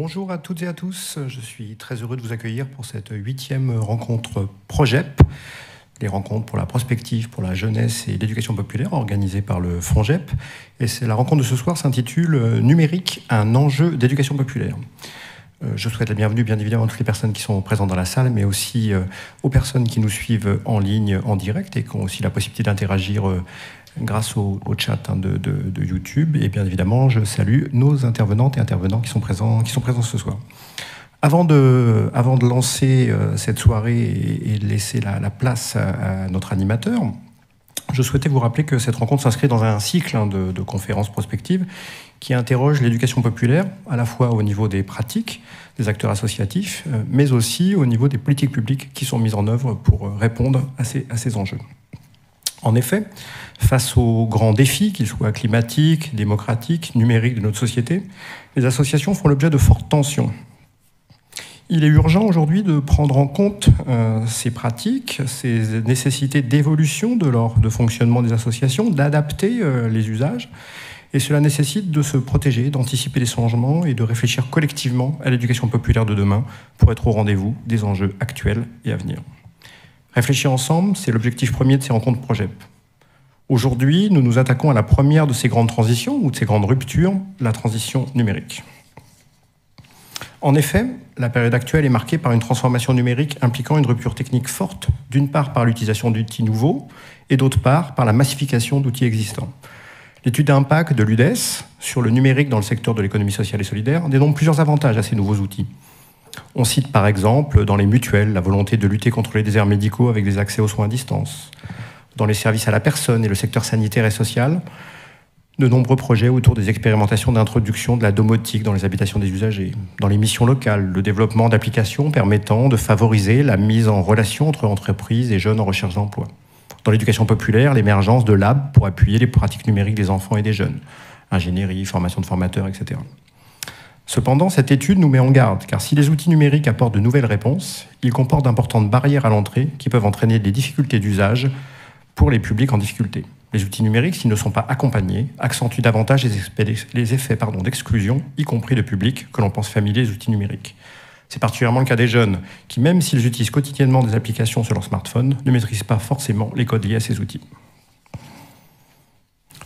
Bonjour à toutes et à tous. Je suis très heureux de vous accueillir pour cette huitième rencontre Progep, les rencontres pour la prospective, pour la jeunesse et l'éducation populaire organisées par le FONGEP. Et la rencontre de ce soir s'intitule Numérique, un enjeu d'éducation populaire. Euh, je souhaite la bienvenue, bien évidemment, à toutes les personnes qui sont présentes dans la salle, mais aussi euh, aux personnes qui nous suivent en ligne, en direct, et qui ont aussi la possibilité d'interagir euh, grâce au, chat hein, de, YouTube. Et bien évidemment, je salue nos intervenantes et intervenants qui sont présents, qui sont présents ce soir. Avant de, avant de lancer cette soirée et, de laisser la, place à, notre animateur, je souhaitais vous rappeler que cette rencontre s'inscrit dans un cycle hein, de, de conférences prospectives qui interroge l'éducation populaire, à la fois au niveau des pratiques des acteurs associatifs, euh, mais aussi au niveau des politiques publiques qui sont mises en œuvre pour euh, répondre à ces, à ces enjeux. En effet, face aux grands défis, qu'ils soient climatiques, démocratiques, numériques de notre société, les associations font l'objet de fortes tensions. Il est urgent aujourd'hui de prendre en compte euh, ces pratiques, ces nécessités d'évolution de leur de fonctionnement des associations, d'adapter les usages et cela nécessite de se protéger, d'anticiper les changements et de réfléchir collectivement à l'éducation populaire de demain pour être au rendez-vous des enjeux actuels et à venir. Réfléchir ensemble, c'est l'objectif premier de ces rencontres PROGEP. Aujourd'hui, nous nous attaquons à la première de ces grandes transitions ou de ces grandes ruptures, la transition numérique. En effet, la période actuelle est marquée par une transformation numérique impliquant une rupture technique forte, d'une part par l'utilisation d'outils nouveaux et d'autre part par la massification d'outils existants. L'étude d'impact de l'UDES sur le numérique dans le secteur de l'économie sociale et solidaire dénombre plusieurs avantages à ces nouveaux outils. On cite par exemple dans les mutuelles la volonté de lutter contre les déserts médicaux avec des accès aux soins à distance. Dans les services à la personne et le secteur sanitaire et social, de nombreux projets autour des expérimentations d'introduction de la domotique dans les habitations des usagers. Dans les missions locales, le développement d'applications permettant de favoriser la mise en relation entre entreprises et jeunes en recherche d'emploi dans l'éducation populaire, l'émergence de labs pour appuyer les pratiques numériques des enfants et des jeunes, ingénierie, formation de formateurs, etc. Cependant, cette étude nous met en garde, car si les outils numériques apportent de nouvelles réponses, ils comportent d'importantes barrières à l'entrée qui peuvent entraîner des difficultés d'usage pour les publics en difficulté. Les outils numériques, s'ils ne sont pas accompagnés, accentuent davantage les effets d'exclusion, y compris de publics que l'on pense familiers des outils numériques. C'est particulièrement le cas des jeunes, qui même s'ils utilisent quotidiennement des applications sur leur smartphone, ne maîtrisent pas forcément les codes liés à ces outils.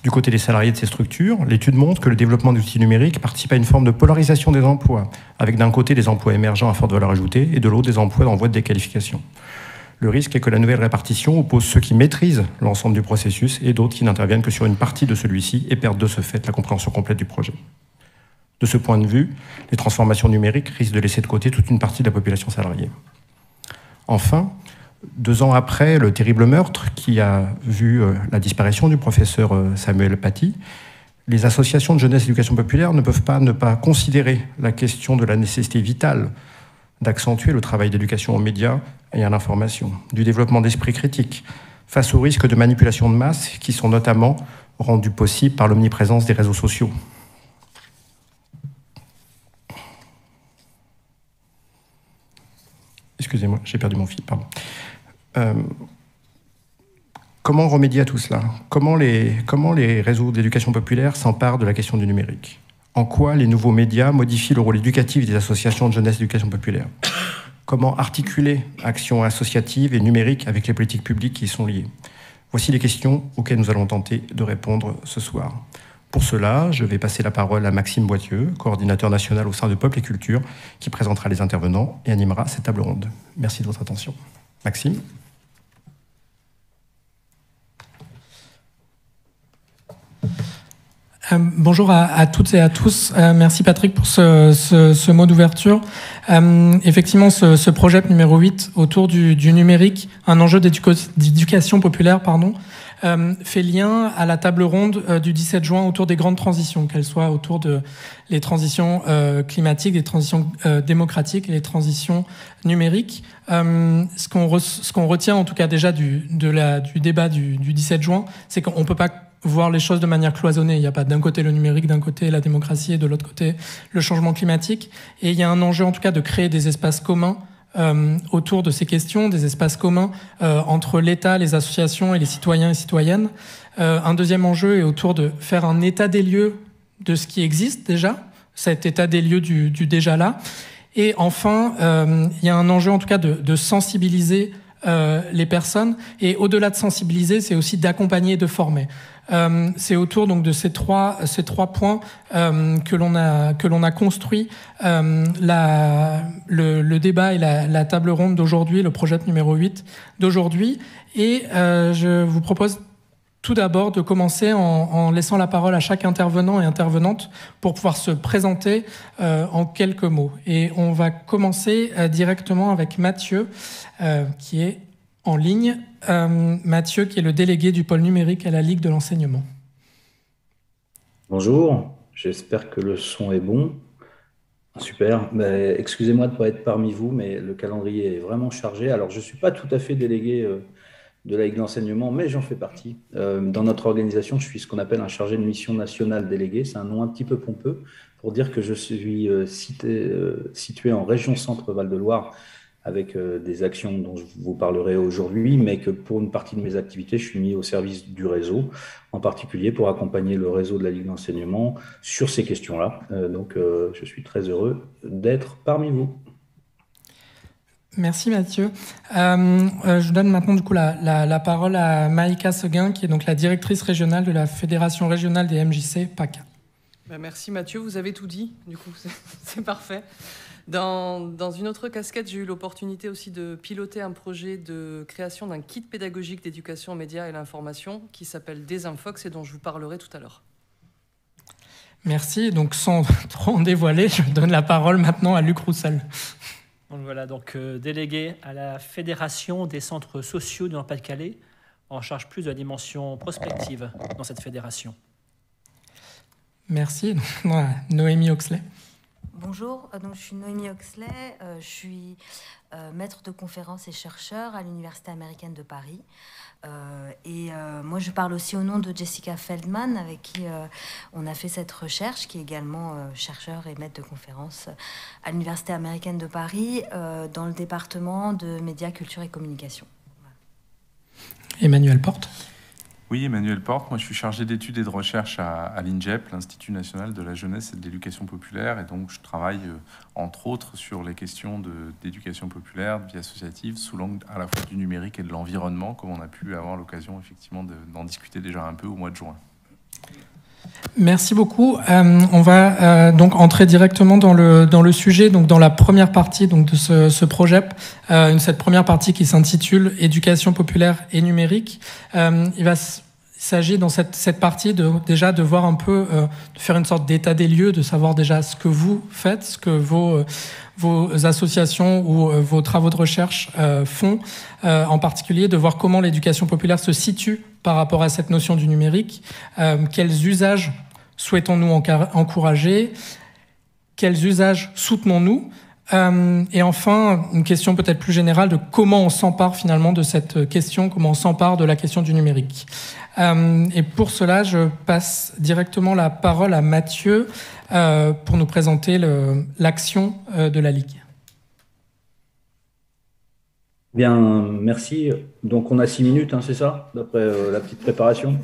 Du côté des salariés de ces structures, l'étude montre que le développement des outils numériques participe à une forme de polarisation des emplois, avec d'un côté des emplois émergents à forte valeur ajoutée et de l'autre des emplois en voie de déqualification. Le risque est que la nouvelle répartition oppose ceux qui maîtrisent l'ensemble du processus et d'autres qui n'interviennent que sur une partie de celui-ci et perdent de ce fait la compréhension complète du projet. De ce point de vue, les transformations numériques risquent de laisser de côté toute une partie de la population salariée. Enfin, deux ans après le terrible meurtre qui a vu euh, la disparition du professeur euh, Samuel Paty, les associations de jeunesse et d'éducation populaire ne peuvent pas ne pas considérer la question de la nécessité vitale d'accentuer le travail d'éducation aux médias et à l'information, du développement d'esprit critique, face aux risques de manipulation de masse qui sont notamment rendus possibles par l'omniprésence des réseaux sociaux. Excusez-moi, j'ai perdu mon fil, pardon. Euh, comment remédier à tout cela? Comment les, comment les réseaux d'éducation populaire s'emparent de la question du numérique? En quoi les nouveaux médias modifient le rôle éducatif des associations de jeunesse d'éducation populaire? Comment articuler actions associatives et numériques avec les politiques publiques qui y sont liées? Voici les questions auxquelles nous allons tenter de répondre ce soir. Pour cela, je vais passer la parole à Maxime Boitieux, coordinateur national au sein de Peuple et Culture, qui présentera les intervenants et animera cette table ronde. Merci de votre attention. Maxime? Euh, bonjour à, toutes et à tous. Euh, merci Patrick pour ce, mot d'ouverture. Euh, effectivement, ce, projet numéro 8 autour du, numérique, un enjeu d'éducation populaire, pardon, fait lien à la table ronde du 17 juin autour des grandes transitions, qu'elles soient autour de les transitions climatiques, les transitions démocratiques et les transitions numériques. ce qu'on retient en tout cas déjà du, débat du, du 17 juin, c'est qu'on peut pas voir les choses de manière cloisonnée. Il n'y a pas d'un côté le numérique, d'un côté la démocratie et de l'autre côté le changement climatique. Et il y a un enjeu en tout cas de créer des espaces communs euh, autour de ces questions, des espaces communs euh, entre l'État, les associations et les citoyens et citoyennes. Euh, un deuxième enjeu est autour de faire un état des lieux de ce qui existe déjà cet état des lieux du, déjà là. Et enfin, il y a un enjeu en tout cas de, de sensibiliser les personnes. Et au-delà de sensibiliser, c'est aussi d'accompagner et de former. Euh, c'est autour donc de ces trois ces trois points euh, que l'on a que l'on a construit euh, la, le, débat et la, table ronde d'aujourd'hui, le projet numéro 8 d'aujourd'hui. Et je vous propose tout d'abord de commencer en, laissant la parole à chaque intervenant et intervenante pour pouvoir se présenter en quelques mots. Et on va commencer directement avec Mathieu, qui est en ligne. Euh, Mathieu, qui est le délégué du pôle numérique à la Ligue de l'enseignement. Bonjour, j'espère que le son est bon. Super. Ben, excusez-moi de ne pas être parmi vous, mais le calendrier est vraiment chargé. Alors, je ne suis pas tout à fait délégué euh, de la Ligue de l'enseignement, mais j'en fais partie. Euh, dans notre organisation, je suis ce qu'on appelle un chargé de mission nationale délégué. C'est un nom un petit peu pompeux pour dire que je suis situé en région Centre-Val de Loire avec euh, des actions dont je vous parlerai aujourd'hui, mais que pour une partie de mes activités, je suis mis au service du réseau, en particulier pour accompagner le réseau de la Ligue d'enseignement sur ces questions-là. Euh, donc, euh, je suis très heureux d'être parmi vous. Merci Mathieu. je donne maintenant du coup la, la, parole à Maïka Seguin, qui est donc la directrice régionale de la Fédération régionale des MJC PACA. Ben, merci Mathieu, vous avez tout dit, du coup c'est parfait. Dans, une autre casquette, j'ai eu l'opportunité aussi de piloter un projet de création d'un kit pédagogique d'éducation aux médias et l'information qui s'appelle Desinfox et dont je vous parlerai tout à l'heure. Merci. Donc, sans trop en dévoiler, je donne la parole maintenant à Luc Roussel. Donc voilà, donc euh, délégué à la Fédération des centres sociaux du Nord-Pas-de-Calais, en charge plus de la dimension prospective dans cette fédération. Merci. Noémie Oxley. Bonjour, euh, je suis Noémie Oxley, euh, je suis euh, maître de conférences et chercheur à l'Université américaine de Paris. et moi, je parle aussi au nom de Jessica Feldman, avec qui on a fait cette recherche, qui est également chercheur et maître de conférences à l'Université américaine de Paris, dans le département de médias, culture et communication. Emmanuel Porte. Oui, Emmanuel Porte. Moi, je suis chargé d'études et de recherche à, l'INJEP, l'Institut national de la jeunesse et de l'éducation populaire. Et donc, je travaille, euh, entre autres, sur les questions d'éducation populaire, de vie associative, sous l'angle à la fois du numérique et de l'environnement, comme on a pu avoir l'occasion, effectivement, d'en discuter déjà un peu au mois de juin. Merci beaucoup. Euh, on va euh, donc entrer directement dans le, dans le sujet, donc dans la première partie donc de ce, projet, euh, cette première partie qui s'intitule Éducation populaire et numérique. Il s'agit dans cette, cette, partie de, déjà de voir un peu, de faire une sorte d'état des lieux, de savoir déjà ce que vous faites, ce que vos, vos associations ou vos travaux de recherche font, en particulier de voir comment l'éducation populaire se situe par rapport à cette notion du numérique. Euh, quels usages souhaitons-nous encourager Quels usages soutenons-nous euh, Et enfin, une question peut-être plus générale de comment on s'empare finalement de cette question, comment on s'empare de la question du numérique. Euh, et pour cela, je passe directement la parole à Mathieu pour nous présenter l'action de la Ligue. Bien, merci. Donc, on a six minutes, hein, c'est ça, d'après euh, la petite préparation.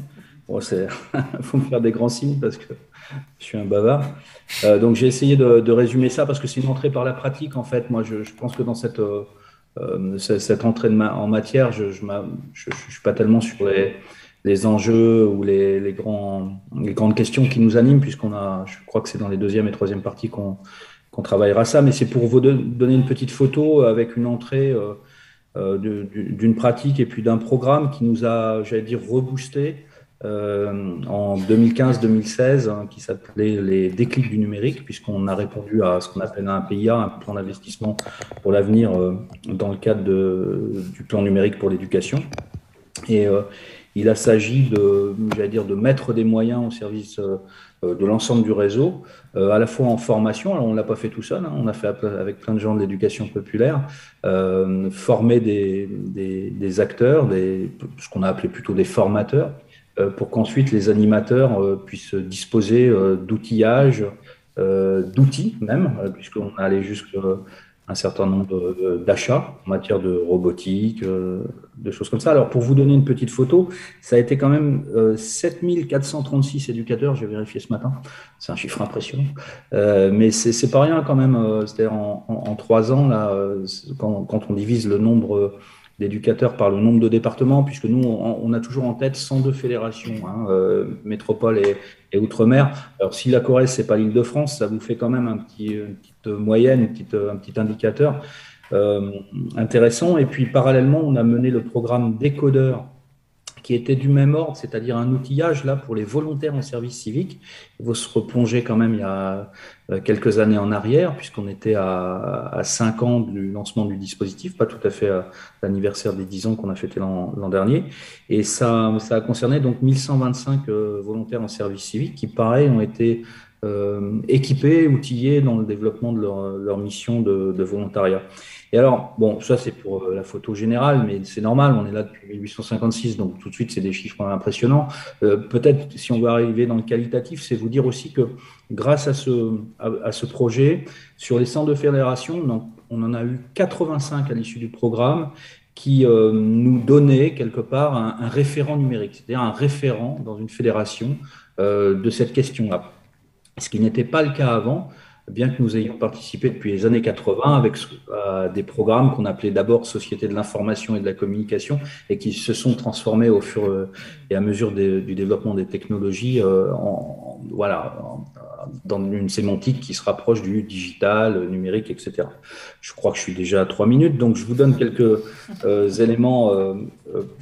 Bon, c'est, faut me faire des grands signes parce que je suis un bavard. Euh, donc, j'ai essayé de, résumer ça parce que c'est une entrée par la pratique, en fait. Moi, je, pense que dans cette, euh, cette entrée en matière, je ne suis pas tellement sur les, enjeux ou les, grandes questions qui nous animent, puisqu'on a, je crois que c'est dans les deuxième et troisième parties qu'on, travaillera ça, mais c'est pour vous donner une petite photo avec une entrée. Euh, d'une pratique et puis d'un programme qui nous a, j'allais dire, reboosté euh, en 2015-2016, hein, qui s'appelait les déclics du numérique, puisqu'on a répondu à ce qu'on appelle un PIA, un plan d'investissement pour l'avenir, euh, dans le cadre du plan numérique pour l'éducation. Et il a s'agit de, dire, de mettre des moyens au service euh, de l'ensemble du réseau, euh, à la fois en formation, alors on ne l'a pas fait tout seul, hein, on a fait avec plein de gens de l'éducation populaire, euh, former des, acteurs, ce qu'on a appelé plutôt des formateurs, pour qu'ensuite les animateurs puissent disposer d'outillage, d'outils même, puisqu'on allait jusqu'à un certain nombre d'achats en matière de robotique, de choses comme ça. Alors, pour vous donner une petite photo, ça a été quand même 7436 éducateurs, j'ai vérifié ce matin, c'est un chiffre impressionnant, mais c'est pas rien quand même, c'est-à-dire en, trois ans, là, quand, on divise le nombre d'éducateurs par le nombre de départements, puisque nous, on, a toujours en tête 102 fédérations, hein, euh, métropole et, outre-mer. Alors, si la Corrèze, c'est pas l'île de France, ça vous fait quand même un petit, une petite moyenne, une petite, un petit indicateur euh, intéressant. Et puis, parallèlement, on a mené le programme Décodeur qui était du même ordre, c'est-à-dire un outillage là pour les volontaires en service civique. Il faut se replonger quand même il y a euh, quelques années en arrière, puisqu'on était à, à 5 ans du lancement du dispositif, pas tout à fait à l'anniversaire des 10 ans qu'on a fêté l'an dernier. Et ça, ça a concerné donc 1125 euh, volontaires en service civique qui, pareil, ont été euh, équipés, outillés dans le développement de leur, mission de volontariat. Et alors, bon, ça c'est pour euh, la photo générale, mais c'est normal, on est là depuis 1856, donc tout de suite c'est des chiffres impressionnants. Euh, peut-être si on veut arriver dans le qualitatif, c'est vous dire aussi que grâce à ce, projet, sur les centres de fédération, on en a eu 85 à l'issue du programme qui euh, nous donnaient quelque part un, référent numérique, c'est-à-dire un référent dans une fédération de cette question-là. Ce qui n'était pas le cas avant bien que nous ayons participé depuis les années 80 avec euh, des programmes qu'on appelait d'abord Société de l'information et de la communication et qui se sont transformés au fur et à mesure du développement des technologies euh, voilà, dans une sémantique qui se rapproche du digital, numérique, etc. Je crois que je suis déjà à trois minutes, donc je vous donne quelques euh, éléments,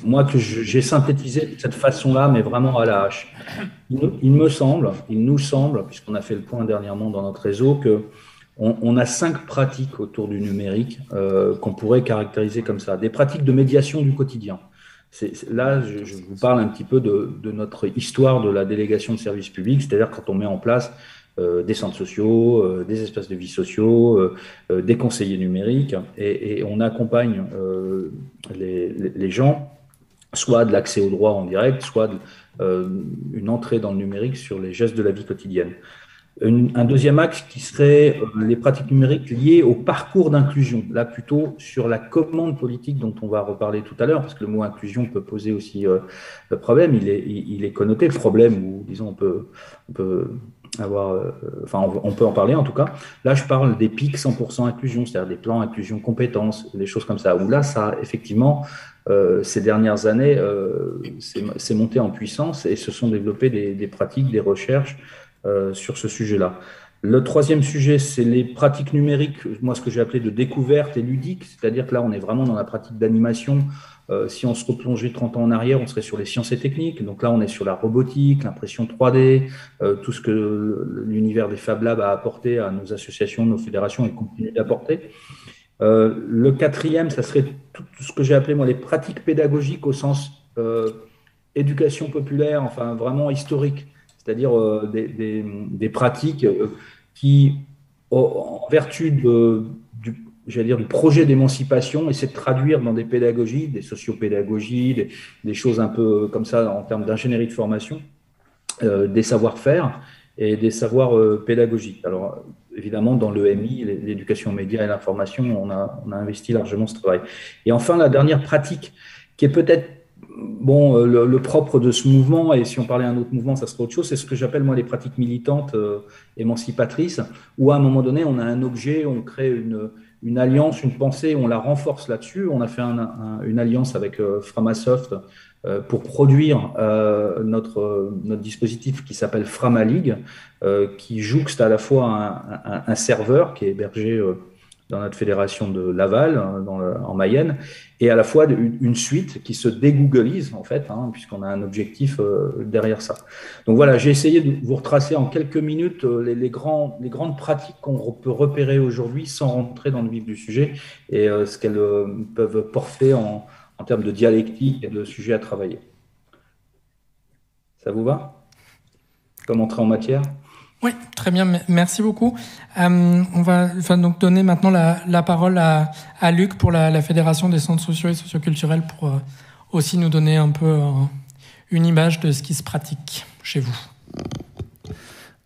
moi, que j'ai synthétisé de cette façon-là, mais vraiment à la hache. Il, me semble, il nous semble, puisqu'on a fait le point dernièrement dans notre réseau, que on, a cinq pratiques autour du numérique euh, qu'on pourrait caractériser comme ça, des pratiques de médiation du quotidien. là, je, vous parle un petit peu de, notre histoire de la délégation de services publics, c'est-à-dire quand on met en place euh, des centres sociaux, euh, des espaces de vie sociaux, des conseillers numériques, et, on accompagne les, gens soit de l'accès au droit en direct, soit de, euh, une entrée dans le numérique sur les gestes de la vie quotidienne. un deuxième axe qui serait euh, les pratiques numériques liées au parcours d'inclusion, là plutôt sur la commande politique dont on va reparler tout à l'heure, parce que le mot inclusion peut poser aussi euh, problème, il est, il est connoté problème, ou disons on peut avoir, enfin on, peut en parler en tout cas. Là je parle des pics 100% inclusion, c'est-à-dire des plans inclusion compétences, des choses comme ça, où là ça effectivement euh, ces dernières années, euh, c'est monté en puissance et se sont développées des, pratiques, des recherches euh, sur ce sujet-là. Le troisième sujet, c'est les pratiques numériques, moi ce que j'ai appelé de découverte et ludique, c'est-à-dire que là on est vraiment dans la pratique d'animation. si on se replongeait 30 ans en arrière, on serait sur les sciences et techniques. Donc là, on est sur la robotique, l'impression 3D, tout ce que l'univers des Fab Labs a apporté à nos associations, nos fédérations et continue d'apporter. Euh, le quatrième, ça serait tout, ce que j'ai appelé moi les pratiques pédagogiques au sens euh, éducation populaire, enfin vraiment historique, c'est-à-dire euh, des, pratiques qui, en vertu du, dire, du projet d'émancipation, essaient de traduire dans des pédagogies, des sociopédagogies, des, choses un peu comme ça en termes d'ingénierie de formation, des savoir-faire et des savoirs pédagogiques. Alors, évidemment, dans l'EMI, l'éducation média et l'information, on on a investi largement ce travail. Et enfin, la dernière pratique, qui est peut-être bon, euh, le, propre de ce mouvement, et si on parlait d'un autre mouvement, ça serait autre chose, c'est ce que j'appelle moi les pratiques militantes euh, émancipatrices, où à un moment donné, on a un objet, on crée une, une alliance, une pensée, on la renforce là-dessus. On a fait une alliance avec euh, Framasoft euh, pour produire euh, notre, notre dispositif qui s'appelle Framalig, qui jouxte à la fois un, serveur qui est hébergé dans notre fédération de Laval, hein, en Mayenne, et à la fois une, suite qui se dégooglise, en fait, hein, puisqu'on a un objectif euh, derrière ça. Donc voilà, j'ai essayé de vous retracer en quelques minutes euh, les, grandes pratiques qu'on peut repérer aujourd'hui sans rentrer dans le vif du sujet et euh, ce qu'elles peuvent porter en, en termes de dialectique et de sujets à travailler. Ça vous va? Comme entrer en matière? Oui, très bien, merci beaucoup. Euh, on va donc donner maintenant la, parole à, Luc pour la, Fédération des centres sociaux et socioculturels pour euh, aussi nous donner un peu euh, une image de ce qui se pratique chez vous.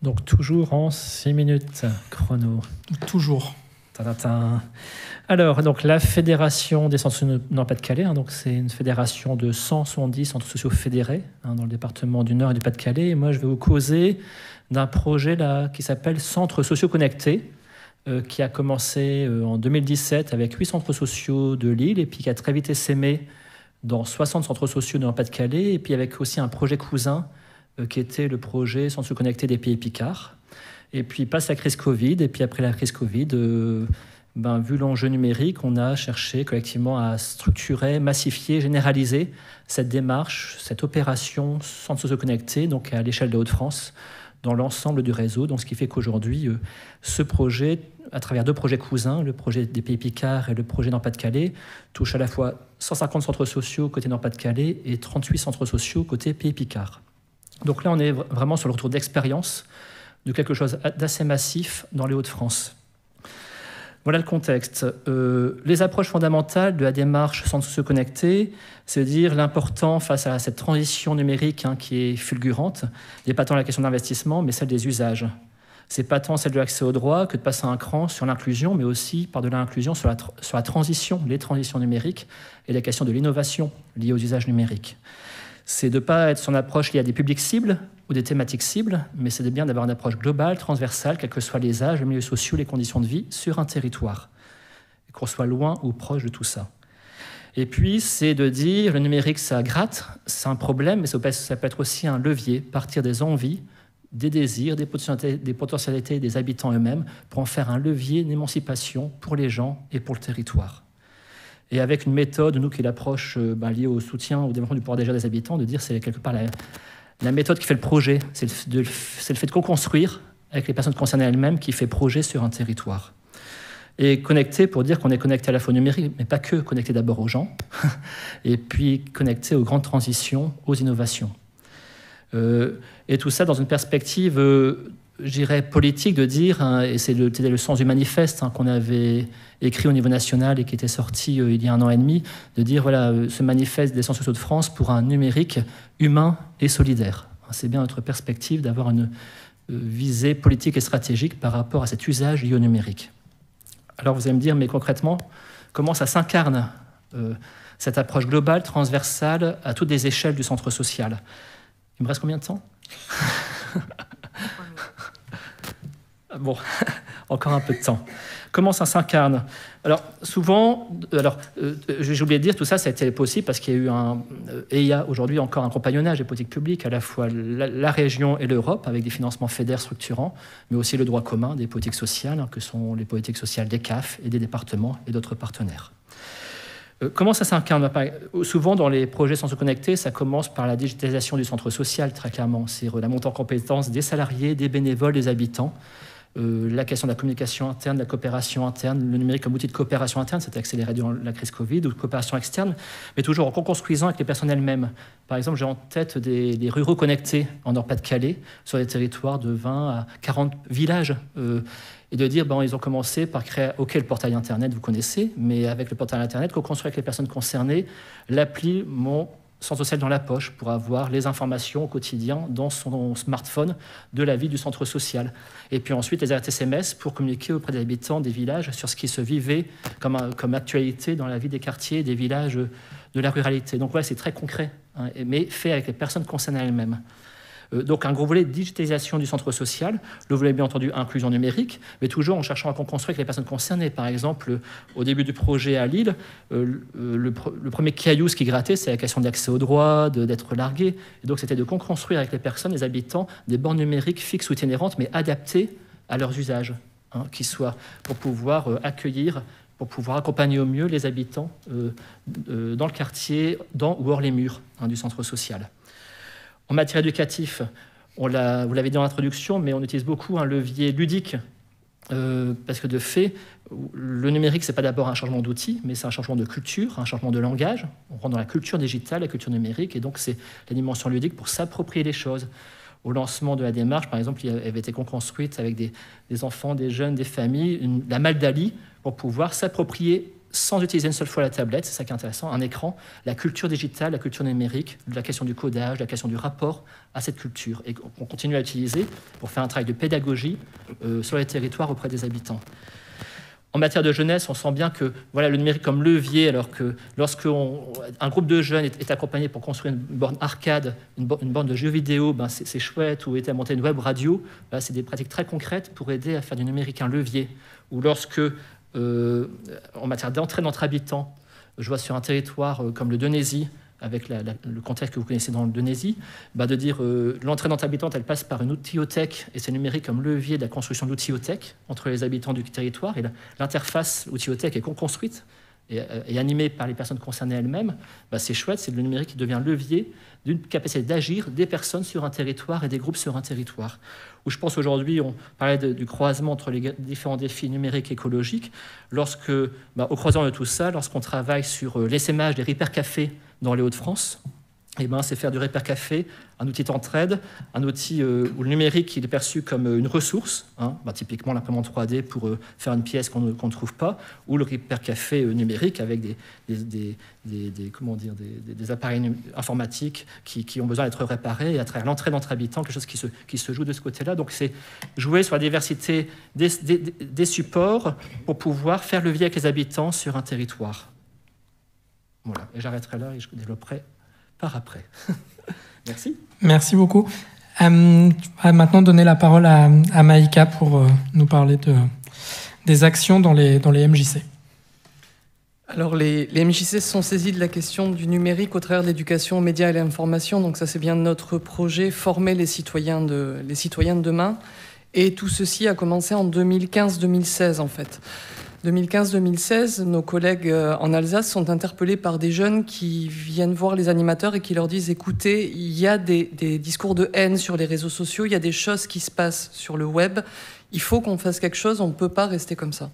Donc toujours en 6 minutes chrono. Toujours. Alors, donc, la Fédération des centres sociaux Nord-Pas-de-Calais, hein, c'est une fédération de 170 centres sociaux fédérés hein, dans le département du Nord et du Pas-de-Calais. Et moi, je vais vous causer d'un projet là, qui s'appelle Centres sociaux connectés, euh, qui a commencé euh, en 2017 avec 8 centres sociaux de Lille et puis qui a très vite essaimé dans 60 centres sociaux de Nord-Pas-de-Calais, et puis avec aussi un projet cousin euh, qui était le projet Centres connectés des pays Picard. Et puis passe la crise Covid, et puis après la crise Covid, euh, ben, vu l'enjeu numérique, on a cherché collectivement à structurer, massifier, généraliser cette démarche, cette opération centre socio-connecté, donc à l'échelle de Haute-France, dans l'ensemble du réseau. Donc, ce qui fait qu'aujourd'hui, euh, ce projet, à travers deux projets cousins, le projet des Pays Picard et le projet Nord-Pas-de-Calais, touche à la fois 150 centres sociaux côté Nord-Pas-de-Calais et 38 centres sociaux côté Pays Picard. Donc là, on est vraiment sur le retour d'expérience de quelque chose d'assez massif dans les Hauts-de-France. Voilà le contexte. Euh, les approches fondamentales de la démarche sans se connecter, c'est dire l'important face à cette transition numérique hein, qui est fulgurante, n'est pas tant la question d'investissement, mais celle des usages. C'est pas tant celle de l'accès au droit que de passer un cran sur l'inclusion, mais aussi par-delà l'inclusion sur la, sur la transition, les transitions numériques et la question de l'innovation liée aux usages numériques c'est de ne pas être son approche liée à des publics cibles ou des thématiques cibles, mais c'est bien d'avoir une approche globale, transversale, quels que soient les âges, les milieux sociaux, les conditions de vie sur un territoire, qu'on soit loin ou proche de tout ça. Et puis, c'est de dire, le numérique, ça gratte, c'est un problème, mais ça peut, être, aussi un levier, partir des envies, des désirs, des potentialités, des habitants eux-mêmes, pour en faire un levier d'émancipation pour les gens et pour le territoire et avec une méthode, nous, qui l'approche euh, ben, liée au soutien, au développement du pouvoir d'achat des habitants, de dire c'est quelque part la, méthode qui fait le projet, c'est le, fait de co-construire avec les personnes concernées elles-mêmes qui fait projet sur un territoire. Et connecté pour dire qu'on est connecté à la fois numérique, mais pas que, connecté d'abord aux gens, et puis connecté aux grandes transitions, aux innovations. Euh, et tout ça dans une perspective, euh, j'irais, politique de dire, hein, et c'est le, sens du manifeste hein, qu'on avait écrit au niveau national et qui était sorti euh, il y a un an et demi, de dire voilà, euh, ce manifeste des sciences sociaux de France pour un numérique humain et solidaire. C'est bien notre perspective d'avoir une euh, visée politique et stratégique par rapport à cet usage lié au numérique. Alors vous allez me dire, mais concrètement, comment ça s'incarne cette approche globale, transversale, à toutes les échelles du centre social? Il me reste combien de temps? Bon, encore un peu de temps. Comment ça s'incarne? Alors, souvent, alors, euh, j'ai oublié de dire, tout ça, ça a été possible parce qu'il y a eu un. Euh, et il y a aujourd'hui encore un compagnonnage des politiques publiques, à la fois la, région et l'Europe, avec des financements fédères structurants, mais aussi le droit commun des politiques sociales, que sont les politiques sociales des CAF et des départements et d'autres partenaires. Euh, comment ça s'incarne? Souvent, dans les projets sans se connecter, ça commence par la digitalisation du centre social, très clairement. C'est la montée en compétences des salariés, des bénévoles, des habitants. Euh, la question de la communication interne, de la coopération interne, le numérique comme outil de coopération interne, c'était accéléré durant la crise Covid, ou de coopération externe, mais toujours en co-construisant avec les personnes elles-mêmes. Par exemple, j'ai en tête des, ruraux connectés en Nord-Pas-de-Calais, sur des territoires de 20 à 40 villages. Euh, et de dire, bon, ils ont commencé par créer, ok, le portail Internet, vous connaissez, mais avec le portail Internet, co-construire avec les personnes concernées l'appli Mon centre social dans la poche pour avoir les informations au quotidien dans son smartphone de la vie du centre social. Et puis ensuite les SMS pour communiquer auprès des habitants des villages sur ce qui se vivait comme, comme actualité dans la vie des quartiers, des villages de la ruralité. Donc voilà, c'est très concret, hein, mais fait avec les personnes concernées elles-mêmes. Euh, donc un gros volet de digitalisation du centre social, le volet bien entendu inclusion numérique, mais toujours en cherchant à construire avec les personnes concernées. Par exemple, au début du projet à Lille, euh, le, premier caillou qui grattait, c'est la question d'accès au droit, d'être largué. Et donc c'était de construire avec les personnes, les habitants, des bornes numériques fixes ou itinérantes, mais adaptées à leurs usages, hein, qui soient pour pouvoir euh, accueillir pour pouvoir accompagner au mieux les habitants dans le quartier, dans ou hors les murs hein, du centre social. En matière éducative, vous l'avez dit en introduction, mais on utilise beaucoup un levier ludique, euh, parce que de fait, le numérique, ce n'est pas d'abord un changement d'outil, mais c'est un changement de culture, un changement de langage. On rentre dans la culture digitale, la culture numérique, et donc c'est la dimension ludique pour s'approprier les choses. Au lancement de la démarche, par exemple, il avait été construite avec des, enfants, des jeunes, des familles, la Maldali, pour pouvoir s'approprier sans utiliser une seule fois la tablette, c'est ça qui est intéressant, un écran, la culture digitale, la culture numérique, la question du codage, la question du rapport à cette culture, et qu'on continue à utiliser pour faire un travail de pédagogie euh, sur les territoires auprès des habitants. en matière de jeunesse, on sent bien que voilà, le numérique comme levier, alors que lorsque un groupe de jeunes est, accompagné pour construire une borne arcade, une, borne de jeux vidéo, ben c'est chouette, ou était à monter une web radio, ben c'est des pratiques très concrètes pour aider à faire du numérique un levier. Ou lorsque, en matière d'entrée d'entre habitants, je vois sur un territoire euh, comme le Donésie, avec le contexte que vous connaissez dans le Donésie, bah de dire euh, l'entrée dans habitante, elle passe par une outiliothèque et c'est numérique comme levier de la construction d'outiliothèque entre les habitants du territoire et l'interface outiliothèque est construite et, euh, animée par les personnes concernées elles-mêmes, bah c'est chouette, c'est le numérique qui devient levier d'une capacité d'agir des personnes sur un territoire et des groupes sur un territoire. Où je pense aujourd'hui, on parlait du croisement entre les différents défis numériques et écologiques, bah, au croisement de tout ça, lorsqu'on travaille sur euh, l'essaimage des cafés dans les Hauts-de-France, eh ben, c'est faire du Repair Café un outil d'entraide, un outil euh, où le numérique il est perçu comme euh, une ressource, hein, bah, typiquement l'imprimante 3D pour euh, faire une pièce qu'on ne trouve pas, ou le Repair Café numérique avec des, comment dire, des, appareils informatiques qui, ont besoin d'être réparés et à travers l'entrée d'entre habitants, quelque chose qui se, joue de ce côté-là. Donc c'est jouer sur la diversité des, supports pour pouvoir faire le lien avec les habitants sur un territoire. Voilà, et j'arrêterai là et je développerai par après. Merci. Merci beaucoup. Euh, va maintenant donner la parole à, Maïka pour euh, nous parler de, des actions dans les, dans les MJC. Alors les, les, MJC sont saisis de la question du numérique au travers de l'éducation aux médias et à l'information. Donc ça c'est bien notre projet, former les citoyens de, les citoyens de demain. Et tout ceci a commencé en 2015-2016 en fait. 2015-2016, nos collègues euh, en Alsace sont interpellés par des jeunes qui viennent voir les animateurs et qui leur disent écoutez, il y a des, discours de haine sur les réseaux sociaux, il y a des choses qui se passent sur le web, il faut qu'on fasse quelque chose, on ne peut pas rester comme ça.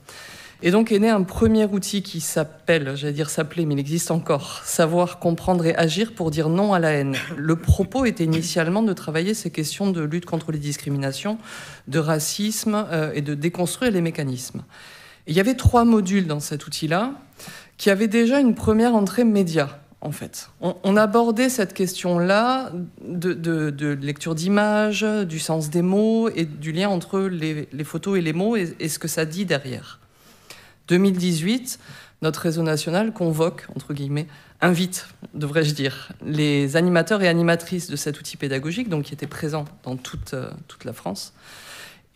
Et donc est né un premier outil qui s'appelle, j'allais dire s'appeler, mais il existe encore, savoir comprendre et agir pour dire non à la haine. Le propos était initialement de travailler ces questions de lutte contre les discriminations, de racisme euh, et de déconstruire les mécanismes il y avait trois modules dans cet outil-là qui avaient déjà une première entrée média. En fait, on, abordait cette question-là de, lecture d'images, du sens des mots et du lien entre les, photos et les mots et, ce que ça dit derrière. 2018, notre réseau national convoque, entre guillemets, invite, devrais-je dire, les animateurs et animatrices de cet outil pédagogique, donc qui étaient présents dans toute, euh, toute la France,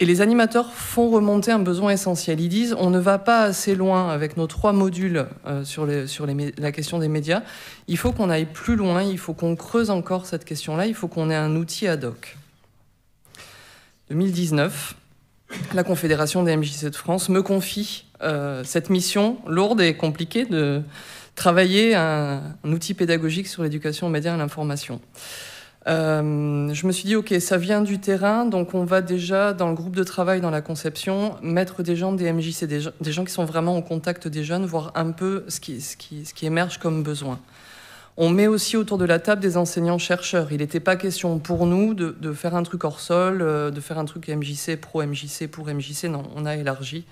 et les animateurs font remonter un besoin essentiel. Ils disent on ne va pas assez loin avec nos trois modules euh, sur, la question des médias. Il faut qu'on aille plus loin, il faut qu'on creuse encore cette question-là, il faut qu'on ait un outil ad hoc. 2019, la Confédération des MJC de France me confie euh, cette mission lourde et compliquée de travailler un, un outil pédagogique sur l'éducation aux médias et à l'information. Euh, je me suis dit, OK, ça vient du terrain, donc on va déjà, dans le groupe de travail, dans la conception, mettre des gens des MJC, des, des gens qui sont vraiment au contact des jeunes, voir un peu ce qui, ce qui, ce qui émerge comme besoin. On met aussi autour de la table des enseignants-chercheurs. Il n'était pas question pour nous de, de, faire un truc hors sol, euh, de faire un truc MJC, pro-MJC, pour MJC. Non, on a élargi.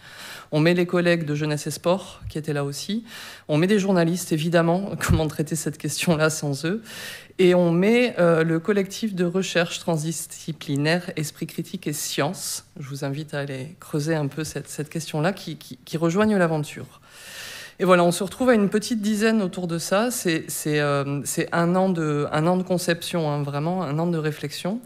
On met les collègues de Jeunesse et Sport qui étaient là aussi. On met des journalistes, évidemment. Comment traiter cette question-là sans eux? Et on met euh, le collectif de recherche transdisciplinaire Esprit critique et science. Je vous invite à aller creuser un peu cette, question-là qui, qui, rejoignent l'aventure. Et voilà, on se retrouve à une petite dizaine autour de ça. C'est euh, un, an de, conception, hein, vraiment, un an de réflexion.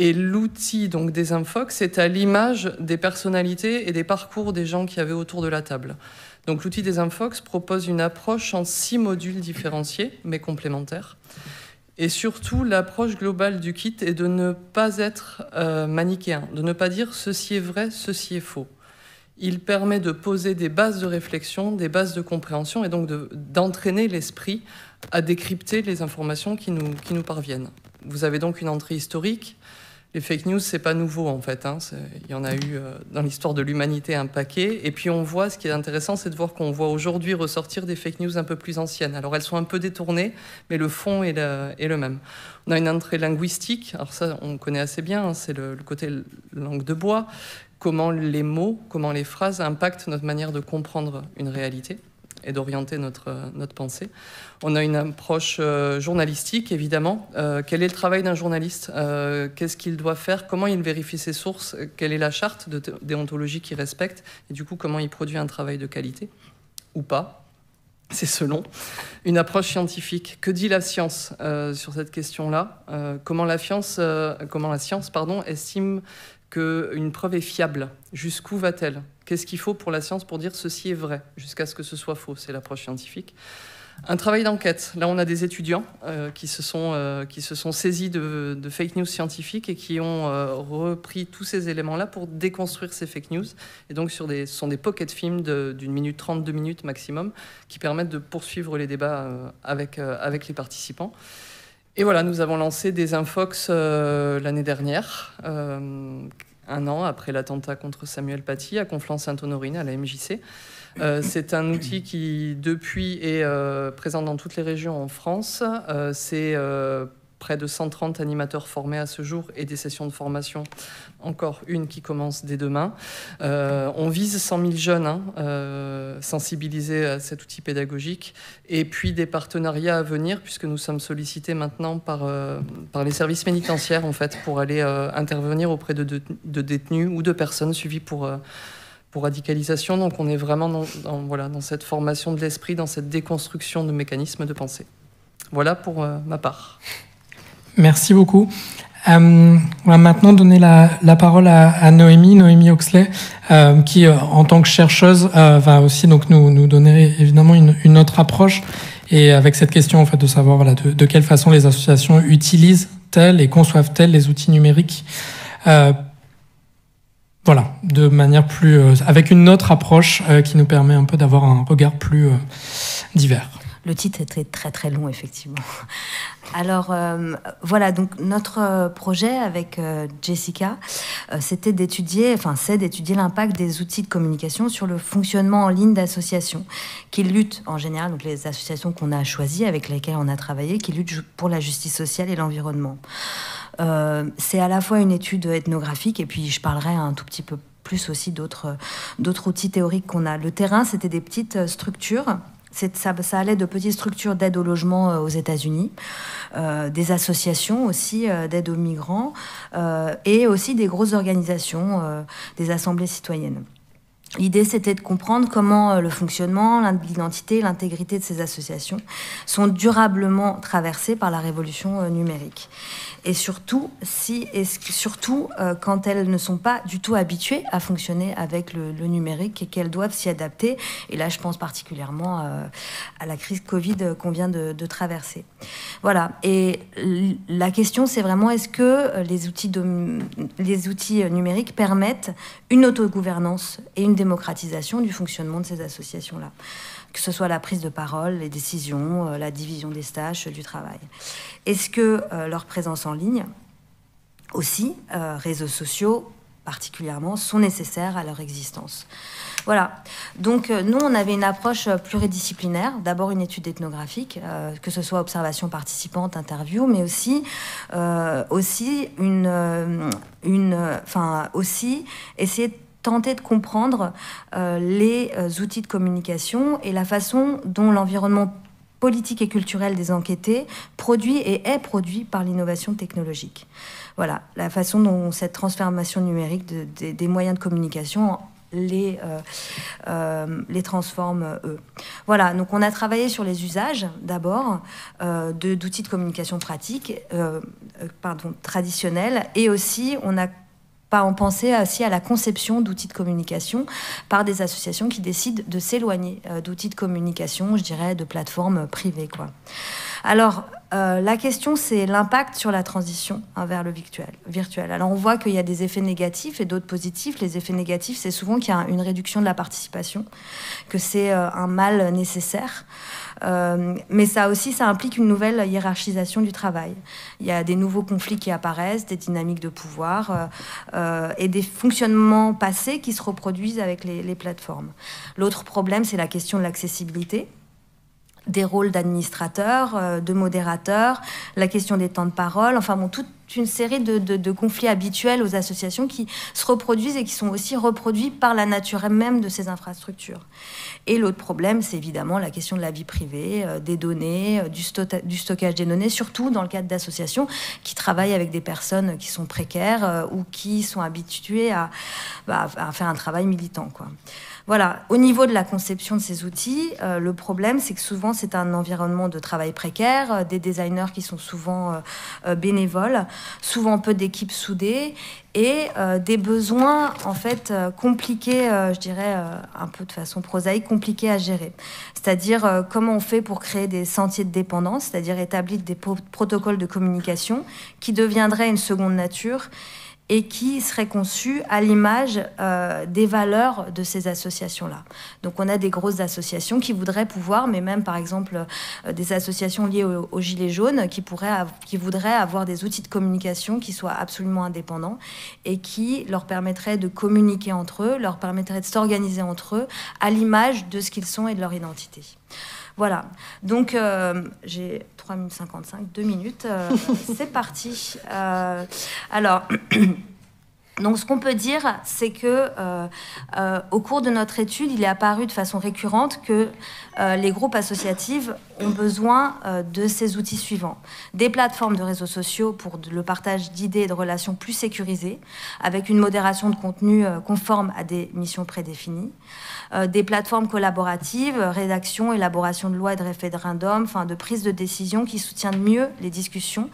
Et l'outil donc des Infox c'est à l'image des personnalités et des parcours des gens qui avaient autour de la table. Donc l'outil des Infox propose une approche en six modules différenciés, mais complémentaires. Et surtout, l'approche globale du kit est de ne pas être euh, manichéen, de ne pas dire ceci est vrai, ceci est faux. Il permet de poser des bases de réflexion, des bases de compréhension et donc d'entraîner l'esprit à décrypter les informations qui nous, qui nous parviennent. Vous avez donc une entrée historique, les fake news, c'est pas nouveau en fait. Hein. Il y en a eu euh, dans l'histoire de l'humanité un paquet. Et puis on voit, ce qui est intéressant, c'est de voir qu'on voit aujourd'hui ressortir des fake news un peu plus anciennes. Alors elles sont un peu détournées, mais le fond est le, même. On a une entrée linguistique. Alors ça, on connaît assez bien. Hein. C'est le, côté langue de bois. Comment les mots, comment les phrases impactent notre manière de comprendre une réalité. Et d'orienter notre, notre pensée. On a une approche journalistique, évidemment. quel est le travail d'un journaliste Qu'est-ce qu'il doit faire Comment il vérifie ses sources Quelle est la charte de déontologie qu'il respecte Et du coup, comment il produit un travail de qualité Ou pas c'est selon. Une approche scientifique. Que dit la science euh, sur cette question-là euh, comment, la science, euh, comment la science pardon, estime qu'une preuve est fiable? Jusqu'où va-t-elle? Qu'est-ce qu'il faut pour la science pour dire ceci est vrai Jusqu'à ce que ce soit faux, c'est l'approche scientifique. Un travail d'enquête. Là, on a des étudiants euh, qui, se sont, euh, qui se sont saisis de, fake news scientifiques et qui ont euh, repris tous ces éléments-là pour déconstruire ces fake news. Et donc, sur des, ce sont des pocket films d'une minute trente, deux minutes maximum, qui permettent de poursuivre les débats avec, avec les participants. Et voilà, nous avons lancé des Infox l'année dernière, un an après l'attentat contre Samuel Paty à Conflans-Sainte-Honorine, à la MJC. Euh, c'est un outil qui, depuis, est euh, présent dans toutes les régions en France. Euh, c'est près de 130 animateurs formés à ce jour et des sessions de formation, encore une qui commence dès demain. on vise 100 000 jeunes hein, sensibilisés à cet outil pédagogique et puis des partenariats à venir puisque nous sommes sollicités maintenant par, par les services pénitentiaires en fait pour aller intervenir auprès de, de, détenus ou de personnes suivies pour pour radicalisation. Donc on est vraiment dans, voilà, dans cette formation de l'esprit, dans cette déconstruction de mécanismes de pensée. Voilà pour euh, ma part. Merci beaucoup. Euh, on va maintenant donner la, la parole à, à, Noémie, Noémie Oxley, euh, qui, euh, en tant que chercheuse, va aussi donc nous, nous donner évidemment une, une, autre approche. Et avec cette question, en fait, de savoir voilà, de, de quelle façon les associations utilisent-elles et conçoivent-elles les outils numériques voilà, de manière plus, euh, avec une autre approche euh, qui nous permet un peu d'avoir un regard plus euh, divers. Le titre était très très long, effectivement. Alors voilà, donc notre projet avec Jessica, c'était d'étudier, enfin c'est d'étudier l'impact des outils de communication sur le fonctionnement en ligne d'associations qui luttent en général, donc les associations qu'on a choisies, avec lesquelles on a travaillé, qui luttent pour la justice sociale et l'environnement. Euh, c'est à la fois une étude ethnographique et puis je parlerai un tout petit peu plus aussi d'autres outils théoriques qu'on a. Le terrain, c'était des petites structures ça, allait de petites structures d'aide au logement euh, aux États-Unis, euh, des associations aussi d'aide aux migrants et aussi des grosses organisations, des assemblées citoyennes. L'idée, c'était de comprendre comment le fonctionnement, l'identité, l'intégrité de ces associations sont durablement traversées par la révolution numérique et surtout, si, surtout euh, quand elles ne sont pas du tout habituées à fonctionner avec le, numérique et qu'elles doivent s'y adapter. Et là, je pense particulièrement euh, à la crise Covid qu'on vient de, traverser. Voilà. Et la question, c'est vraiment est-ce que les outils, les outils numériques permettent une autogouvernance et une démocratisation du fonctionnement de ces associations-là? Que ce soit la prise de parole, les décisions, euh, la division des tâches, du travail. Est-ce que euh, leur présence en ligne, aussi, euh, réseaux sociaux particulièrement, sont nécessaires à leur existence? Voilà. Donc nous, on avait une approche pluridisciplinaire. D'abord une étude ethnographique, que ce soit observation participante, interview, mais aussi aussi une une, enfin aussi essayer de tenter de comprendre euh, les euh, outils de communication et la façon dont l'environnement politique et culturel des enquêtés produit et est produit par l'innovation technologique. Voilà, la façon dont cette transformation numérique des moyens de communication les, euh, les transforme eux. Voilà, donc on a travaillé sur les usages d'abord d'outils de, communication pratiques, pardon, traditionnels, et aussi on a pas en penser aussi à la conception d'outils de communication par des associations qui décident de s'éloigner euh, d'outils de communication, je dirais, de plateformes privées. Alors, euh, la question, c'est l'impact sur la transition hein, vers le virtuel, virtuel. Alors, on voit qu'il y a des effets négatifs et d'autres positifs. Les effets négatifs, c'est souvent qu'il y a une réduction de la participation, que c'est euh, un mal nécessaire. Euh, mais ça aussi, ça implique une nouvelle hiérarchisation du travail. Il y a des nouveaux conflits qui apparaissent, des dynamiques de pouvoir euh, euh, et des fonctionnements passés qui se reproduisent avec les, les plateformes. L'autre problème, c'est la question de l'accessibilité des rôles d'administrateurs, euh, de modérateurs, la question des temps de parole, enfin bon, toute une série de, conflits habituels aux associations qui se reproduisent et qui sont aussi reproduits par la nature même de ces infrastructures. Et l'autre problème, c'est évidemment la question de la vie privée, euh, des données, euh, du, du, stockage des données, surtout dans le cadre d'associations qui travaillent avec des personnes qui sont précaires ou qui sont habituées à, bah, à faire un travail militant. Quoi. Voilà, au niveau de la conception de ces outils, euh, le problème, c'est que souvent, c'est un environnement de travail précaire, euh, des designers qui sont souvent euh, bénévoles, souvent peu d'équipes soudées et des besoins, en fait, compliqués, je dirais, un peu de façon prosaïque, compliqués à gérer. C'est-à-dire, comment on fait pour créer des sentiers de dépendance, c'est-à-dire établir des protocoles de communication qui deviendraient une seconde nature et qui serait conçu à l'image euh, des valeurs de ces associations-là. Donc on a des grosses associations qui voudraient pouvoir, mais même par exemple euh, des associations liées aux au Gilets jaunes, qui, pourraient qui voudraient avoir des outils de communication qui soient absolument indépendants et qui leur permettraient de communiquer entre eux, leur permettraient de s'organiser entre eux à l'image de ce qu'ils sont et de leur identité. Voilà. Donc, euh, j'ai 3055, deux minutes. Euh, c'est parti. Euh, alors. Donc, ce qu'on peut dire, c'est que au cours de notre étude, il est apparu de façon récurrente que les groupes associatifs ont besoin de ces outils suivants des plateformes de réseaux sociaux pour le partage d'idées et de relations plus sécurisées, avec une modération de contenu conforme à des missions prédéfinies. Euh, des plateformes collaboratives, rédaction, élaboration de lois et de référendums, enfin de prise de décision qui soutiennent mieux les discussions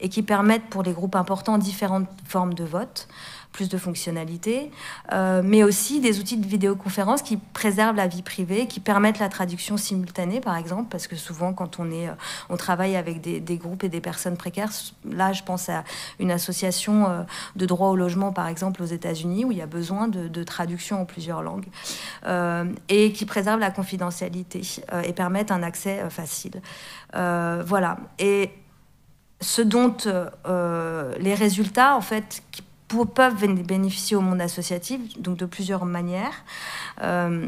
et qui permettent pour les groupes importants différentes formes de vote plus de fonctionnalités, euh, mais aussi des outils de vidéoconférence qui préservent la vie privée, qui permettent la traduction simultanée, par exemple, parce que souvent, quand on, est, euh, on travaille avec des, groupes et des personnes précaires, là, je pense à une association euh, de droit au logement, par exemple, aux États-Unis, où il y a besoin de, traduction en plusieurs langues, et qui préservent la confidentialité et permettent un accès facile. voilà. Et ce dont les résultats, en fait, qui peuvent bénéficier au monde associatif, donc de plusieurs manières. Euh,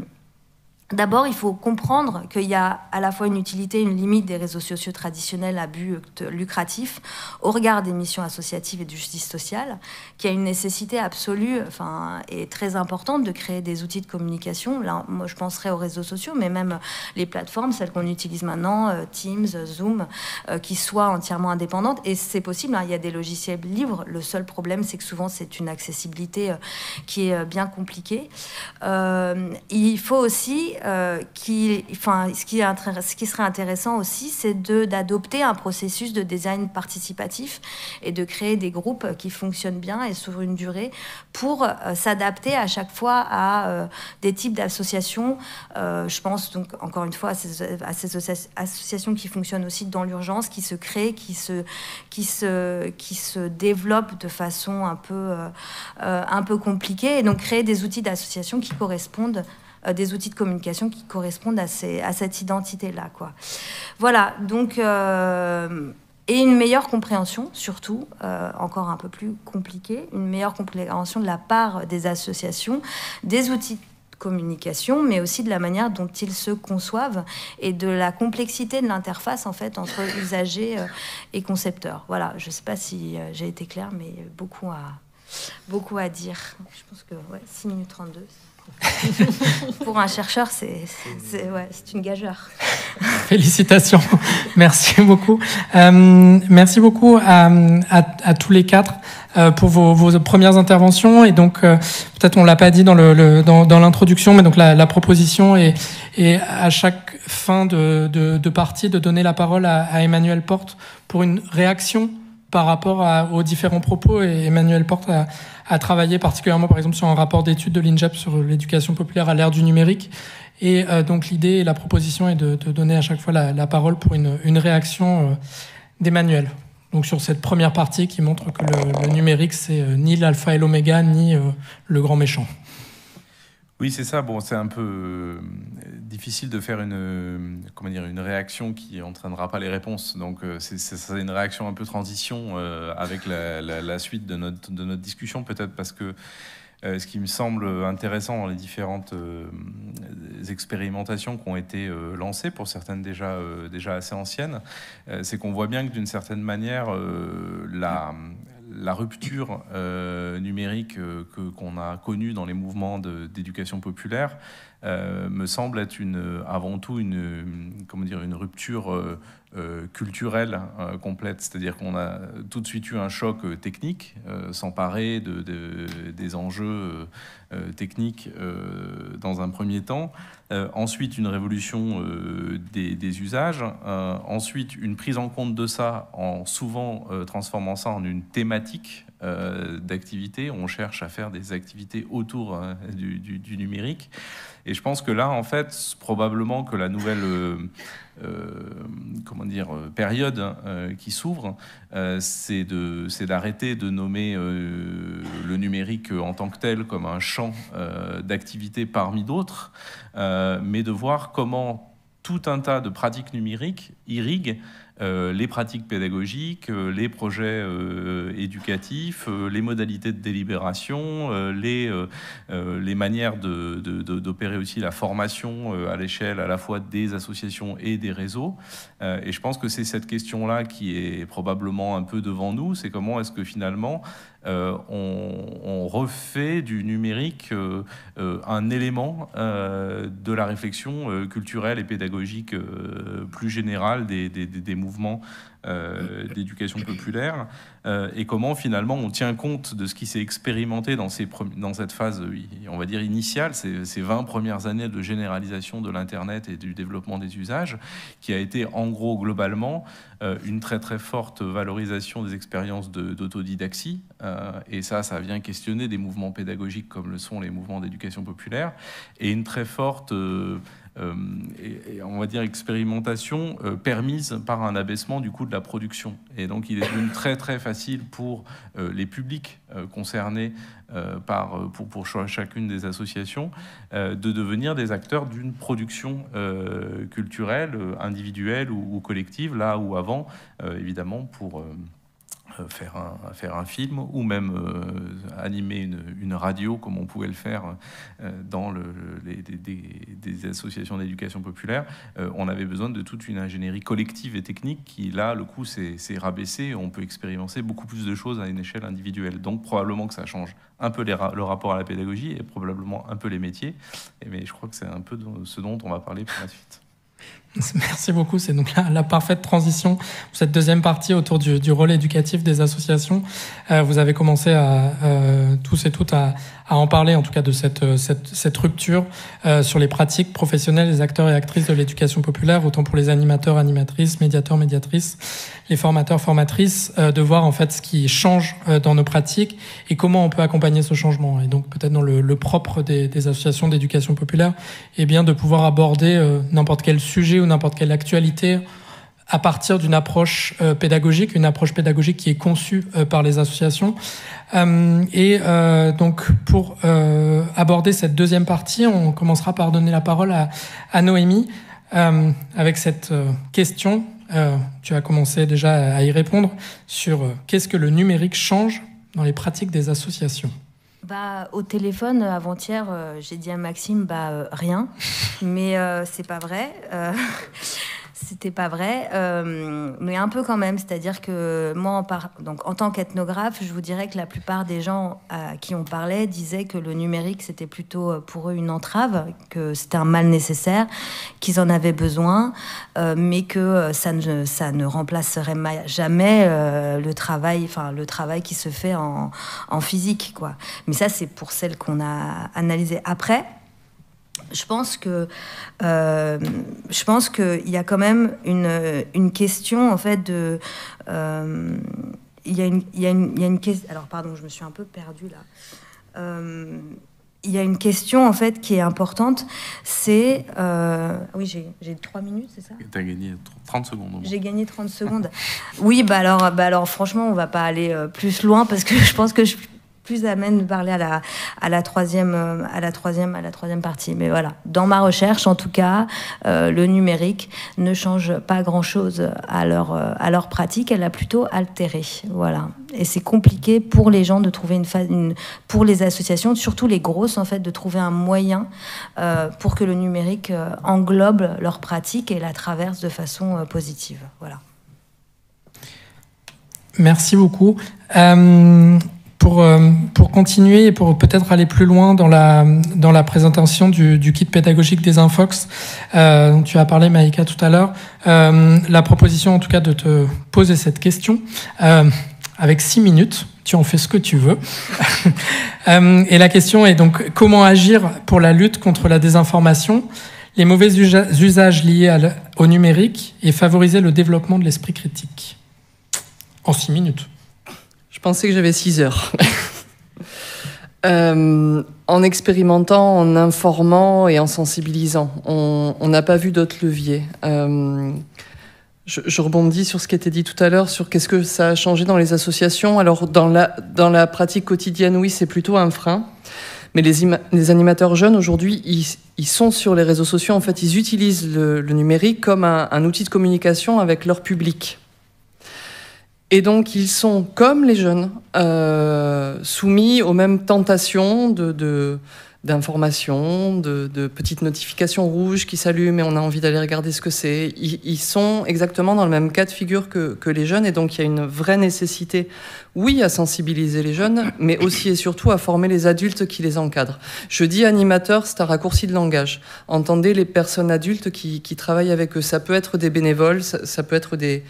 D'abord, il faut comprendre qu'il y a à la fois une utilité et une limite des réseaux sociaux traditionnels à but lucratif au regard des missions associatives et de justice sociale, qu'il y a une nécessité absolue enfin, et très importante de créer des outils de communication. Là, moi, je penserais aux réseaux sociaux, mais même les plateformes, celles qu'on utilise maintenant, euh, Teams, Zoom, euh, qui soient entièrement indépendantes. Et c'est possible, hein, il y a des logiciels libres. Le seul problème, c'est que souvent, c'est une accessibilité euh, qui est bien compliquée. il faut aussi euh, ce, qui serait intéressant aussi, c'est d'adopter un processus de design participatif et de créer des groupes qui fonctionnent bien et sur une durée pour euh, s'adapter à chaque fois à euh, des types d'associations. je pense donc encore une fois à ces, associations qui fonctionnent aussi dans l'urgence, qui se créent, qui se développent de façon un peu, un peu compliquée et donc créer des outils d'association qui correspondent euh, des outils de communication qui correspondent à, cette identité-là. Voilà, donc, euh, et une meilleure compréhension, surtout, euh, encore un peu plus compliqué, une meilleure compréhension de la part des associations, des outils de communication, mais aussi de la manière dont ils se conçoivent et de la complexité de l'interface en fait entre usagers et concepteurs. Voilà, je ne sais pas si j'ai été claire, mais beaucoup à, beaucoup à dire. Je pense que ouais, 6 minutes 32. Pour un chercheur, c'est ouais, une gageure. Félicitations. Merci beaucoup. Euh, merci beaucoup à, à, tous les quatre euh, pour vos, vos, premières interventions. Et donc, euh, peut-être on l'a pas dit dans l'introduction, le, dans, mais donc la, la proposition est, est, à chaque fin de, de, de, partie de donner la parole à, à Emmanuel Porte pour une réaction par rapport aux différents propos. Et Emmanuel Porte a, a, travaillé particulièrement, par exemple, sur un rapport d'études de l'INJEP sur l'éducation populaire à l'ère du numérique. Et euh, donc l'idée et la proposition est de, de, donner à chaque fois la, la parole pour une, une réaction euh, d'Emmanuel. Donc sur cette première partie qui montre que le, le numérique, c'est euh, ni l'alpha et l'oméga, ni le grand méchant. Oui, c'est ça. Bon, c'est un peu euh, difficile de faire une, euh, comment dire, une réaction qui entraînera pas les réponses. Donc, euh, c'est une réaction un peu transition avec la, suite de notre, de notre discussion, peut-être parce que ce qui me semble intéressant dans les différentes expérimentations qui ont été lancées, pour certaines déjà, déjà assez anciennes, c'est qu'on voit bien que d'une certaine manière, la, la rupture numérique que, qu'on a connue dans les mouvements d'éducation populaire euh, me semble être avant tout une, rupture euh, euh, culturelle complète. C'est-à-dire qu'on a tout de suite eu un choc technique, s'emparer de, des enjeux techniques dans un premier temps. Ensuite, une révolution des, des, usages. ensuite, une prise en compte de ça en souvent transformant ça en une thématique d'activité. On cherche à faire des activités autour du, numérique. Et je pense que là, en fait, probablement que la nouvelle euh, euh, comment dire, euh, période qui s'ouvre, c'est d'arrêter de, nommer le numérique en tant que tel comme un champ d'activité parmi d'autres, mais de voir comment tout un tas de pratiques numériques irriguent euh, les pratiques pédagogiques, euh, les projets euh, éducatifs, les modalités de délibération, les, les manières d'opérer aussi la formation à l'échelle à la fois des associations et des réseaux. et je pense que c'est cette question-là qui est probablement un peu devant nous, c'est comment est-ce que finalement on, refait du numérique un élément de la réflexion culturelle et pédagogique plus générale des, mouvements mouvement euh, d'éducation populaire euh, et comment finalement on tient compte de ce qui s'est expérimenté dans, ces dans cette phase, on va dire, initiale, ces, ces 20 premières années de généralisation de l'Internet et du développement des usages, qui a été en gros globalement euh, une très très forte valorisation des expériences d'autodidaxie. et ça, ça vient questionner des mouvements pédagogiques comme le sont les mouvements d'éducation populaire, et une très forte... et, on va dire expérimentation permise par un abaissement du coût de la production. Et donc il est devenu très très facile pour euh, les publics euh, concernés euh, par, pour, pour, chacune des associations de devenir des acteurs d'une production culturelle, individuelle ou, collective, là où avant, évidemment, pour euh, faire un, faire un film ou même euh, animer une, radio comme on pouvait le faire euh, dans le, les, des, associations d'éducation populaire, on avait besoin de toute une ingénierie collective et technique qui là le coup s'est rabaissé, on peut expérimenter beaucoup plus de choses à une échelle individuelle. Donc probablement que ça change un peu le rapport à la pédagogie et probablement un peu les métiers, mais je crois que c'est un peu ce dont on va parler pour la suite. Merci beaucoup. C'est donc la, parfaite transition pour cette deuxième partie autour du, rôle éducatif des associations. Euh, vous avez commencé à, euh, tous et toutes à, à en parler, en tout cas de cette, euh, cette, cette rupture euh, sur les pratiques professionnelles des acteurs et actrices de l'éducation populaire, autant pour les animateurs, animatrices, médiateurs, médiatrices, les formateurs, formatrices, euh, de voir en fait ce qui change euh, dans nos pratiques et comment on peut accompagner ce changement. Et donc peut-être dans le, le propre des, des associations d'éducation populaire, et eh bien de pouvoir aborder n'importe quel sujet ou n'importe quelle actualité à partir d'une approche euh, pédagogique, une approche pédagogique qui est conçue euh, par les associations. Euh, et donc pour aborder cette deuxième partie, on commencera par donner la parole à, à Noémie avec cette question. tu as commencé déjà à y répondre sur qu'est-ce que le numérique change dans les pratiques des associations? Bah, au téléphone avant-hier, j'ai dit à Maxime bah rien, mais c'est pas vrai. C'était pas vrai, euh, mais un peu quand même. C'est-à-dire que moi, en, par... Donc, en tant qu'ethnographe, je vous dirais que la plupart des gens à qui on parlait disaient que le numérique, c'était plutôt euh, pour eux une entrave, que c'était un mal nécessaire, qu'ils en avaient besoin, euh, mais que ça ne, ça ne remplacerait jamais le, travail, le travail qui se fait en, en physique. Quoi. Mais ça, c'est pour celles qu'on a analysées après je pense que euh, je pense qu'il y a quand même une, une question en fait de euh, il y a une il y a une, il y a une question alors pardon je me suis un peu perdue là euh, il y a une question en fait qui est importante, c'est euh, oui j'ai trois minutes c'est ça? Tu as gagné 30 secondes. J'ai gagné 30 secondes. oui bah alors bah alors franchement on va pas aller euh, plus loin parce que je pense que je plus amène de parler à la, à la troisième, euh, à la troisième, à la troisième partie. Mais voilà, dans ma recherche, en tout cas, euh, le numérique ne change pas grand-chose à leur, euh, à leur pratique. Elle a plutôt altéré. Voilà. Et c'est compliqué pour les gens de trouver une, pour les associations, surtout les grosses en fait, de trouver un moyen pour que le numérique englobe leur pratique et la traverse de façon positive. Voilà. Merci beaucoup. Pour, euh, pour continuer et pour peut-être aller plus loin dans la, dans la présentation du, kit pédagogique des Infox, euh, dont tu as parlé, Maïka, tout à l'heure, euh, la proposition en tout cas de te poser cette question, avec six minutes, tu en fais ce que tu veux. Et la question est donc comment agir pour la lutte contre la désinformation, les mauvais usages liés au numérique et favoriser le développement de l'esprit critique? En six minutes. Je pensais que j'avais 6 heures. euh, en expérimentant, en informant et en sensibilisant, on n'a pas vu d'autres leviers. Euh, je, rebondis sur ce qui était dit tout à l'heure, sur qu'est-ce que ça a changé dans les associations. Alors, dans la, dans la pratique quotidienne, oui, c'est plutôt un frein. Mais les, animateurs jeunes, aujourd'hui, ils, ils, sont sur les réseaux sociaux. En fait, ils utilisent le, numérique comme un outil de communication avec leur public. Et donc, ils sont, comme les jeunes, euh, soumis aux mêmes tentations de, d'informations, de, petites notifications rouges qui s'allument et on a envie d'aller regarder ce que c'est. Ils, sont exactement dans le même cas de figure que, que, les jeunes et donc il y a une vraie nécessité, oui, à sensibiliser les jeunes, mais aussi et surtout à former les adultes qui les encadrent. Je dis animateur, c'est un raccourci de langage. Entendez les personnes adultes qui, qui travaillent avec eux. Ça peut être des bénévoles, ça peut être des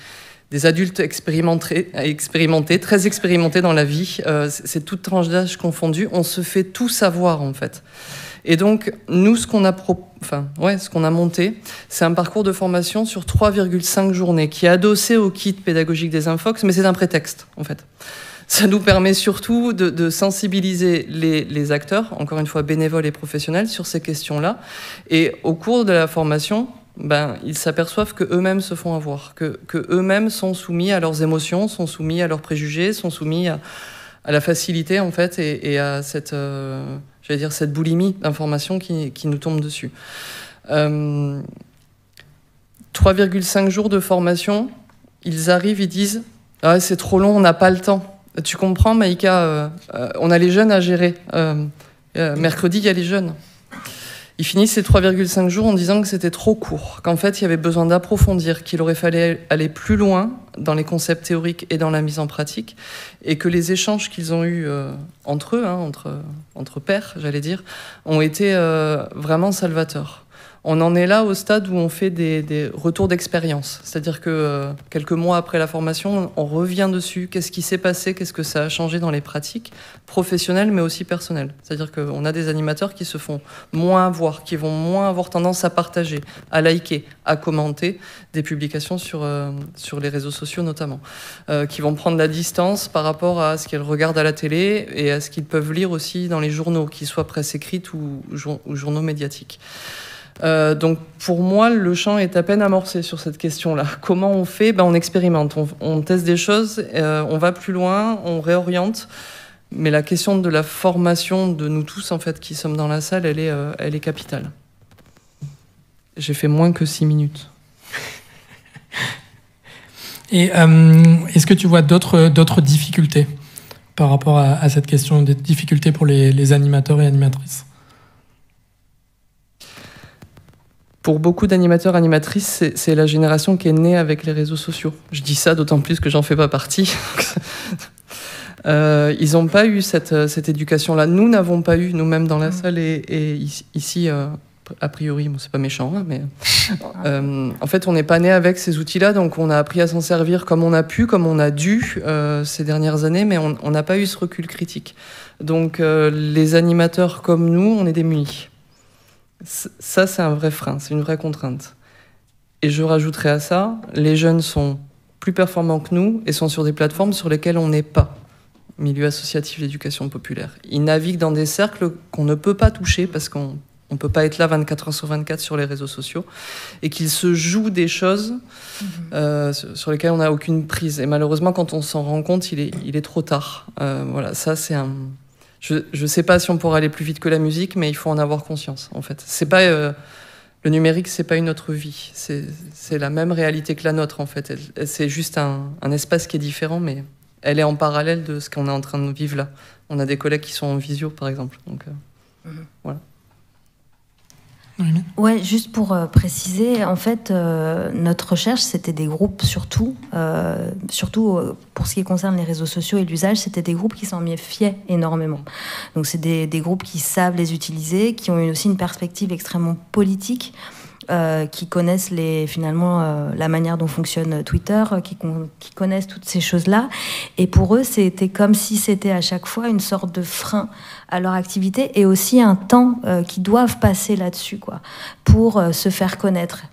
des adultes expérimentés, expérimentés, très expérimentés dans la vie. Euh, c'est toute tranche d'âge confondue. On se fait tout savoir en fait. Et donc nous, ce qu'on a, pro... enfin, ouais, a monté, c'est un parcours de formation sur 3,5 journées qui est adossé au kit pédagogique des Infox, mais c'est un prétexte en fait. Ça nous permet surtout de, de sensibiliser les, les, acteurs, encore une fois bénévoles et professionnels, sur ces questions-là. Et au cours de la formation, ben, ils s'aperçoivent que eux-mêmes se font avoir, que, que eux-mêmes sont soumis à leurs émotions, sont soumis à leurs préjugés, sont soumis à, à la facilité en fait et, à cette, euh, j'allais dire cette boulimie d'informations qui, qui, nous tombe dessus. Euh, 3,5 jours de formation, ils arrivent, ils disent ah, c'est trop long, on n'a pas le temps. Tu comprends, Maïka, euh, on a les jeunes à gérer. Euh, mercredi, il y a les jeunes. Ils finissent ces 3,5 jours en disant que c'était trop court, qu'en fait il y avait besoin d'approfondir, qu'il aurait fallu aller plus loin dans les concepts théoriques et dans la mise en pratique, et que les échanges qu'ils ont eus euh, entre eux, hein, entre, entre j'allais dire, ont été euh, vraiment salvateurs. On en est là au stade où on fait des, des retours d'expérience. C'est-à-dire que euh, quelques mois après la formation, on revient dessus. Qu'est-ce qui s'est passé? Qu'est-ce que ça a changé dans les pratiques professionnelles, mais aussi personnelles? C'est-à-dire qu'on a des animateurs qui se font moins voir, qui vont moins avoir tendance à partager, à liker, à commenter des publications sur, euh, sur les réseaux sociaux notamment, euh, qui vont prendre la distance par rapport à ce qu'ils regardent à la télé et à ce qu'ils peuvent lire aussi dans les journaux, qu'ils soient presse écrite ou journaux médiatiques. Euh, donc pour moi, le champ est à peine amorcé sur cette question-là. Comment on fait? Ben, On expérimente, on, teste des choses, euh, on va plus loin, on réoriente. Mais la question de la formation de nous tous, en fait, qui sommes dans la salle, elle est, euh, elle est capitale. J'ai fait moins que six minutes. Et est-ce que tu vois d'autres difficultés par rapport à, cette question des difficultés pour les animateurs et animatrices? Pour beaucoup d'animateurs, animatrices, c'est la génération qui est née avec les réseaux sociaux. Je dis ça d'autant plus que j'en fais pas partie. euh, ils n'ont pas eu cette, cette éducation-là. Nous n'avons pas eu, nous-mêmes dans la salle et, et ici, euh, a priori, bon, c'est pas méchant, hein, mais euh, en fait, on n'est pas né avec ces outils-là, donc on a appris à s'en servir comme on a pu, comme on a dû euh, ces dernières années, mais on n'a pas eu ce recul critique. Donc euh, les animateurs comme nous, on est démunis. Ça, c'est un vrai frein, c'est une vraie contrainte. Et je rajouterai à ça, les jeunes sont plus performants que nous et sont sur des plateformes sur lesquelles on n'est pas. Milieu associatif d'éducation populaire. Ils naviguent dans des cercles qu'on ne peut pas toucher parce qu'on On peut pas être là 24 heures sur 24 sur les réseaux sociaux et qu'il se joue des choses mhm. euh, sur lesquelles on n'a aucune prise. Et malheureusement, quand on s'en rend compte, il est, il est trop tard. Euh, voilà, ça c'est un. Je ne sais pas si on pourra aller plus vite que la musique, mais il faut en avoir conscience. En fait, c'est pas euh, le numérique, c'est pas une autre vie. C'est la même réalité que la nôtre en fait. C'est juste un, un espace qui est différent, mais elle est en parallèle de ce qu'on est en train de vivre là. On a des collègues qui sont en visio, par exemple. Donc mhm. voilà. Ouais, juste pour euh, préciser, en fait, euh, notre recherche, c'était des groupes surtout, euh, surtout pour ce qui concerne les réseaux sociaux et l'usage, c'était des groupes qui s'en méfiaient énormément. Donc, c'est des, groupes qui savent les utiliser, qui ont aussi une perspective extrêmement politique. qui connaissent les, finalement la manière dont fonctionne Twitter, qui connaissent toutes ces choses-là. Et pour eux, c'était comme si c'était à chaque fois une sorte de frein à leur activité et aussi un temps euh, qu'ils doivent passer là-dessus, quoi, pour euh, se faire connaître.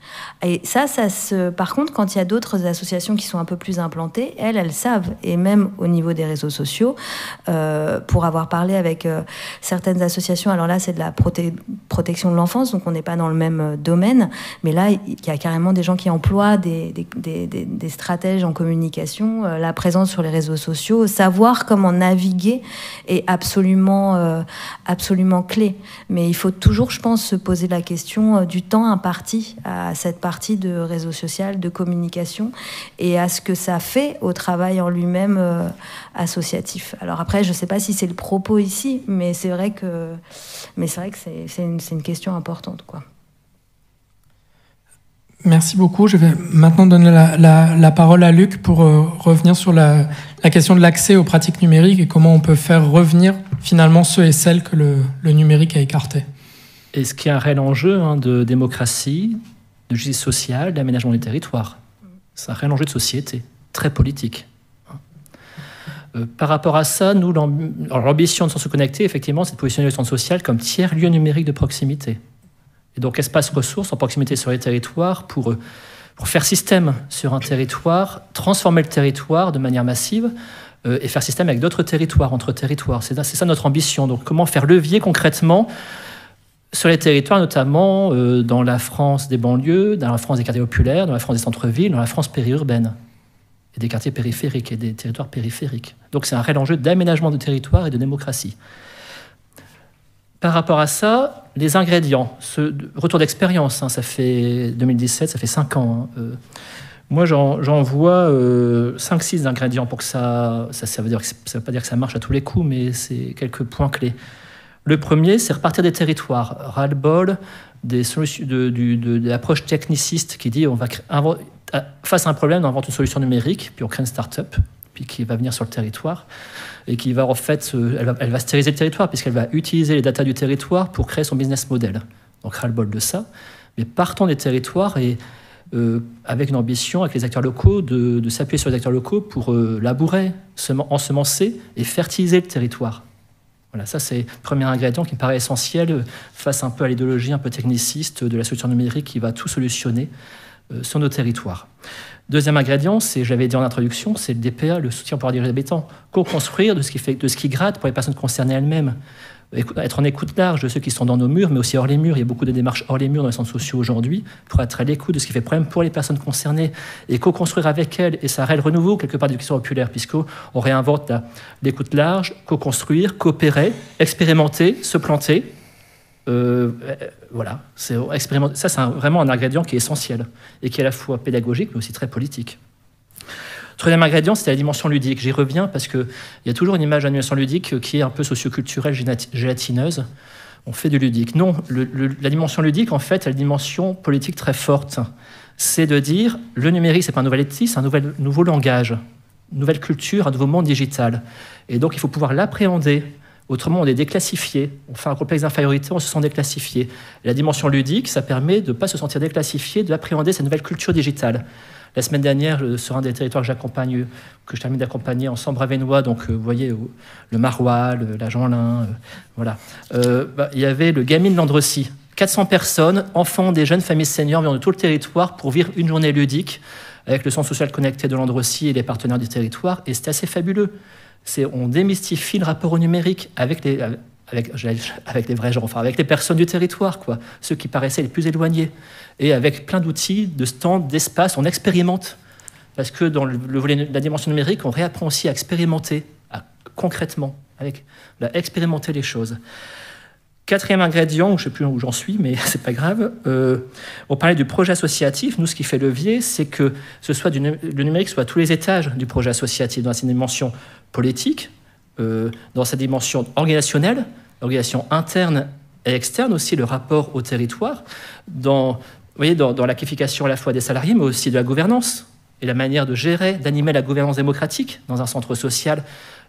Et ça, ça se, par contre, quand il y a d'autres associations qui sont un peu plus implantées, elles, elles savent, et même au niveau des réseaux sociaux, euh, pour avoir parlé avec certaines associations, alors là, c'est de la protection de l'enfance, donc on n'est pas dans le même domaine, mais là, il y a carrément des gens qui emploient des, des, des, des stratèges en communication, la présence sur les réseaux sociaux, savoir comment naviguer est absolument euh, absolument clé. Mais il faut toujours, je pense, se poser la question euh, du temps imparti à cette partie de réseau social, de communication, et à ce que ça fait au travail en lui-même euh, associatif. Alors après, je ne sais pas si c'est le propos ici, mais c'est vrai que, mais c'est vrai que une, une question importante, quoi. Merci beaucoup. Je vais maintenant donner la, parole à Luc pour euh, revenir sur la, question de l'accès aux pratiques numériques et comment on peut faire revenir finalement ceux et celles que le, numérique a écartés. Et ce qui est un réel enjeu hein, de démocratie, de justice sociale, d'aménagement du territoire? C'est un réel enjeu de société, très politique. Euh, par rapport à ça, nous, l'ambition de se connecter, effectivement, c'est de positionner le centre social comme tiers-lieu numérique de proximité. Et donc espace ressources en proximité sur les territoires pour, euh, pour faire système sur un territoire, transformer le territoire de manière massive euh, et faire système avec d'autres territoires, entre territoires. C'est ça notre ambition. Donc comment faire levier concrètement sur les territoires, notamment euh, dans la France des banlieues, dans la France des quartiers populaires, dans la France des centres-villes, dans la France périurbaine, et des quartiers périphériques et des territoires périphériques. Donc c'est un réel enjeu d'aménagement de territoire et de démocratie. Par rapport à ça, les ingrédients, ce retour d'expérience, hein, ça fait 2017, ça fait 5 ans. Hein, euh, moi, j'en vois 5-6 euh, ingrédients pour que ça. Ça ne veut, pas dire que ça marche à tous les coups, mais c'est quelques points clés. Le premier, c'est repartir des territoires. Ras-le-bol des de, de, l'approche techniciste qui dit on va face à un problème, on invente une solution numérique, puis on crée une start-up, qui va venir sur le territoire et qui va en fait, elle va, stériliser le territoire puisqu'elle va utiliser les datas du territoire pour créer son business model. Donc ras-le-bol de ça. Mais partons des territoires et euh, avec une ambition, avec les acteurs locaux, de, s'appuyer sur les acteurs locaux pour euh, labourer, ensemencer et fertiliser le territoire. Voilà, ça c'est le premier ingrédient qui me paraît essentiel face un peu à l'idéologie un peu techniciste de la solution numérique qui va tout solutionner euh, sur nos territoires. Deuxième ingrédient, c'est, j'avais dit en introduction, c'est le DPA, le soutien pour des habitants. Co-construire de ce qui fait, de ce qui gratte pour les personnes concernées elles-mêmes. Être en écoute large de ceux qui sont dans nos murs, mais aussi hors les murs. Il y a beaucoup de démarches hors les murs dans les centres sociaux aujourd'hui pour être à l'écoute de ce qui fait problème pour les personnes concernées et co-construire avec elles. Et ça aurait le renouveau quelque part d'éducation populaire, puisqu'on réinvente l'écoute large, co-construire, coopérer, expérimenter, se planter euh, voilà, c'est ça c'est vraiment un ingrédient qui est essentiel et qui est à la fois pédagogique mais aussi très politique. Troisième ingrédient, c'est la dimension ludique. J'y reviens parce qu'il y a toujours une image d'animation ludique qui est un peu socioculturelle, gélatineuse. On fait du ludique. Non, la dimension ludique, en fait, a une dimension politique très forte. C'est de dire, le numérique, c'est pas un nouvel outil, c'est un nouvel, nouveau langage, une nouvelle culture, un nouveau monde digital. Et donc, il faut pouvoir l'appréhender Autrement, on est déclassifié. On fait un complexe d'infériorité, on se sent déclassifié. la dimension ludique, ça permet de ne pas se sentir déclassifié, d'appréhender cette nouvelle culture digitale. La semaine dernière, sur un des territoires que j'accompagne, que je termine d'accompagner en Sambre-Avenois, donc euh, vous voyez le Marois, la Jeanlin, euh, voilà. Euh, bah, il y avait le Gamine Landrecy. 400 personnes, enfants des jeunes familles seniors, venant de tout le territoire pour vivre une journée ludique avec le centre social connecté de Landrecy et les partenaires du territoire. Et c'était assez fabuleux on démystifie le rapport au numérique avec les, avec, avec les vrais gens, enfin avec les personnes du territoire, quoi, ceux qui paraissaient les plus éloignés. Et avec plein d'outils, de stands, d'espace, on expérimente. Parce que dans la dimension numérique, on réapprend aussi à expérimenter, à, concrètement, avec, à expérimenter les choses. Quatrième ingrédient, je ne sais plus où j'en suis, mais c'est pas grave. Euh, on parlait du projet associatif. Nous, ce qui fait levier, c'est que ce soit le numérique soit à tous les étages du projet associatif, dans sa dimension politique, euh, dans sa dimension organisationnelle, organisation interne et externe aussi, le rapport au territoire, dans, vous à la fois des salariés, mais aussi de la gouvernance et la manière de gérer, d'animer la gouvernance démocratique dans un centre social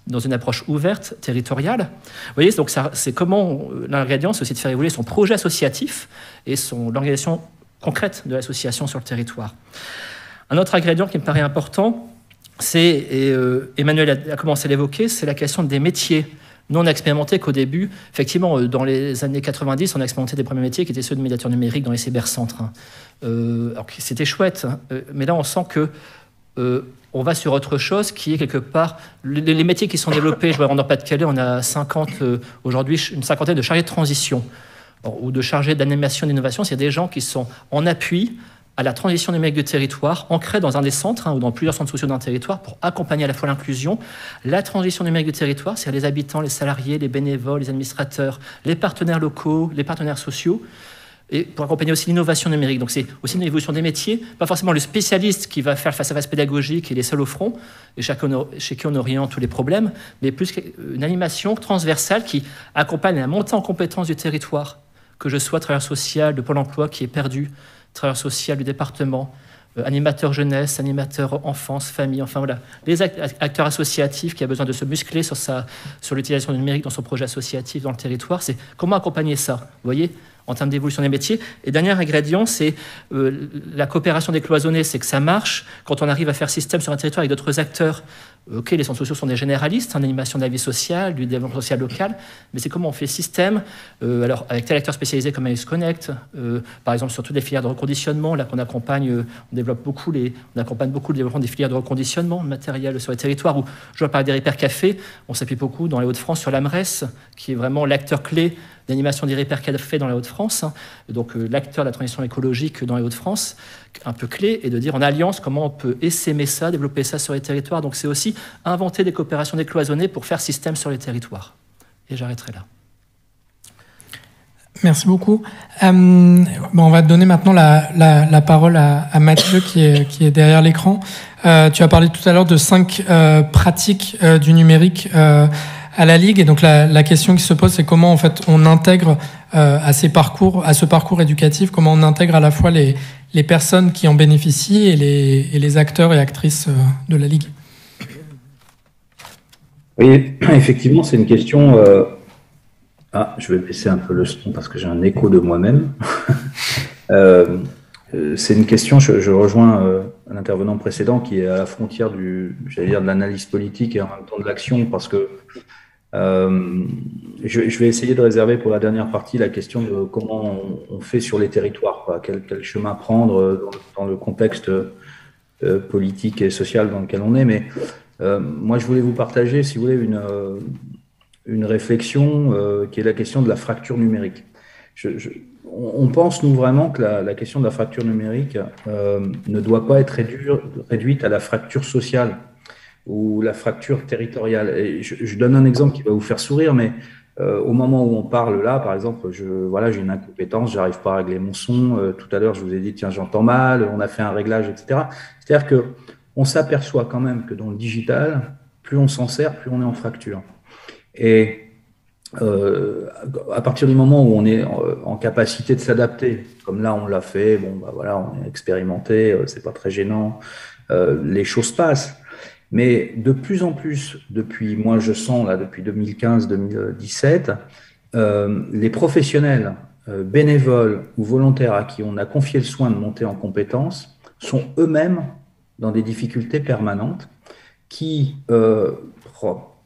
dans une approche ouverte, territoriale. Vous voyez, donc c'est comment l'ingrédient, c'est aussi de faire évoluer son projet associatif et son l'organisation concrète de l'association sur le territoire. Un autre ingrédient qui me paraît important, c'est, et euh, Emmanuel a, commencé à l'évoquer, c'est la question des métiers. Nous, on a expérimenté qu'au début, effectivement, euh, dans les années 90, on a expérimenté des premiers métiers qui étaient ceux de médiateur numérique dans les cybercentres. Hein. Euh, alors c'était chouette, hein. mais là, on sent que on va sur autre chose qui est quelque part les, métiers qui sont développés. Je vois en Nord-Pas-de-Calais, on a 50 euh, aujourd'hui une cinquantaine de chargés de transition ou de chargés d'animation d'innovation. C'est des gens qui sont en appui à la transition numérique du territoire, ancrés dans un des centres hein, ou dans plusieurs centres sociaux d'un territoire pour accompagner à la fois l'inclusion, la transition numérique du territoire, c'est les habitants, les salariés, les bénévoles, les administrateurs, les partenaires locaux, les partenaires sociaux et pour accompagner aussi l'innovation numérique. Donc c'est aussi une évolution des métiers, pas forcément le spécialiste qui va faire face à face pédagogique et les seuls au front, et chez qui on oriente tous les problèmes, mais plus une animation transversale qui accompagne la montée en compétence du territoire, que je sois travailleur social de Pôle emploi qui est perdu, travailleur social du département, euh, animateur jeunesse, animateur enfance, famille, enfin voilà, les acteurs associatifs qui a besoin de se muscler sur, sur l'utilisation du numérique dans son projet associatif dans le territoire, c'est comment accompagner ça, vous voyez? En termes d'évolution des métiers. Et dernier ingrédient, c'est euh, la coopération décloisonnée, c'est que ça marche quand on arrive à faire système sur un territoire avec d'autres acteurs. Ok, les centres sociaux sont des généralistes en animation de la vie sociale, du développement social local, mais c'est comment on fait système, euh, alors avec tel acteur spécialisé comme Alice Connect, euh, par exemple sur toutes les filières de reconditionnement, là qu'on accompagne, on développe beaucoup les, on accompagne beaucoup le développement des filières de reconditionnement matériel sur les territoires, où je vois parler des repères café, on s'appuie beaucoup dans les Hauts-de-France sur l'AMRES, qui est vraiment l'acteur clé d'animation des repères fait dans les Hauts-de-France, hein. donc euh, l'acteur de la transition écologique dans les Hauts-de-France, un peu clé, et de dire en alliance comment on peut essaimer ça, développer ça sur les territoires. Donc c'est aussi inventer des coopérations décloisonnées pour faire système sur les territoires. Et j'arrêterai là. Merci beaucoup. Euh, on va donner maintenant la, la, parole à, Mathieu qui est, qui est derrière l'écran. Euh, tu as parlé tout à l'heure de cinq pratiques du numérique à la Ligue. Et donc la, question qui se pose, c'est comment en fait on intègre euh, à ces parcours, à ce parcours éducatif, comment on intègre à la fois les, les personnes qui en bénéficient et les, et les acteurs et actrices euh, de la Ligue. Oui, effectivement, c'est une question. Euh, ah, je vais baisser un peu le son parce que j'ai un écho de moi-même. c'est une question, je, rejoins un intervenant précédent qui est à la frontière du, j'allais dire, de l'analyse politique et en même temps de l'action, parce que euh, je, vais essayer de réserver pour la dernière partie la question de comment on, fait sur les territoires, quel, chemin prendre dans, le contexte euh, politique et social dans lequel on est. Mais euh, moi, je voulais vous partager, si vous voulez, une, une réflexion qui est la question de la fracture numérique. on pense, nous, vraiment que la, question de la fracture numérique ne doit pas être réduite à la fracture sociale ou la fracture territoriale. Je, donne un exemple qui va vous faire sourire, mais euh, au moment où on parle là, par exemple, voilà, j'ai une incompétence, j'arrive pas à régler mon son. Euh, tout à l'heure, je vous ai dit, tiens, j'entends mal, on a fait un réglage, etc. C'est-à-dire que on s'aperçoit quand même que dans le digital, plus on s'en sert, plus on est en fracture. Et euh, à partir du moment où on est en, capacité de s'adapter, comme là on l'a fait, bon bah voilà, on est expérimenté, c'est pas très gênant, les choses passent. Mais de plus en plus, depuis, moi je sens là, depuis 2015-2017, euh, les professionnels euh, bénévoles ou volontaires à qui on a confié le soin de monter en compétences sont eux-mêmes dans des difficultés permanentes qui euh,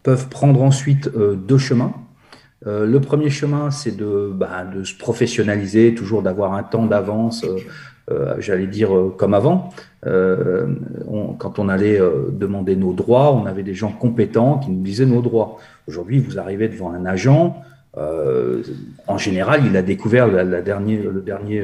peuvent prendre ensuite deux chemins. le premier chemin, c'est bah, de, se professionnaliser, toujours d'avoir un temps d'avance euh, j'allais dire euh, comme avant. Euh, quand on allait demander nos droits, on avait des gens compétents qui nous disaient nos droits. Aujourd'hui, vous arrivez devant un agent, en général, il a découvert la, dernière, le dernier,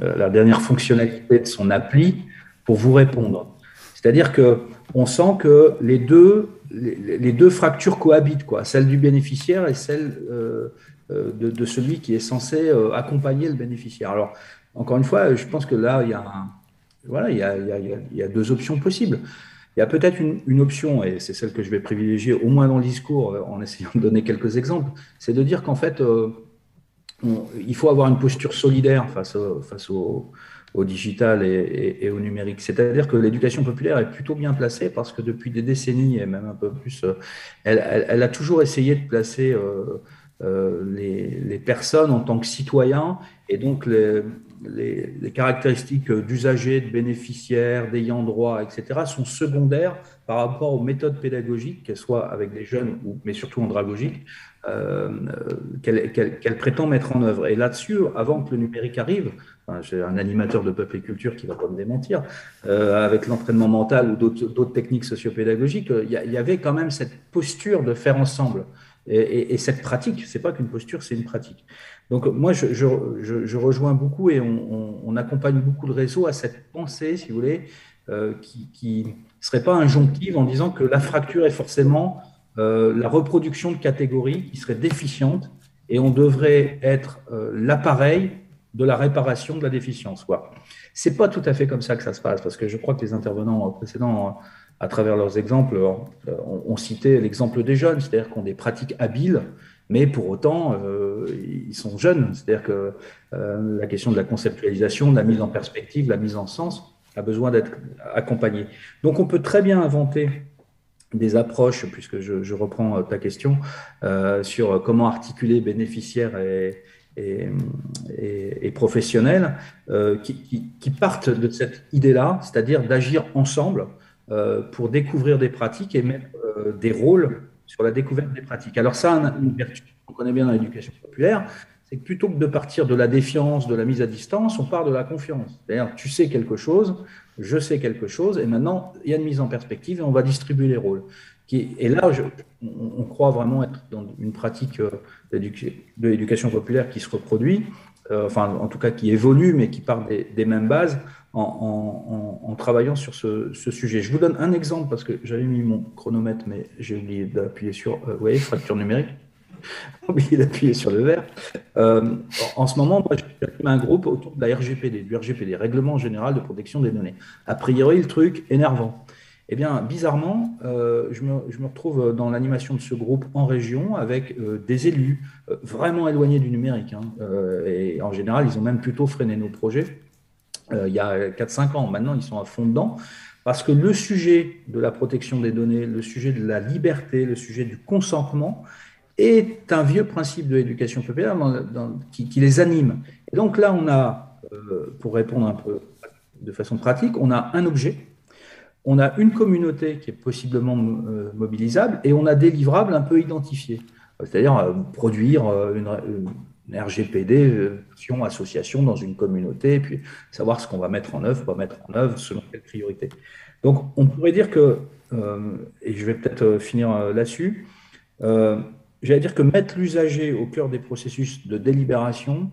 la dernière fonctionnalité de son appli pour vous répondre. C'est-à-dire que on sent que les deux, les, deux fractures cohabitent, quoi, celle du bénéficiaire et celle de, de, celui qui est censé accompagner le bénéficiaire. Alors, encore une fois, je pense que là, il y a, deux options possibles. Il y a peut-être une, option, et c'est celle que je vais privilégier au moins dans le discours, euh, en essayant de donner quelques exemples, c'est de dire qu'en fait, euh, il faut avoir une posture solidaire face, face au, digital et, au numérique. C'est-à-dire que l'éducation populaire est plutôt bien placée parce que depuis des décennies, et même un peu plus, euh, elle, a toujours essayé de placer les, les, personnes en tant que citoyens et donc les, les, caractéristiques d'usagers, de bénéficiaires, d'ayants droit, etc., sont secondaires par rapport aux méthodes pédagogiques, qu'elles soient avec des jeunes, ou, mais surtout andragogiques, euh, qu'elle prétend mettre en œuvre. Et là-dessus, avant que le numérique arrive, j'ai un animateur de Peuple et Culture qui va pas me démentir, euh, avec l'entraînement mental ou d'autres techniques sociopédagogiques, il y, y, avait quand même cette posture de faire ensemble. Et, et, cette pratique, c'est pas qu'une posture, c'est une pratique. Donc moi, je, rejoins beaucoup et on, accompagne beaucoup de réseaux à cette pensée, si vous voulez, euh, qui ne serait pas injonctive en disant que la fracture est forcément euh, la reproduction de catégories qui serait déficiente et on devrait être euh, l'appareil de la réparation de la déficience. Ce n'est pas tout à fait comme ça que ça se passe, parce que je crois que les intervenants précédents à travers leurs exemples, euh, on, citait l'exemple des jeunes, c'est-à-dire qu'on des pratiques habiles, mais pour autant, euh, ils sont jeunes. C'est-à-dire que euh, la question de la conceptualisation, de la mise en perspective, la mise en sens a besoin d'être accompagnée. Donc on peut très bien inventer des approches, puisque je, reprends ta question, sur comment articuler bénéficiaires et, professionnels, qui, qui, partent de cette idée-là, c'est-à-dire d'agir ensemble euh, pour découvrir des pratiques et mettre euh, des rôles sur la découverte des pratiques. Alors ça, une vertu qu'on connaît bien dans l'éducation populaire, c'est que plutôt que de partir de la défiance, de la mise à distance, on part de la confiance. C'est-à-dire, tu sais quelque chose, je sais quelque chose, et maintenant, il y a une mise en perspective et on va distribuer les rôles. et là, on, croit vraiment être dans une pratique euh, de l'éducation populaire qui se reproduit, enfin, en tout cas qui évolue, mais qui part des mêmes bases, en, travaillant sur ce, sujet. Je vous donne un exemple parce que j'avais mis mon chronomètre, mais j'ai oublié d'appuyer sur, euh, voyez, fracture numérique. J'ai oublié d'appuyer sur le vert. Euh, en ce moment, moi, j'ai un groupe autour de la RGPD, du RGPD, Règlement général de protection des données. A priori, le truc énervant. Eh bien, bizarrement, euh, je, me, retrouve dans l'animation de ce groupe en région avec euh, des élus vraiment éloignés du numérique. Hein. et en général, ils ont même plutôt freiné nos projets il y a 4-5 ans. Maintenant, ils sont à fond dedans. Parce que le sujet de la protection des données, le sujet de la liberté, le sujet du consentement est un vieux principe de l'éducation populaire qui, les anime. Et donc là, on a, euh, pour répondre un peu de façon pratique, on a un objet, on a une communauté qui est possiblement euh, mobilisable et on a des livrables un peu identifiés. C'est-à-dire produire une, RGPD, association dans une communauté, et puis savoir ce qu'on va mettre en œuvre, va mettre en œuvre selon quelle priorité. Donc, on pourrait dire que, euh, et je vais peut-être euh, finir euh, là-dessus, j'allais dire que mettre l'usager au cœur des processus de délibération,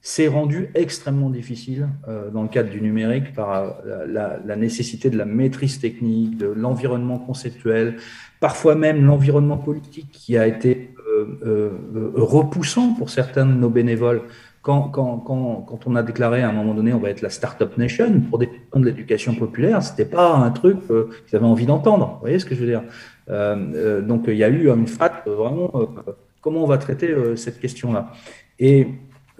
c'est rendu extrêmement difficile dans le cadre du numérique par la, nécessité de la maîtrise technique, de l'environnement conceptuel, parfois même l'environnement politique qui a été euh, euh, repoussant pour certains de nos bénévoles. Quand, quand, quand, quand, on a déclaré à un moment donné on va être la Startup Nation pour des de l'éducation populaire, c'était pas un truc euh, qu'ils avaient envie d'entendre. Vous voyez ce que je veux dire? Donc il y a eu une frat vraiment comment on va traiter cette question-là? Et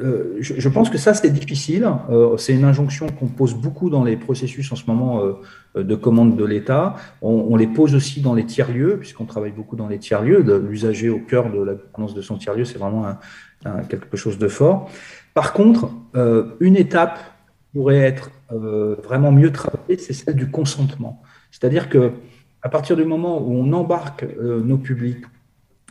euh, je, pense que ça, c'est difficile. Euh, c'est une injonction qu'on pose beaucoup dans les processus en ce moment euh, de commande de l'État. On, les pose aussi dans les tiers-lieux, puisqu'on travaille beaucoup dans les tiers-lieux. L'usager au cœur de la gouvernance de son tiers-lieu, c'est vraiment quelque chose de fort. Par contre, une étape pourrait être vraiment mieux travaillée, c'est celle du consentement. C'est-à-dire que à partir du moment où on embarque nos publics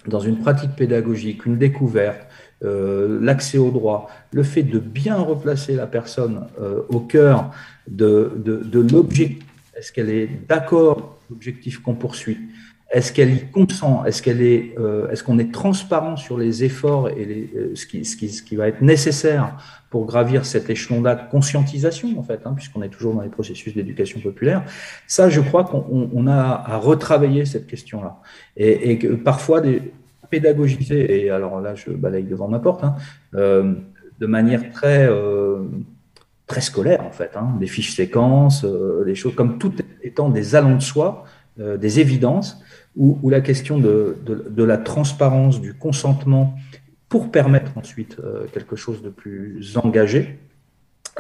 dans une pratique pédagogique, une découverte, euh, l'accès au droit, le fait de bien replacer la personne euh, au cœur de, de, l'objectif, est-ce qu'elle est d'accord avec l'objectif qu'on poursuit? Est-ce qu'elle y consent? Est-ce qu'elle est, est-ce qu'on est transparent sur les efforts et les, ce, qui, ce, qui, ce qui va être nécessaire pour gravir cet échelon-là de conscientisation, en fait, hein, puisqu'on est toujours dans les processus d'éducation populaire? Ça, je crois qu'on a à retravailler cette question-là. Et, que parfois, pédagogiser, et alors là, je balaye devant ma porte, hein, euh, de manière très, euh, très scolaire, en fait, hein, des fiches séquences, euh, des choses comme tout étant des allants de soi, des évidences, où, où, la question de, de, de, la transparence, du consentement, pour permettre ensuite quelque chose de plus engagé,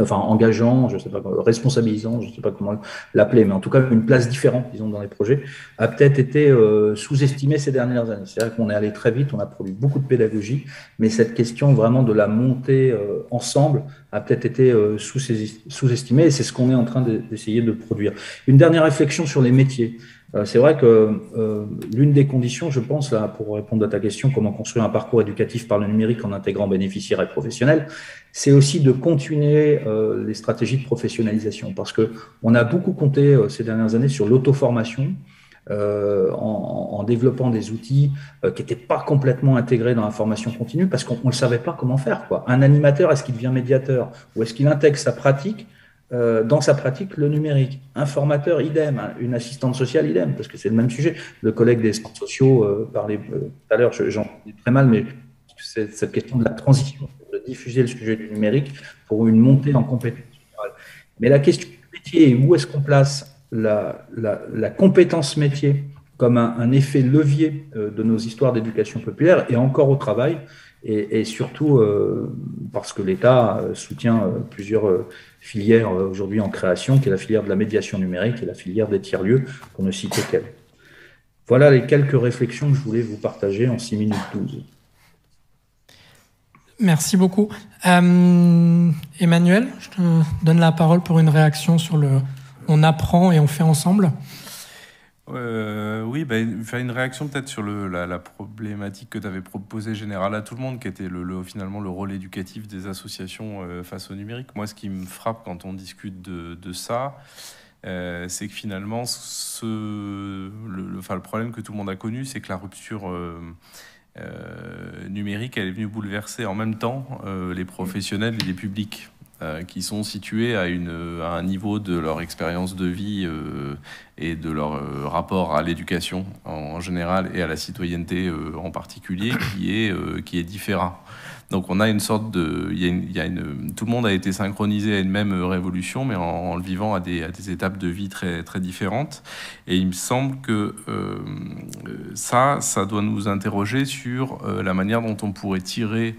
enfin engageant, je sais pas, responsabilisant, je sais pas comment l'appeler, mais en tout cas une place différente, disons, dans les projets, a peut-être été euh, sous-estimée ces dernières années. C'est vrai qu'on est allé très vite, on a produit beaucoup de pédagogie, mais cette question vraiment de la montée euh, ensemble a peut-être été euh, sous-estimée, et c'est ce qu'on est en train d'essayer de produire. Une dernière réflexion sur les métiers. Euh, c'est vrai que euh, l'une des conditions, je pense, là, pour répondre à ta question, comment construire un parcours éducatif par le numérique en intégrant bénéficiaires et professionnels, c'est aussi de continuer euh, les stratégies de professionnalisation, parce que on a beaucoup compté ces dernières années sur l'auto-formation. En, en, développant des outils qui n'étaient pas complètement intégrés dans la formation continue parce qu'on ne savait pas comment faire. Quoi. Un animateur, est-ce qu'il devient médiateur? Ou est-ce qu'il intègre sa pratique euh, dans sa pratique le numérique. Un formateur, idem. Hein, une assistante sociale, idem, parce que c'est le même sujet. Le collègue des centres sociaux euh, parlait euh, tout à l'heure, j'en dis très mal, mais c'est cette question de la transition, de diffuser le sujet du numérique pour une montée en compétence Mais la question du métier, où est-ce qu'on place la, la, la, compétence métier comme un, effet levier de nos histoires d'éducation populaire et encore au travail et, et surtout parce que l'État soutient plusieurs filière euh, aujourd'hui en création, qui est la filière de la médiation numérique et la filière des tiers-lieux, pour ne citer qu'elle. Voilà les quelques réflexions que je voulais vous partager en 6 minutes 12. Merci beaucoup. Euh, Emmanuel, je te donne la parole pour une réaction sur le on apprend et on fait ensemble. Euh, oui, bah, faire une réaction peut-être sur le, la, problématique que tu avais proposée générale à tout le monde, qui était le, finalement le rôle éducatif des associations euh, face au numérique. Moi, ce qui me frappe quand on discute de, ça, euh, c'est que finalement, ce, le, le problème que tout le monde a connu, c'est que la rupture numérique, elle est venue bouleverser en même temps les professionnels et les publics. Euh, qui sont situés à, un niveau de leur expérience de vie euh, et de leur euh, rapport à l'éducation en, général et à la citoyenneté en particulier qui est différent. Donc on a une sorte de, y a une, tout le monde a été synchronisé à une même révolution, mais en, le vivant à des, étapes de vie très très différentes. Et il me semble que euh, ça, ça doit nous interroger sur euh, la manière dont on pourrait tirer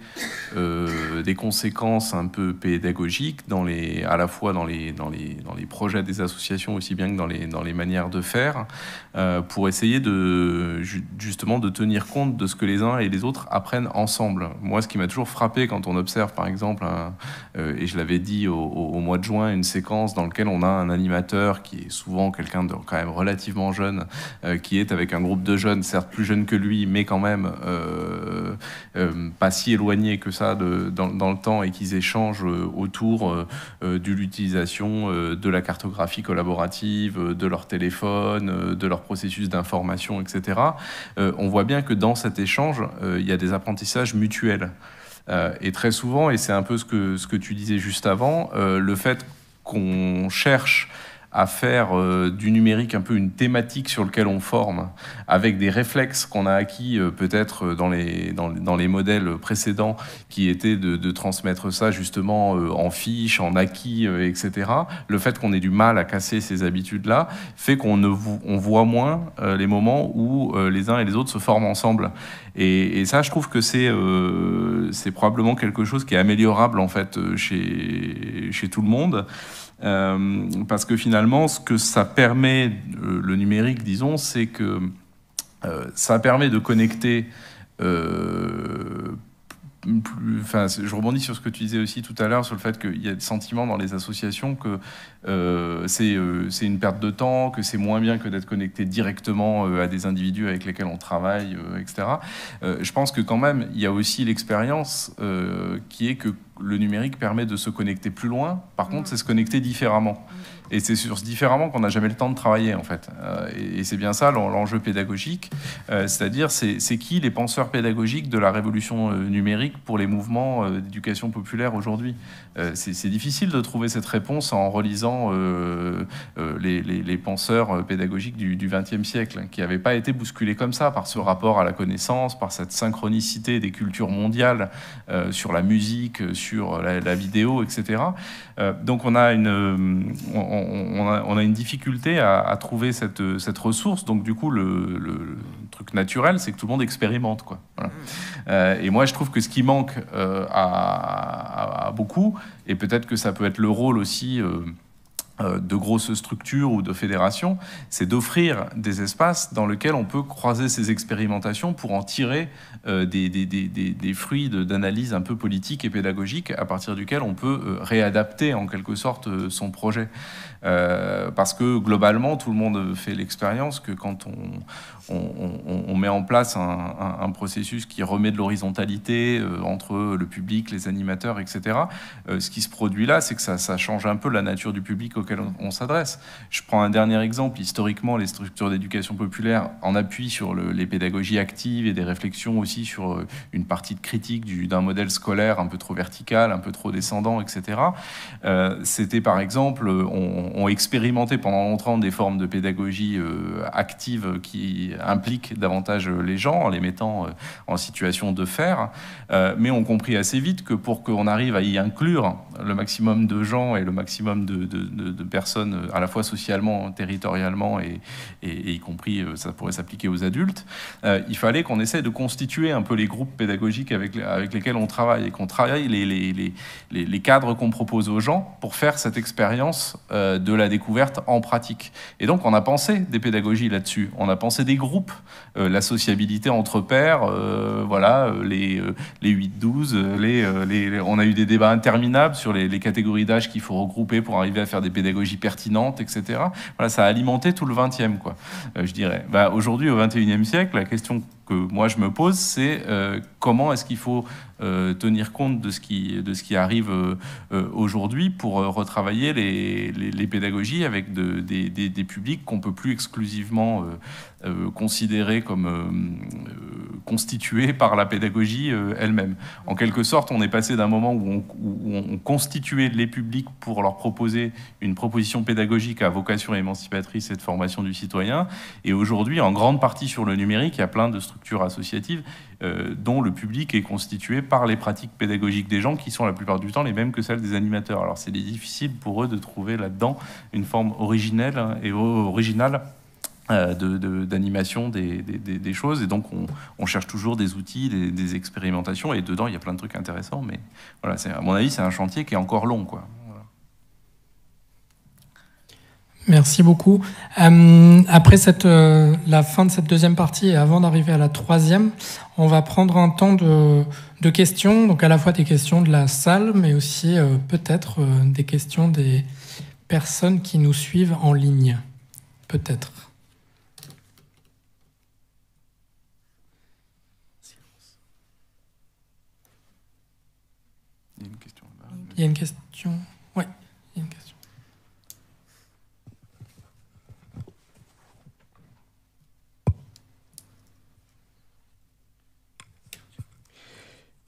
euh, des conséquences un peu pédagogiques à la fois dans les projets des associations aussi bien que dans les dans les manières de faire, euh, pour essayer de justement de tenir compte de ce que les uns et les autres apprennent ensemble. Moi, ce qui m'a toujours frappé quand on observe, par exemple, euh, et je l'avais dit au, mois de juin, une séquence dans laquelle on a un animateur qui est souvent quelqu'un de quand même relativement jeune, euh, qui est avec un groupe de jeunes, certes plus jeunes que lui, mais quand même euh, pas si éloignés que ça dans, le temps, et qu'ils échangent autour de l'utilisation de la cartographie collaborative, de leur téléphone, de leur processus d'information, etc. on voit bien que dans cet échange, il y a des apprentissages mutuels. Euh, et très souvent, et c'est un peu ce que, ce que tu disais juste avant, euh, le fait qu'on cherche à faire euh, du numérique un peu une thématique sur lequel on forme, avec des réflexes qu'on a acquis peut-être dans les, dans, les modèles précédents, qui étaient de, transmettre ça justement en fiches, en acquis, etc. Le fait qu'on ait du mal à casser ces habitudes-là fait qu'on ne voit moins les moments où les uns et les autres se forment ensemble. Et, ça, je trouve que c'est c'est probablement quelque chose qui est améliorable en fait chez, chez tout le monde. Euh, parce que finalement, ce que ça permet, euh, le numérique, disons, c'est que euh, ça permet de connecter euh, plus, enfin, je rebondis sur ce que tu disais aussi tout à l'heure, sur le fait qu'il y a le sentiment dans les associations que euh, c'est euh, une perte de temps, que c'est moins bien que d'être connecté directement euh, à des individus avec lesquels on travaille, etc. Je pense que quand même, il y a aussi l'expérience qui est que le numérique permet de se connecter plus loin. Par contre, c'est se connecter différemment. Et c'est sur ce différemment qu'on n'a jamais le temps de travailler, en fait. Euh, et, c'est bien ça l'enjeu pédagogique, euh, c'est-à-dire c'est qui les penseurs pédagogiques de la révolution euh, numérique pour les mouvements d'éducation populaire aujourd'hui? C'est difficile de trouver cette réponse en relisant les, penseurs pédagogiques du XXe siècle, qui n'avaient pas été bousculés comme ça par ce rapport à la connaissance, par cette synchronicité des cultures mondiales sur la musique, sur la, vidéo, etc. donc on a une, a, une difficulté à, trouver cette, ressource. Donc du coup, le, truc naturel, c'est que tout le monde expérimente. Quoi. Euh, et moi, je trouve que ce qui manque euh, à, beaucoup, et peut-être que ça peut être le rôle aussi... Euh, de grosses structures ou de fédérations, c'est d'offrir des espaces dans lesquels on peut croiser ces expérimentations pour en tirer des, des, fruits d'analyse un peu politique et pédagogique à partir duquel on peut réadapter en quelque sorte son projet. Euh, parce que globalement, tout le monde fait l'expérience que quand on, met en place un, processus qui remet de l'horizontalité euh, entre le public, les animateurs, etc., euh, ce qui se produit là, c'est que ça, change un peu la nature du public auquel on, s'adresse. Je prends un dernier exemple. Historiquement, les structures d'éducation populaire en appuient sur les pédagogies actives et des réflexions aussi sur une partie de critique d'un modèle scolaire un peu trop vertical, un peu trop descendant, etc. C'était par exemple, on, ont, expérimenté pendant longtemps des formes de pédagogie euh, active qui impliquent davantage les gens en les mettant euh, en situation de faire, euh, mais ont compris assez vite que pour qu'on arrive à y inclure le maximum de gens et le maximum de, personnes, à la fois socialement, territorialement et, y compris, ça pourrait s'appliquer aux adultes, il fallait qu'on essaie de constituer un peu les groupes pédagogiques avec, lesquels on travaille et qu'on travaille les, cadres qu'on propose aux gens pour faire cette expérience de la découverte en pratique. Et donc, on a pensé des pédagogies là-dessus. On a pensé des groupes, euh, la sociabilité entre pairs, euh, voilà, euh, les, les 8-12, les, on a eu des débats interminables sur les, les catégories d'âge qu'il faut regrouper pour arriver à faire des pédagogies pertinentes, etc. Voilà, ça a alimenté tout le 20e, quoi, je dirais. Bah, Aujourd'hui, au 21e siècle, la question moi je me pose, c'est comment est-ce qu'il faut euh, tenir compte de ce qui, de ce qui arrive euh, euh, aujourd'hui pour retravailler les, les, pédagogies avec de, des, des, des, publics qu'on peut plus exclusivement considérer comme constitués par la pédagogie elle-même. En quelque sorte, on est passé d'un moment où on, constituait les publics pour leur proposer une proposition pédagogique à vocation émancipatrice et de formation du citoyen, et aujourd'hui, en grande partie sur le numérique, il y a plein de structures associatives euh, dont le public est constitué par les pratiques pédagogiques des gens qui sont la plupart du temps les mêmes que celles des animateurs. Alors c'est difficile pour eux de trouver là-dedans une forme originelle et originale euh, d'animation des, choses. Et donc, on, cherche toujours des outils, des, expérimentations. Et dedans, il y a plein de trucs intéressants. Mais voilà, à mon avis, c'est un chantier qui est encore long. Quoi. Merci beaucoup. Euh, après cette, euh, la fin de cette deuxième partie et avant d'arriver à la troisième, on va prendre un temps de, questions, donc à la fois des questions de la salle, mais aussi peut-être des questions des personnes qui nous suivent en ligne. Peut-être. Il y a une question. Il y a une question. Oui, il y a une question.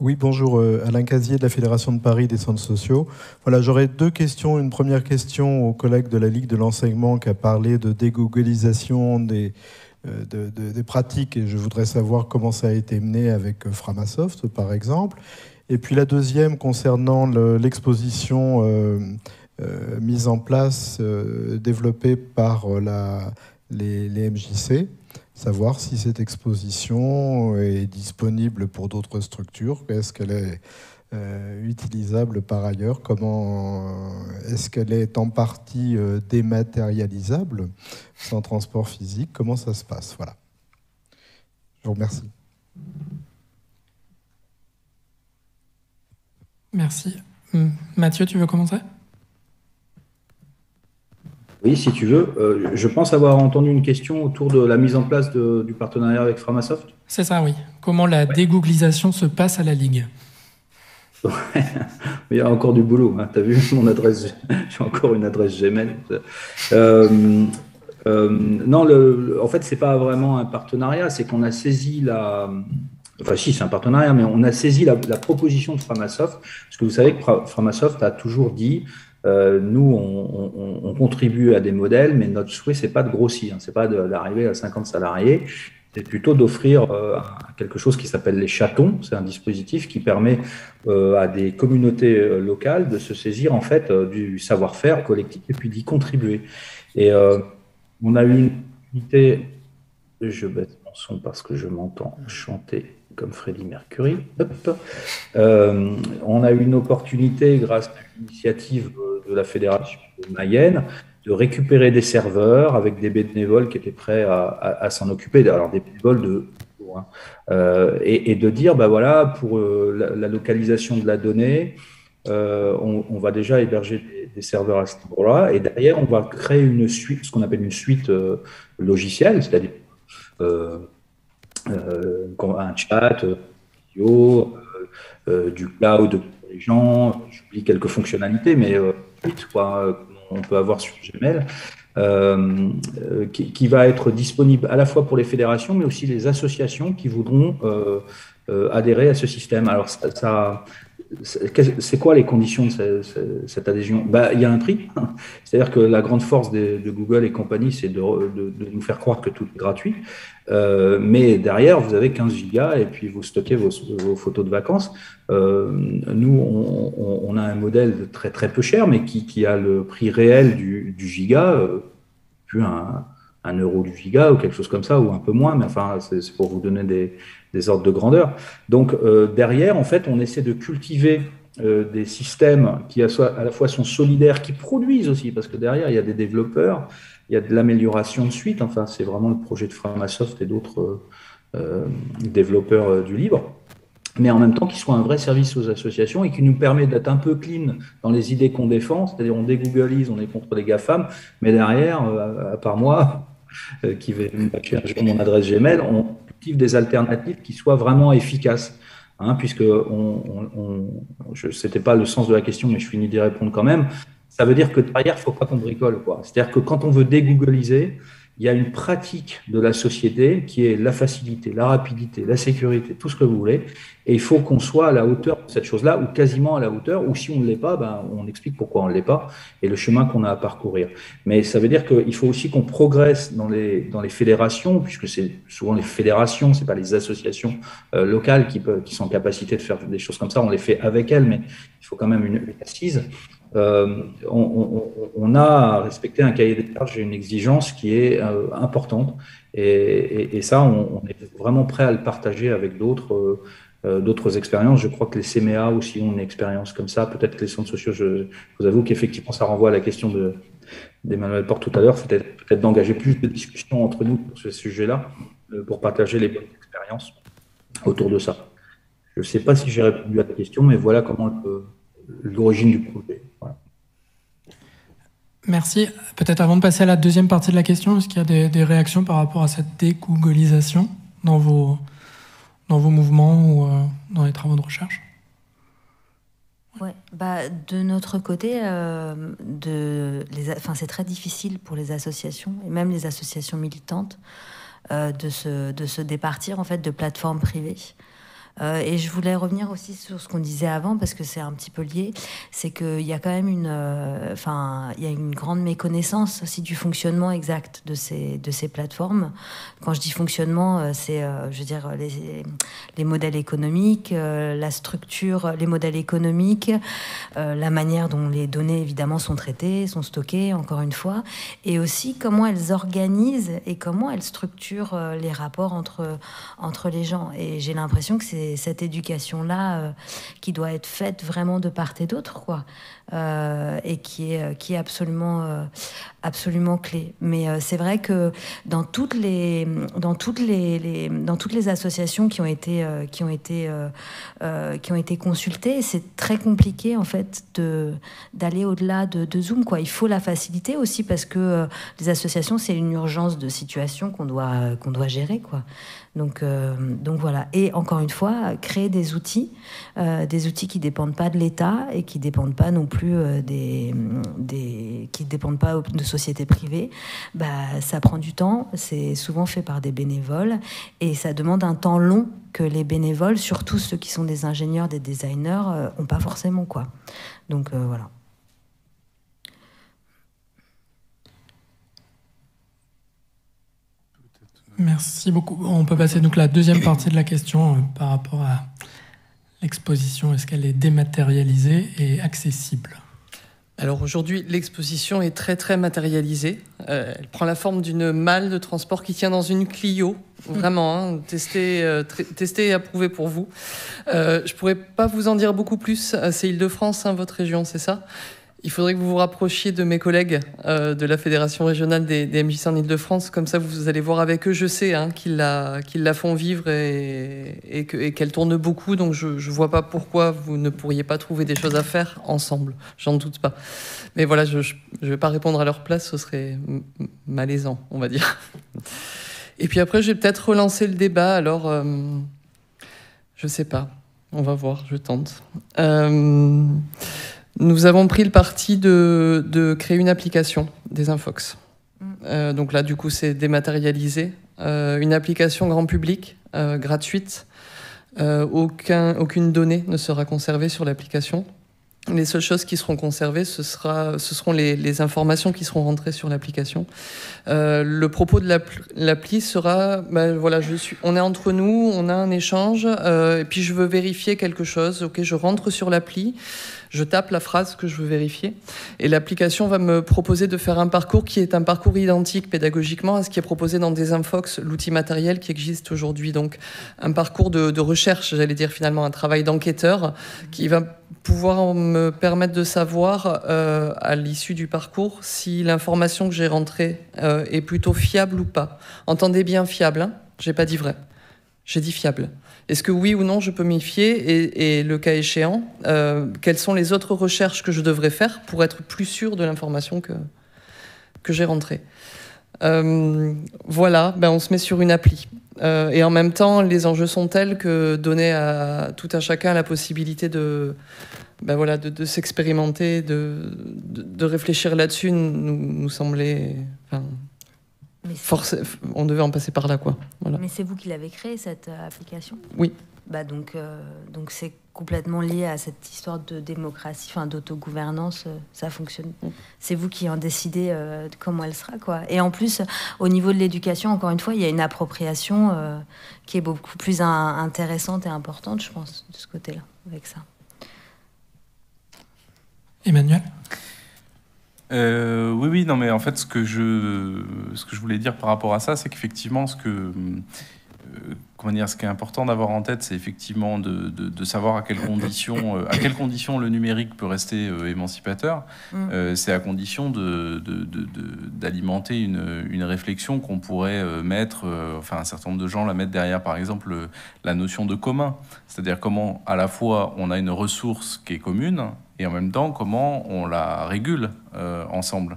Oui, bonjour, euh, Alain Casier de la Fédération de Paris des centres sociaux. Voilà, j'aurais deux questions. Une première question au collègue de la Ligue de l'enseignement qui a parlé de dégooglisation des, euh, des pratiques et je voudrais savoir comment ça a été mené avec euh, Framasoft, par exemple. Et puis la deuxième concernant l'exposition mise en place, développée par la, les, MJC savoir si cette exposition est disponible pour d'autres structures, est-ce qu'elle est euh, utilisable par ailleurs, comment est-ce qu'elle est en partie euh, dématérialisable sans transport physique, comment ça se passe, voilà. Je vous remercie. Merci. Hum, Mathieu, tu veux commencer? Oui, si tu veux. Euh, je pense avoir entendu une question autour de la mise en place du partenariat avec Framasoft. C'est ça, oui. Comment la dégooglisation se passe à la Ligue? Il y a encore du boulot. Hein. Tu as vu mon adresse J'ai encore une adresse Gmail. Euh, euh, non, le, en fait, c'est pas vraiment un partenariat. C'est qu'on a saisi la. Enfin, si, c'est un partenariat, mais on a saisi la, proposition de Framasoft. Parce que vous savez que Framasoft a toujours dit euh, nous, on, contribue à des modèles, mais notre souhait, c'est pas de grossir, c'est pas d'arriver à 50 salariés, c'est plutôt d'offrir euh, quelque chose qui s'appelle les chatons. C'est un dispositif qui permet euh, à des communautés locales de se saisir en fait du savoir-faire collectif et puis d'y contribuer. Et on a eu une opportunité, je baisse mon son parce que je m'entends chanter comme Freddie Mercury. on a eu une opportunité grâce à l'initiative de la fédération de Mayenne de récupérer des serveurs avec des bénévoles qui étaient prêts à, s'en occuper, alors des bénévoles de hein, euh, et, de dire, bah voilà, pour euh, la, localisation de la donnée, euh, on, va déjà héberger des, serveurs à ce niveau-là, et derrière, on va créer une suite, ce qu'on appelle une suite logicielle, c'est-à-dire un chat, vidéo, du cloud pour les gens, j'oublie quelques fonctionnalités, mais on peut avoir sur Gmail, euh, euh, qui, va être disponible à la fois pour les fédérations, mais aussi les associations qui voudront euh, adhérer à ce système. Alors, ça, c'est quoi les conditions de cette, adhésion? Bah, Il y a un prix. C'est-à-dire que la grande force de, Google et compagnie, c'est de, nous faire croire que tout est gratuit. Euh, mais derrière, vous avez 15 gigas et puis vous stockez vos, photos de vacances. Euh, nous, on, a un modèle très très peu cher, mais qui, a le prix réel du, giga, euh, un, un, euro du giga ou quelque chose comme ça, ou un peu moins, mais enfin, c'est pour vous donner des, des ordres de grandeur. Donc euh, derrière, en fait, on essaie de cultiver euh, des systèmes qui à, la fois sont solidaires, qui produisent aussi, parce que derrière, il y a des développeurs, il y a de l'amélioration de suite. Enfin, c'est vraiment le projet de Framasoft et d'autres euh, développeurs du libre. Mais en même temps, qui soit un vrai service aux associations et qui nous permet d'être un peu clean dans les idées qu'on défend. C'est-à-dire, on dégooglise, on est contre les GAFAM, mais derrière, à part moi, qui vais chercher mon adresse Gmail, on, des alternatives qui soient vraiment efficaces. Hein, puisque on, on, ce n'était pas le sens de la question, mais je finis d'y répondre quand même. Ça veut dire que derrière, il ne faut pas qu'on bricole. C'est-à-dire que quand on veut dégoogliser, il y a une pratique de la société qui est la facilité, la rapidité, la sécurité, tout ce que vous voulez. Et il faut qu'on soit à la hauteur de cette chose-là, ou quasiment à la hauteur, ou si on ne l'est pas, ben, on explique pourquoi on ne l'est pas, et le chemin qu'on a à parcourir. Mais ça veut dire qu'il faut aussi qu'on progresse dans les, dans les fédérations, puisque c'est souvent les fédérations, c'est pas les associations euh, locales qui, peuvent, qui sont en capacité de faire des choses comme ça, on les fait avec elles, mais il faut quand même une, une assise. Euh, on, a respecté un cahier des charges et une exigence qui est euh, importante. Et, ça, on, est vraiment prêt à le partager avec d'autres euh, d'autres expériences. Je crois que les CMA aussi ont une expérience comme ça. Peut-être que les centres sociaux, je, vous avoue qu'effectivement, ça renvoie à la question d'Emmanuel Porte tout à l'heure. C'était peut-être d'engager plus de discussions entre nous sur ce sujet-là pour partager les bonnes expériences autour de ça. Je ne sais pas si j'ai répondu à ta question, mais voilà comment l'origine du projet. Merci. Peut-être avant de passer à la deuxième partie de la question, est-ce qu'il y a des, réactions par rapport à cette dégooglisation dans vos, dans vos mouvements ou euh, dans les travaux de recherche? Ouais, bah, de notre côté, euh, c'est très difficile pour les associations et même les associations militantes euh, de, se, de se départir en fait de plateformes privées. Euh, et je voulais revenir aussi sur ce qu'on disait avant parce que c'est un petit peu lié. C'est qu'il y a quand même une, euh, y a une grande méconnaissance aussi du fonctionnement exact de ces de ces plateformes. Quand je dis fonctionnement, euh, c'est, je veux dire les, les modèles économiques, la structure, les modèles économiques, la manière dont les données évidemment sont traitées, sont stockées, encore une fois, et aussi comment elles organisent et comment elles structurent les rapports entre entre les gens. Et j'ai l'impression que c'est cette éducation-là euh, qui doit être faite vraiment de part et d'autre, quoi. Euh, et qui est, qui est absolument, euh, absolument clé. Mais c'est vrai que dans toutes les, dans toutes les, dans toutes les associations qui ont été, qui ont été, qui ont été consultées, c'est très compliqué en fait de d'aller au-delà de, de, Zoom. Quoi. Il faut la faciliter aussi parce que les associations, c'est une urgence de situation qu'on doit, qu'on doit gérer. Quoi. Donc, donc voilà. Et encore une fois, créer des outils, des outils qui dépendent pas de l'État et qui dépendent pas non plus des, des, qui dépendent pas de sociétés privées. Bah, ça prend du temps. C'est souvent fait par des bénévoles et ça demande un temps long que les bénévoles, surtout ceux qui sont des ingénieurs, des designers, n'ont pas forcément quoi. Donc voilà. Merci beaucoup. On peut passer donc à la deuxième partie de la question euh, par rapport à l'exposition. Est-ce qu'elle est dématérialisée et accessible? Alors aujourd'hui, l'exposition est très très matérialisée. Euh, elle prend la forme d'une malle de transport qui tient dans une Clio, vraiment, hein, testée, euh, et approuvée pour vous. je ne pourrais pas vous en dire beaucoup plus. C'est Île-de-France, hein, votre région, c'est ça? Il faudrait que vous vous rapprochiez de mes collègues euh, de la Fédération régionale des, des MJC en Ile-de-France. Comme ça, vous allez voir avec eux. Je sais hein, qu'ils la, font vivre et, qu'elle tourne beaucoup. Donc, je ne vois pas pourquoi vous ne pourriez pas trouver des choses à faire ensemble. J'en doute pas. Mais voilà, je ne vais pas répondre à leur place. Ce serait malaisant, on va dire. Et puis après, je vais peut-être relancer le débat. Alors, euh, je sais pas. On va voir. Je tente. Euh, nous avons pris le parti de, créer une application des Infox. Mm. Euh, donc là, du coup, c'est dématérialisé. Euh, une application grand public, euh, gratuite. aucun, aucune donnée ne sera conservée sur l'application. Les seules choses qui seront conservées, ce, sera, ce seront les, informations qui seront rentrées sur l'application. le propos de l'appli sera, ben voilà, je suis, on est entre nous, on a un échange, et puis je veux vérifier quelque chose. Ok, je rentre sur l'appli je tape la phrase que je veux vérifier et l'application va me proposer de faire un parcours qui est un parcours identique pédagogiquement à ce qui est proposé dans des Infox, l'outil matériel qui existe aujourd'hui. Donc un parcours de, recherche, j'allais dire finalement un travail d'enquêteur qui va pouvoir me permettre de savoir euh, à l'issue du parcours si l'information que j'ai rentrée euh, est plutôt fiable ou pas. Entendez bien fiable, hein j'ai pas dit vrai, j'ai dit fiable. Est-ce que oui ou non je peux m'y fier et, le cas échéant, euh, quelles sont les autres recherches que je devrais faire pour être plus sûr de l'information que, que j'ai rentrée euh, Voilà, ben on se met sur une appli. Euh, et en même temps, les enjeux sont tels que donner à tout un chacun la possibilité de, ben voilà, de, s'expérimenter, de, de, réfléchir là-dessus nous, nous semblait on devait en passer par là, quoi. Mais c'est vous qui l'avez créé cette euh, application? Oui. Bah donc, euh, donc c'est complètement lié à cette histoire de démocratie, enfin d'autogouvernance. Euh, ça fonctionne. Mm. C'est vous qui en décidez comment elle sera, quoi. Et en plus, au niveau de l'éducation, encore une fois, il y a une appropriation qui est beaucoup plus intéressante et importante, je pense, de ce côté-là, avec ça. Emmanuel? Euh, oui, oui, non, mais en fait, ce que je, ce que je voulais dire par rapport à ça, c'est qu'effectivement, ce que, euh, comment dire, ce qui est important d'avoir en tête, c'est effectivement de, de, savoir à quelles conditions, euh, à quelles conditions le numérique peut rester émancipateur. Mm. c'est à condition d'alimenter une, une, réflexion qu'on pourrait mettre, enfin, un certain nombre de gens la mettent derrière, par exemple, la notion de commun, c'est-à-dire comment à la fois on a une ressource qui est commune et en même temps comment on la régule euh, ensemble.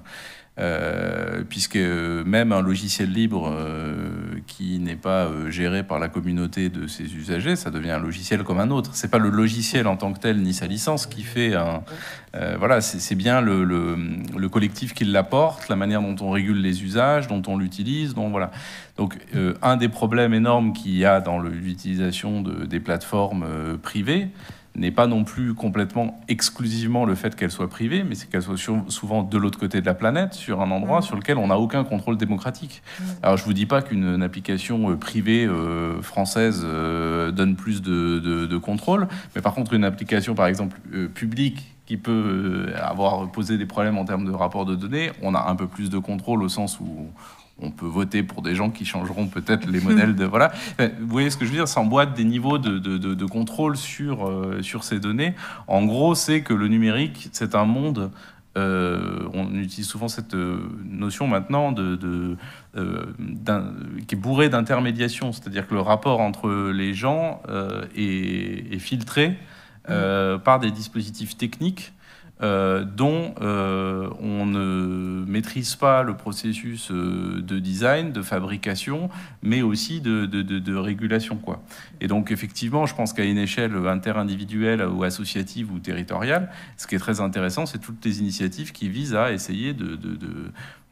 Euh, puisque même un logiciel libre euh, qui n'est pas géré par la communauté de ses usagers, ça devient un logiciel comme un autre. C'est pas le logiciel en tant que tel ni sa licence qui fait un. voilà, c'est bien le, le, collectif qui l'apporte, la manière dont on régule les usages, dont on l'utilise. Donc voilà. Donc un des problèmes énormes qu'il y a dans l'utilisation de, des plateformes privées, n'est pas non plus complètement exclusivement le fait qu'elle soit privée, mais c'est qu'elle soit souvent de l'autre côté de la planète, sur un endroit mm. sur lequel on n'a aucun contrôle démocratique. Mm. Alors je vous dis pas qu'une application euh, privée euh, française euh, donne plus de, contrôle, mais par contre une application par exemple publique qui peut avoir posé des problèmes en termes de rapport de données, on a un peu plus de contrôle au sens où on peut voter pour des gens qui changeront peut-être les modèles de voilà. Vous voyez ce que je veux dire? Ça emboîte des niveaux de, contrôle sur, euh, sur ces données. En gros, c'est que le numérique, c'est un monde. Euh, on utilise souvent cette euh, notion maintenant de, qui est bourré d'intermédiation, c'est-à-dire que le rapport entre les gens est, filtré par des dispositifs techniques euh, dont euh, on ne maîtrise pas le processus euh, de design, de fabrication, mais aussi de, régulation. Et donc effectivement, je pense qu'à une échelle interindividuelle ou associative ou territoriale, ce qui est très intéressant, c'est toutes les initiatives qui visent à essayer de,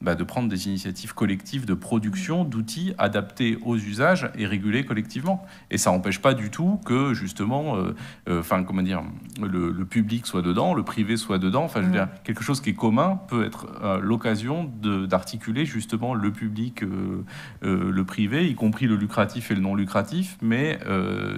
bah, de prendre des initiatives collectives de production d'outils adaptés aux usages et régulés collectivement. Et ça n'empêche pas du tout que justement, euh, euh, enfin comment dire, le, public soit dedans, le privé soit dedans. Enfin, je veux mm. dire, quelque chose qui est commun peut être euh, l'occasion d'articuler justement le public, le privé, y compris le lucratif et le non lucratif, mais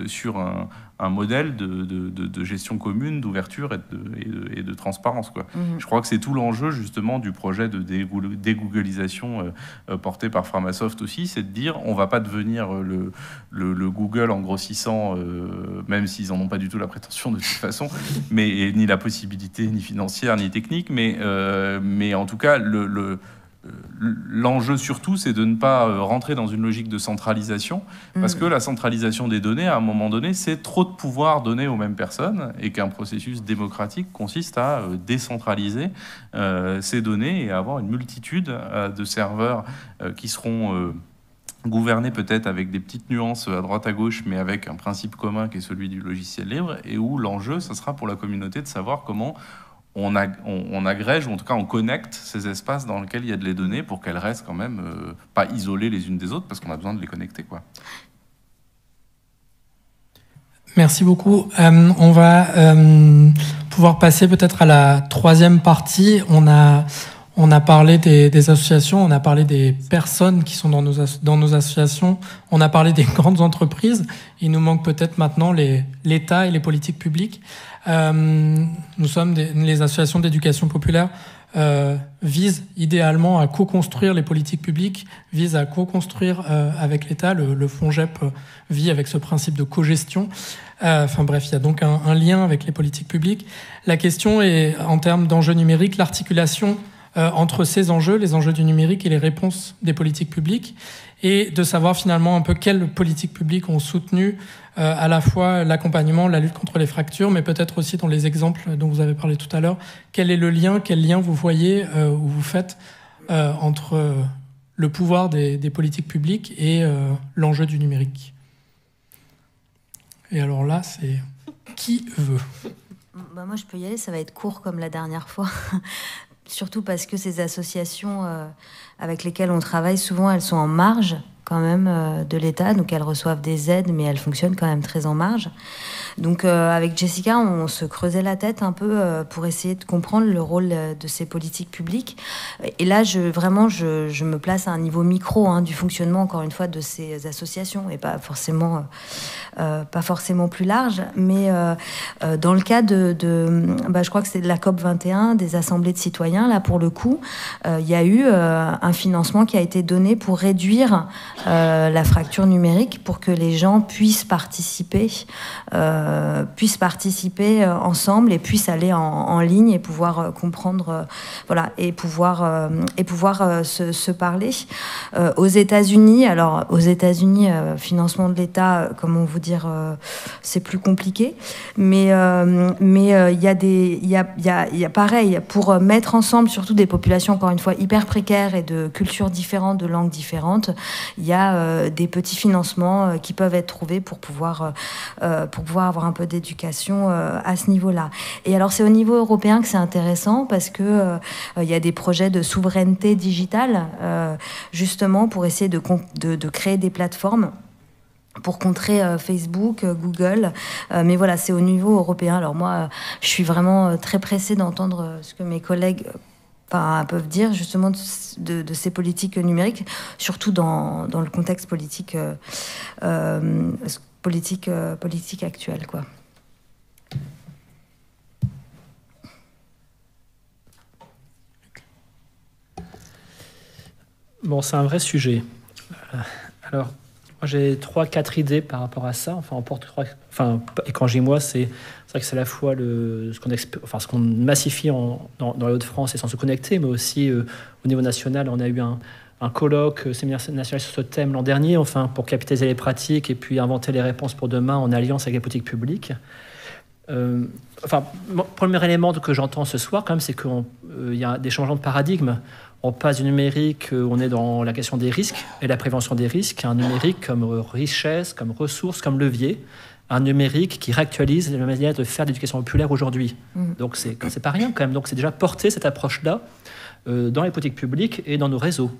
sur un un modèle de, de, gestion commune, d'ouverture et, et, de, transparence. Quoi. Mhm. Je crois que c'est tout l'enjeu justement du projet de dégooglisation euh, euh, porté par Framasoft aussi, c'est de dire on va pas devenir le, le, Google en grossissant, euh, même s'ils n'en ont pas du tout la prétention de toute façon, mais ni la possibilité ni financière ni technique, mais, mais en tout cas le L'enjeu surtout, c'est de ne pas euh, rentrer dans une logique de centralisation, parce mm. que la centralisation des données, à un moment donné, c'est trop de pouvoir donné aux mêmes personnes, et qu'un processus démocratique consiste à euh, décentraliser euh, ces données et avoir une multitude de serveurs qui seront gouvernés peut-être avec des petites nuances à droite à gauche, mais avec un principe commun qui est celui du logiciel libre, et où l'enjeu, ce sera pour la communauté de savoir comment on, agrège, ou en tout cas on connecte ces espaces dans lesquels il y a de les données pour qu'elles restent quand même euh, pas isolées les unes des autres, parce qu'on a besoin de les connecter. Quoi. Merci beaucoup. Euh, on va euh, pouvoir passer peut-être à la troisième partie. On a, on a parlé des, associations, on a parlé des personnes qui sont dans nos, dans nos associations, on a parlé des grandes entreprises. Il nous manque peut-être maintenant l'État et les politiques publiques. Euh, nous sommes des, les associations d'éducation populaire euh, visent idéalement à co-construire les politiques publiques, visent à co-construire euh, avec l'État. Le, le FONGEP vit avec ce principe de co-gestion. Euh, enfin bref, il y a donc un, un, lien avec les politiques publiques. La question est, en termes d'enjeux numériques, l'articulation euh, entre ces enjeux, les enjeux du numérique et les réponses des politiques publiques, et de savoir finalement un peu quelles politiques publiques ont soutenu euh, à la fois l'accompagnement, la lutte contre les fractures, mais peut-être aussi dans les exemples dont vous avez parlé tout à l'heure, quel est le lien, quel lien vous voyez euh, ou vous faites entre le pouvoir des, politiques publiques et l'enjeu du numérique. Et alors là, c'est qui veut? Bah Moi, je peux y aller, ça va être court comme la dernière fois. Surtout parce que ces associations avec lesquelles on travaille, souvent, elles sont en marge quand même euh, de l'État, donc elles reçoivent des aides, mais elles fonctionnent quand même très en marge. Donc euh, avec Jessica, on se creusait la tête un peu euh, pour essayer de comprendre le rôle de ces politiques publiques. Et là, vraiment, je, me place à un niveau micro hein, du fonctionnement, encore une fois, de ces associations, et pas forcément, pas forcément plus large. Mais dans le cas de, bah, je crois que c'est de la COP 21, des assemblées de citoyens, là pour le coup, il y a eu un financement qui a été donné pour réduire euh, la fracture numérique pour que les gens puissent participer, euh, puissent participer euh, ensemble et puissent aller en, ligne et pouvoir comprendre, voilà, et pouvoir et pouvoir se, parler. aux États-Unis, alors aux États-Unis, financement de l'État, comment vous dire, c'est plus compliqué, mais mais il y a des, y a, y, y a pareil pour mettre ensemble surtout des populations encore une fois hyper précaires et de cultures différentes, de langues différentes il y a euh, des petits financements euh, qui peuvent être trouvés pour pouvoir, euh, pour pouvoir avoir un peu d'éducation à ce niveau-là. Et alors c'est au niveau européen que c'est intéressant parce que il y a des projets de souveraineté digitale justement pour essayer de, créer des plateformes pour contrer Facebook, Google. mais voilà, c'est au niveau européen. Alors moi, je suis vraiment très pressée d'entendre ce que mes collègues peuvent dire justement de, ces politiques numériques, surtout dans, le contexte politique, euh, euh, politique, euh, politique actuel. Quoi. Bon, c'est un vrai sujet. Alors, moi j'ai trois, quatre idées par rapport à ça. Enfin, on porte trois. Enfin, et quand j'ai moi, c'est vrai que c'est à la fois le, ce qu'on enfin, ce massifie en, dans, dans les Hauts-de-France et sans se connecter, mais aussi euh, au niveau national, on a eu un, un colloque, euh, séminaire national sur ce thème l'an dernier, enfin, pour capitaliser les pratiques et puis inventer les réponses pour demain en alliance avec les politiques publiques. enfin, premier élément que j'entends ce soir, quand même, c'est qu'il y a des changements de paradigme. On passe du numérique, on est dans la question des risques et la prévention des risques, un numérique comme richesse, comme ressource, comme levier un numérique qui réactualise la manière de faire l'éducation populaire aujourd'hui. Mm. Donc c'est c'est pas rien quand même. Donc c'est déjà porter cette approche-là euh, dans les politiques publiques et dans nos réseaux.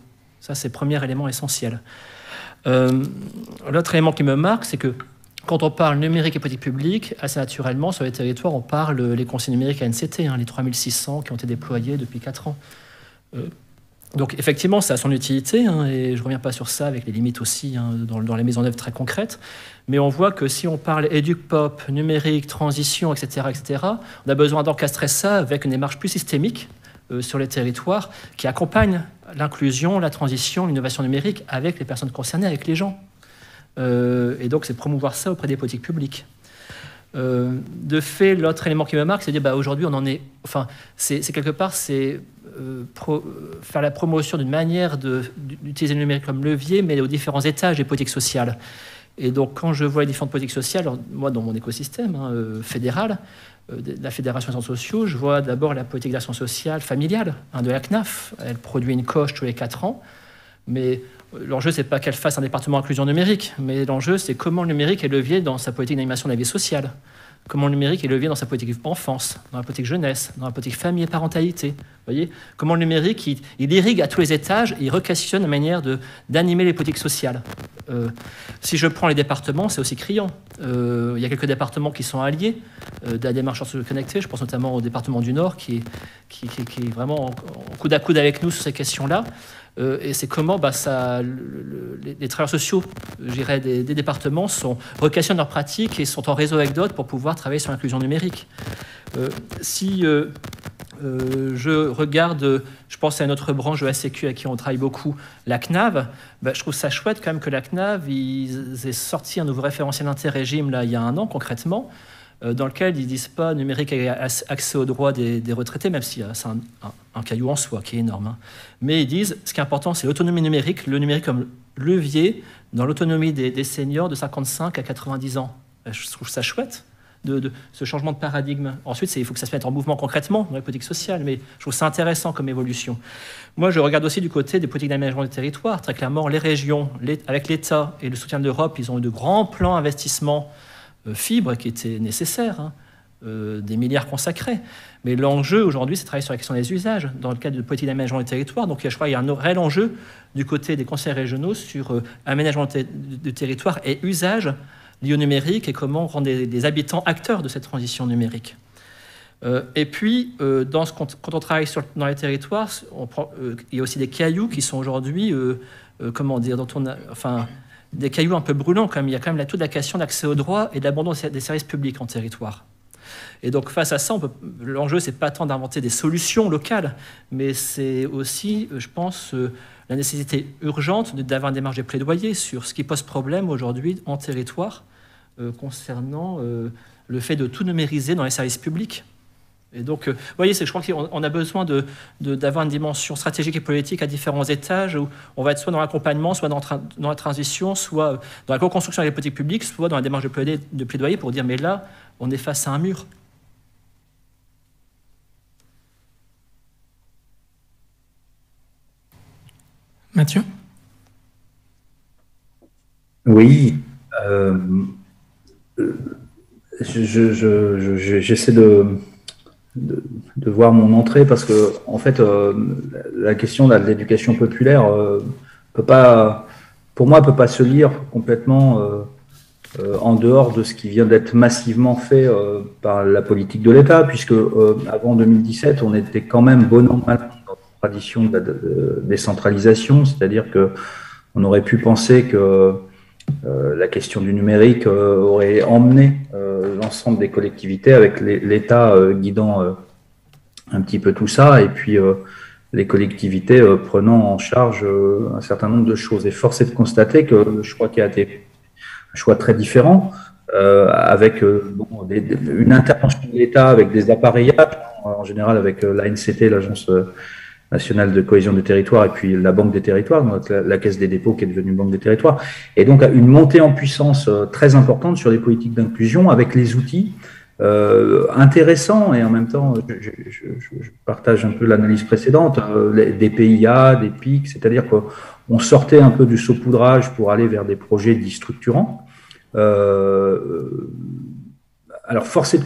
Ça c'est le premier élément essentiel. Euh, l'autre élément qui me marque, c'est que quand on parle numérique et politique publique, assez naturellement, sur les territoires, on parle les conseils numériques à NCT, hein, les 3600 qui ont été déployés depuis 4 ans. Euh, donc effectivement, ça a son utilité, hein, et je ne reviens pas sur ça avec les limites aussi hein, dans, les mises en œuvre très concrètes. Mais on voit que si on parle éduc-pop, numérique, transition, etc., etc., on a besoin d'encastrer ça avec une démarche plus systémique euh, sur les territoires qui accompagne l'inclusion, la transition, l'innovation numérique avec les personnes concernées, avec les gens. Euh, et donc c'est promouvoir ça auprès des politiques publiques. Euh, de fait, l'autre élément qui me marque, c'est de dire bah, aujourd'hui on en est. Enfin, c'est quelque part, c'est euh, faire la promotion d'une manière d'utiliser le numérique comme levier, mais aux différents étages des politiques sociales. Et donc, quand je vois les différentes politiques sociales, moi, dans mon écosystème hein, euh, fédéral, euh, la Fédération des sociaux, je vois d'abord la politique d'action sociale familiale hein, de la CNAF. Elle produit une coche tous les quatre ans. Mais l'enjeu, c'est pas qu'elle fasse un département inclusion numérique, mais l'enjeu, c'est comment le numérique est levier dans sa politique d'animation de la vie sociale comment le numérique est levier dans sa politique enfance, dans la politique jeunesse, dans la politique famille et parentalité. Voyez Comment le numérique, il, irrigue à tous les étages, il requestionne la manière d'animer les politiques sociales. Euh, si je prends les départements, c'est aussi criant. Euh, il y a quelques départements qui sont alliés euh, de la démarche connectée. Je pense notamment au département du Nord, qui est, qui, est vraiment en, en coude à coude avec nous sur ces questions-là. Euh, et c'est comment bah, ça, les, travailleurs sociaux des, des départements sont requestionnent leurs pratiques et sont en réseau avec d'autres pour pouvoir travailler sur l'inclusion numérique. Euh, si euh, je regarde, je pense à notre branche de à qui on travaille beaucoup, la CNAV, bah, je trouve ça chouette quand même que la CNAV ils aient sorti un nouveau référentiel interrégime là, il y a un an concrètement, dans lequel ils disent pas numérique accès aux droits des, retraités, même si c'est un, caillou en soi qui est énorme. Hein. Mais ils disent ce qui est important, c'est l'autonomie numérique, le numérique comme levier dans l'autonomie des, seniors de 55 à 90 ans. Euh, je trouve ça chouette. De, ce changement de paradigme. Ensuite, il faut que ça se mette en mouvement concrètement dans la politique sociale, mais je trouve ça intéressant comme évolution. Moi, je regarde aussi du côté des politiques d'aménagement des territoires. Très clairement, les régions, avec l'État et le soutien de l'Europe, ils ont eu de grands plans d'investissement euh, fibres qui étaient nécessaires, hein, euh, des milliards consacrés. Mais l'enjeu aujourd'hui, c'est de travailler sur la question des usages dans le cadre de politique d'aménagement des territoires. Donc, je crois qu'il y a un réel enjeu du côté des conseils régionaux sur euh, aménagement du territoire et usage lié au numérique et comment rendre des, habitants acteurs de cette transition numérique. et puis, quand on travaille dans les territoires, il y a aussi des cailloux qui sont aujourd'hui, comment dire, dont on a, enfin, des cailloux un peu brûlants, comme il y a quand même la, toute la question d'accès aux droits et de l'abandon des services publics en territoire. Et donc face à ça, l'enjeu, c'est pas tant d'inventer des solutions locales, mais c'est aussi, je pense, euh, la nécessité urgente d'avoir une démarche de plaidoyer sur ce qui pose problème aujourd'hui en territoire euh, concernant euh, le fait de tout numériser dans les services publics. Et donc, euh, vous voyez, je crois qu'on a besoin d'avoir de, une dimension stratégique et politique à différents étages, où on va être soit dans l'accompagnement, soit dans, la transition, soit dans la co-construction des politiques publiques, soit dans la démarche de plaidoyer, de plaidoyer pour dire, mais là, on est face à un mur. Mathieu? Oui. Euh, J'essaie de de, voir mon entrée parce que en fait euh, la question de l'éducation populaire euh, peut pas pour moi peut pas se lire complètement euh, en dehors de ce qui vient d'être massivement fait par la politique de l'État puisque avant 2017 on était quand même bon en mal dans la tradition de, décentralisation c'est-à-dire que on aurait pu penser que la question du numérique aurait emmené l'ensemble des collectivités avec l'État euh, guidant euh, un petit peu tout ça et puis euh, les collectivités prenant en charge un certain nombre de choses. Et force est de constater que je crois qu'il y a été un choix très différent avec une intervention de l'État avec des appareillages, en général avec l'ANCT, l'Agence nationale de cohésion des territoires, et puis la Banque des territoires, la, Caisse des dépôts qui est devenue Banque des territoires, et donc une montée en puissance euh, très importante sur les politiques d'inclusion avec les outils intéressant et en même temps, je, partage un peu l'analyse précédente, des PIA, des PIC, c'est-à-dire qu'on sortait un peu du saupoudrage pour aller vers des projets dits structurants. alors forcément,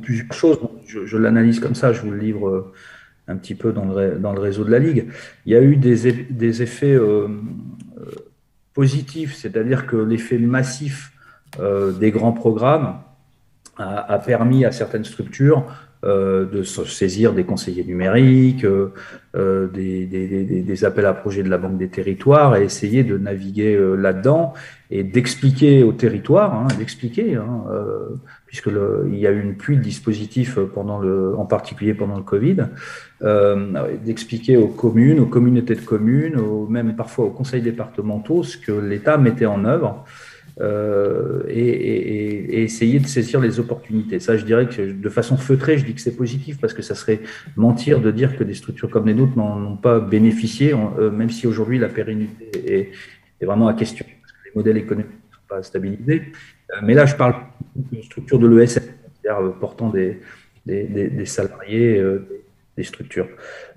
plusieurs choses, je, l'analyse comme ça, je vous le livre un petit peu dans le, réseau de la Ligue. Il y a eu des, effets positif, c'est-à-dire que l'effet massif euh, des grands programmes a, permis à certaines structures euh, de se saisir des conseillers numériques, euh, des, appels à projets de la Banque des territoires et essayer de naviguer là-dedans et d'expliquer au territoire, hein, d'expliquer, hein, puisqu'il y a eu une pluie de dispositifs pendant le, en particulier pendant le Covid, d'expliquer aux communes, aux communautés de communes, même parfois aux conseils départementaux ce que l'État mettait en œuvre euh, et, essayer de saisir les opportunités. Ça, je dirais que de façon feutrée, je dis que c'est positif parce que ça serait mentir de dire que des structures comme les nôtres n'ont pas bénéficié, euh, même si aujourd'hui la pérennité est, vraiment à question parce que les modèles économiques ne sont pas stabilisés. Euh, mais là, je parle d'une structure de l'ESF, c'est-à-dire portant des, des, des salariés, des structures.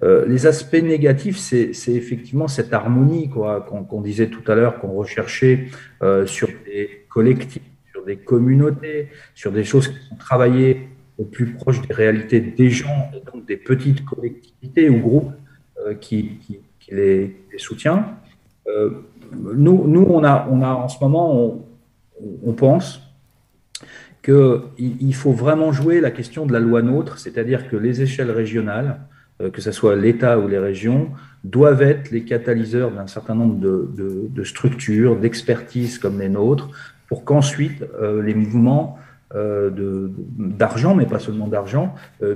Euh, les aspects négatifs, c'est effectivement cette harmonie qu'on disait tout à l'heure, qu'on recherchait euh, sur des collectifs, sur des communautés, sur des choses qui sont travaillées au plus proche des réalités des gens, donc des petites collectivités ou groupes euh, qui, les, soutiennent. nous, nous on, a, on a en ce moment, on pense, qu'il faut vraiment jouer la question de la loi NOTRe, c'est-à-dire que les échelles régionales, euh, que ce soit l'État ou les régions, doivent être les catalyseurs d'un certain nombre de, structures, d'expertises comme les nôtres, pour qu'ensuite euh, les mouvements euh, d'argent, mais pas seulement d'argent,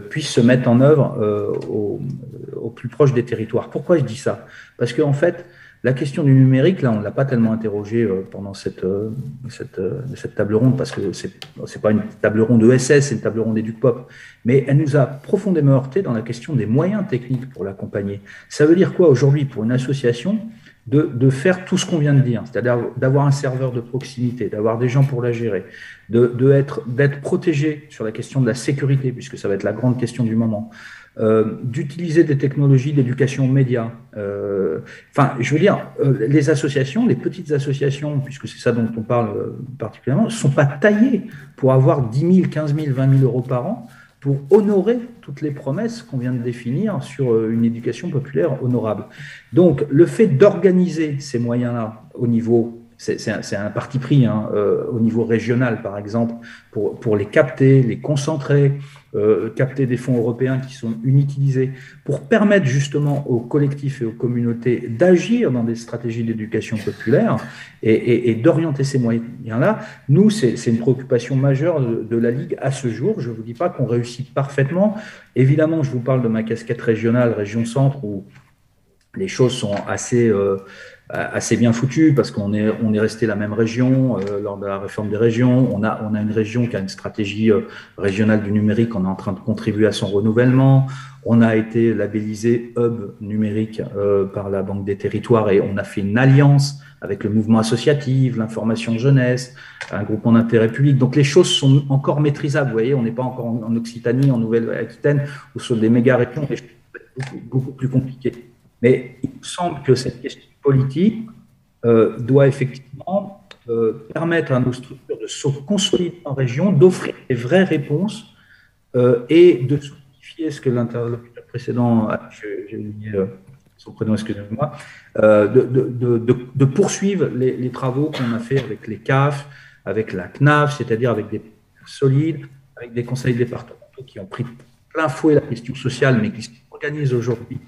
puissent se mettre en œuvre au, plus proche des territoires. Pourquoi je dis ça? Parce qu'en en fait, la question du numérique, là, on ne l'a pas tellement interrogé euh, pendant cette, euh, cette, euh, cette, table ronde, parce que ce n'est pas une table ronde ESS, c'est une table ronde Pop. Mais elle nous a profondément heurté dans la question des moyens techniques pour l'accompagner. Ça veut dire quoi aujourd'hui pour une association de, de, faire tout ce qu'on vient de dire, c'est-à-dire d'avoir un serveur de proximité, d'avoir des gens pour la gérer, de, de être, d'être protégé sur la question de la sécurité, puisque ça va être la grande question du moment, d'utiliser des technologies d'éducation média. Euh, enfin, je veux dire, euh, les associations, les petites associations, puisque c'est ça dont on parle particulièrement, sont pas taillées pour avoir 10 000, 15 000, 20 000 euros par an pour honorer toutes les promesses qu'on vient de définir sur une éducation populaire honorable. Donc, le fait d'organiser ces moyens-là au niveau c'est un, parti pris hein, au niveau régional, par exemple, pour, pour les capter, les concentrer, euh, capter des fonds européens qui sont inutilisés pour permettre justement aux collectifs et aux communautés d'agir dans des stratégies d'éducation populaire et, d'orienter ces moyens-là. Nous, c'est une préoccupation majeure de, la Ligue à ce jour. Je ne vous dis pas qu'on réussit parfaitement. Évidemment, je vous parle de ma casquette régionale, région centre, où les choses sont assez... Euh, assez bien foutu parce qu'on est, on est resté la même région euh, lors de la réforme des régions. On a, on a une région qui a une stratégie euh, régionale du numérique. On est en train de contribuer à son renouvellement. On a été labellisé hub numérique euh, par la Banque des Territoires et on a fait une alliance avec le mouvement associatif, l'information jeunesse, un groupement d'intérêt public. Donc les choses sont encore maîtrisables. Vous voyez, on n'est pas encore en, Occitanie, en Nouvelle-Aquitaine ou sur des méga régions. Beaucoup plus compliquées. Mais il me semble que cette question politique euh, doit effectivement euh, permettre à nos structures de se consolider en région, d'offrir des vraies réponses euh, et de solidifier ce que l'interlocuteur précédent, oublié son prénom, excusez-moi, de, poursuivre les, les travaux qu'on a fait avec les CAF, avec la CNAF, c'est-à-dire avec des solides, avec des conseils départementaux qui ont pris plein fouet la question sociale, mais qui s'organisent aujourd'hui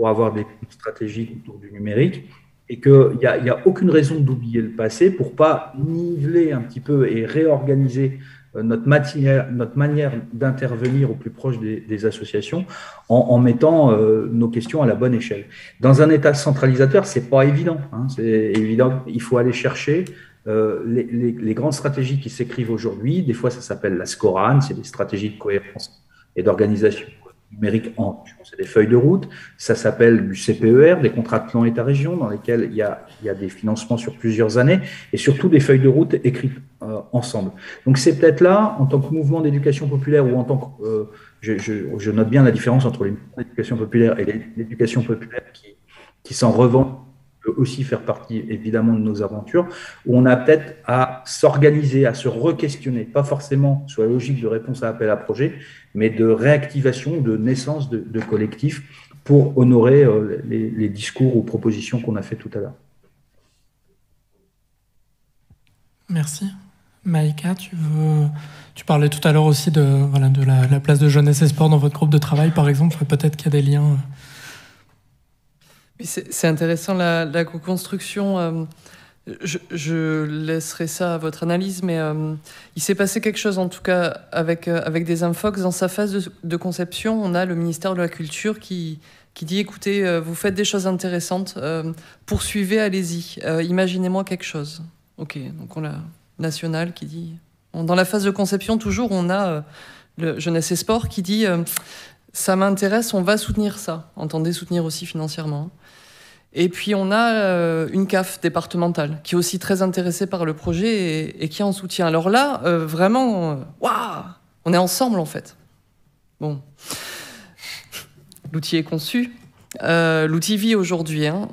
pour avoir des stratégies autour du numérique et qu'il n'y a, a, aucune raison d'oublier le passé pour pas niveler un petit peu et réorganiser euh, notre, matière, notre manière d'intervenir au plus proche des, associations en, mettant euh, nos questions à la bonne échelle. Dans un État centralisateur, c'est pas évident. Hein, c'est évident. Il faut aller chercher euh, les, les, les, grandes stratégies qui s'écrivent aujourd'hui. Des fois, ça s'appelle la SCORAN, c'est des stratégies de cohérence et d'organisation numérique en c'est des feuilles de route. Ça s'appelle du CPER, des contrats de plan État-région, dans lesquels il y, a, il y, a, des financements sur plusieurs années et surtout des feuilles de route écrites euh, ensemble. Donc c'est peut-être là, en tant que mouvement d'éducation populaire ou en tant que. Euh, je, note bien la différence entre l'éducation populaire et l'éducation populaire qui, qui s'en revend peut aussi faire partie évidemment de nos aventures, où on a peut-être à s'organiser, à se re-questionner, pas forcément sur la logique de réponse à appel à projet, mais de réactivation, de naissance de, de collectifs pour honorer euh, les, discours ou propositions qu'on a fait tout à l'heure. Merci. Maïka, tu, veux... tu parlais tout à l'heure aussi de, voilà, de la, la, place de jeunesse et sport dans votre groupe de travail, par exemple. Peut-être qu'il y a des liens c'est intéressant la, co-construction. Euh, je, laisserai ça à votre analyse, mais euh, il s'est passé quelque chose en tout cas avec, euh, avec des infox. Dans sa phase de, de, conception, on a le ministère de la Culture qui, qui dit écoutez, vous faites des choses intéressantes, poursuivez, allez-y, imaginez-moi quelque chose. Ok, donc on a national qui dit. Dans la phase de conception, toujours, on a le Jeunesse et Sport qui dit ça m'intéresse, on va soutenir ça. Entendez soutenir aussi financièrement. Et puis on a euh, une CAF départementale qui est aussi très intéressée par le projet et, qui en soutient. Alors là, euh, vraiment, euh, waouh, on est ensemble en fait. Bon, l'outil est conçu. L'outil vit aujourd'hui. Hein.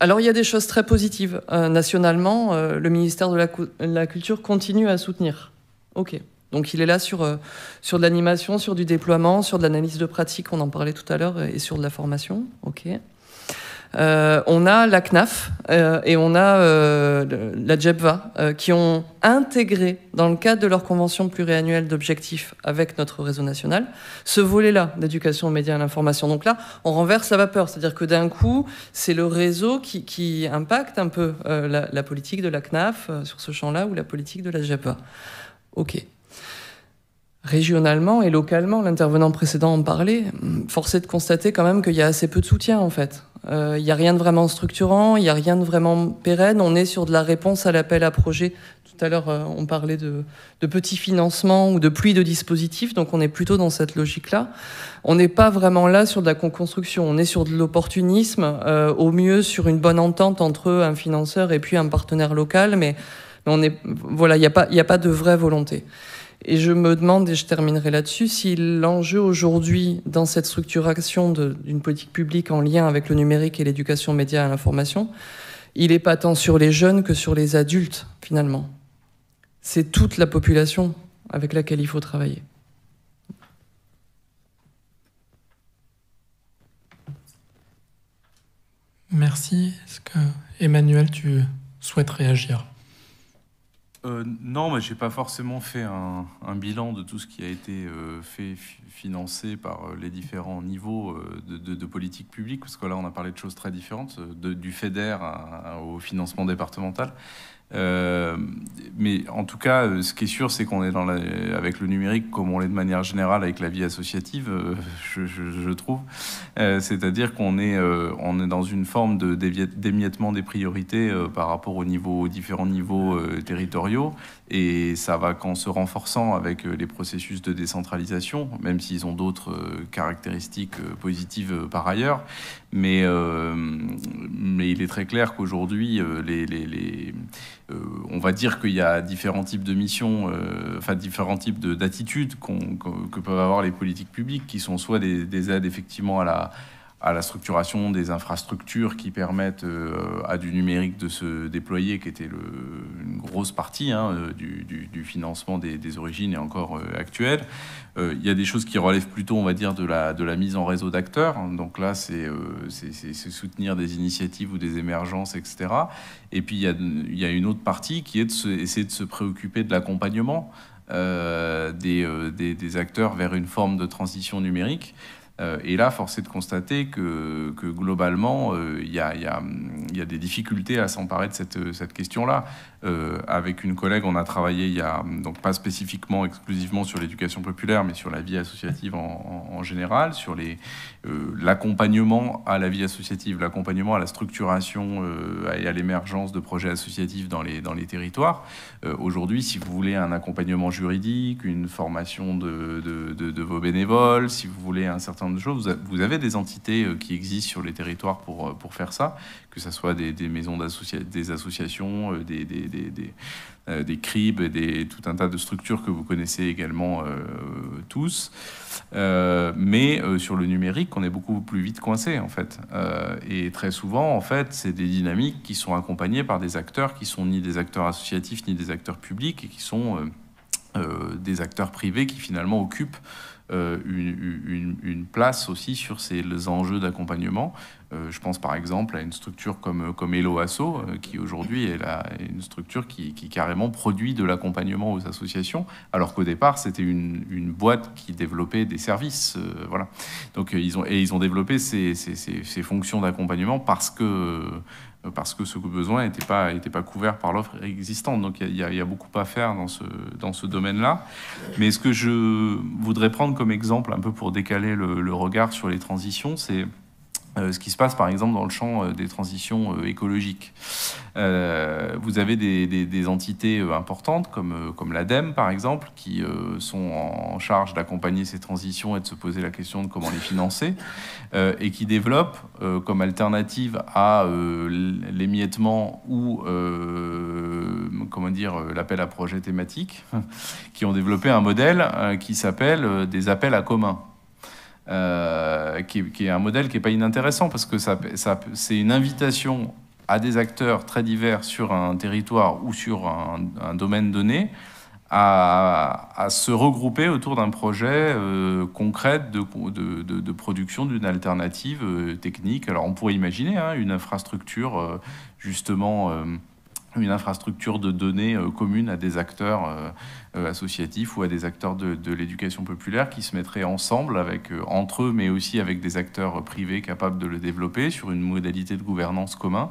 alors il y a des choses très positives. nationalement, le ministère de la, la, Culture continue à soutenir. Ok. Donc il est là sur, sur de l'animation, sur du déploiement, sur de l'analyse de pratique, on en parlait tout à l'heure, et sur de la formation. Ok. Euh, on a la CNAF euh, et on a euh, la JEPVA qui ont intégré dans le cadre de leur convention pluriannuelle d'objectifs avec notre réseau national ce volet-là d'éducation aux médias et à l'information. Donc là, on renverse la vapeur, c'est-à-dire que d'un coup, c'est le réseau qui, impacte un peu la, la, politique de la CNAF sur ce champ-là ou la politique de la JEPVA. Ok. Régionalement et localement, l'intervenant précédent en parlait, force est de constater quand même qu'il y a assez peu de soutien en fait. Il euh, n'y a rien de vraiment structurant, il n'y a rien de vraiment pérenne. On est sur de la réponse à l'appel à projet. Tout à l'heure, euh, on parlait de, de, petits financements ou de pluie de dispositifs, donc on est plutôt dans cette logique-là. On n'est pas vraiment là sur de la construction, on est sur de l'opportunisme, euh, au mieux sur une bonne entente entre un financeur et puis un partenaire local, mais, on est, voilà, il n'y a, a pas de vraie volonté. Et je me demande, et je terminerai là-dessus, si l'enjeu aujourd'hui dans cette structuration d'une politique publique en lien avec le numérique et l'éducation média à l'information, il n'est pas tant sur les jeunes que sur les adultes, finalement. C'est toute la population avec laquelle il faut travailler. Merci. Est-ce que, Emmanuel, tu souhaites réagir? Euh, non, mais j'ai pas forcément fait un, bilan de tout ce qui a été euh, fait financer par euh, les différents niveaux de, politique publique, parce que là on a parlé de choses très différentes, du FEDER au financement départemental. Euh, mais en tout cas, euh, ce qui est sûr, c'est qu'on est dans avec le numérique, comme on l'est de manière générale avec la vie associative, euh, je, trouve. C'est-à-dire qu'on est, on est dans une forme de d'émiettement des priorités par rapport aux, niveaux, aux différents niveaux territoriaux. Et ça va qu'en se renforçant avec les processus de décentralisation, même s'ils ont d'autres caractéristiques positives par ailleurs. Mais, mais il est très clair qu'aujourd'hui, euh, on va dire qu'il y a différents types de missions, euh, enfin différents types d'attitudes que peuvent avoir les politiques publiques, qui sont soit des, aides effectivement à la, à la structuration des infrastructures qui permettent euh, à du numérique de se déployer, qui était une grosse partie hein, du, financement des, origines et encore actuelle. Il y a des choses qui relèvent plutôt, on va dire, de la, mise en réseau d'acteurs. Donc là, c'est soutenir des initiatives ou des émergences, etc. Et puis il y a, une autre partie qui est de, de se préoccuper de l'accompagnement euh, euh, des, acteurs vers une forme de transition numérique. Et là, force est de constater que, globalement, il y, a, des difficultés à s'emparer de cette, cette question-là. Avec une collègue, on a travaillé, il y a, donc pas spécifiquement, exclusivement sur l'éducation populaire, mais sur la vie associative en, général, sur l'accompagnement à la vie associative, l'accompagnement à la structuration et à l'émergence de projets associatifs dans les, territoires. Aujourd'hui, si vous voulez un accompagnement juridique, une formation de, vos bénévoles, si vous voulez un certain nombre de choses, vous avez des entités euh, qui existent sur les territoires euh, pour faire ça, que ce soit des, maisons des associations, euh, des, des, des, des CRIB, des, tout un tas de structures que vous connaissez également tous. mais sur le numérique, on est beaucoup plus vite coincé en fait. et très souvent, en fait, c'est des dynamiques qui sont accompagnées par des acteurs qui sont ni des acteurs associatifs ni des acteurs publics et qui sont euh, des acteurs privés qui finalement occupent euh, une, place aussi sur ces enjeux d'accompagnement. Euh, je pense par exemple à une structure comme, comme Hello Asso, qui aujourd'hui est une structure qui, carrément produit de l'accompagnement aux associations, alors qu'au départ c'était une, boîte qui développait des services. voilà. Donc ils ont, et ils ont développé ces, ces fonctions d'accompagnement parce que parce que ce besoin n'était pas, était pas couvert par l'offre existante. Donc il y, a beaucoup à faire dans ce, dans ce domaine-là. Mais ce que je voudrais prendre comme exemple, un peu pour décaler le regard sur les transitions, c'est euh, ce qui se passe par exemple dans le champ euh, des transitions euh, écologiques. vous avez des, entités importantes comme, comme l'ADEME par exemple qui sont en charge d'accompagner ces transitions et de se poser la question de comment les financer et qui développent comme alternative à l'émiettement ou comment dire l'appel à projet thématique qui ont développé un modèle qui s'appelle des appels à commun. Euh, qui, est un modèle qui n'est pas inintéressant parce que c'est une invitation à des acteurs très divers sur un territoire ou sur un, domaine donné à, se regrouper autour d'un projet euh, concret de, production d'une alternative euh, technique. Alors on pourrait imaginer hein, une infrastructure justement une infrastructure de données commune à des acteurs associatifs ou à des acteurs de, l'éducation populaire qui se mettraient ensemble avec entre eux, mais aussi avec des acteurs privés capables de le développer sur une modalité de gouvernance commun.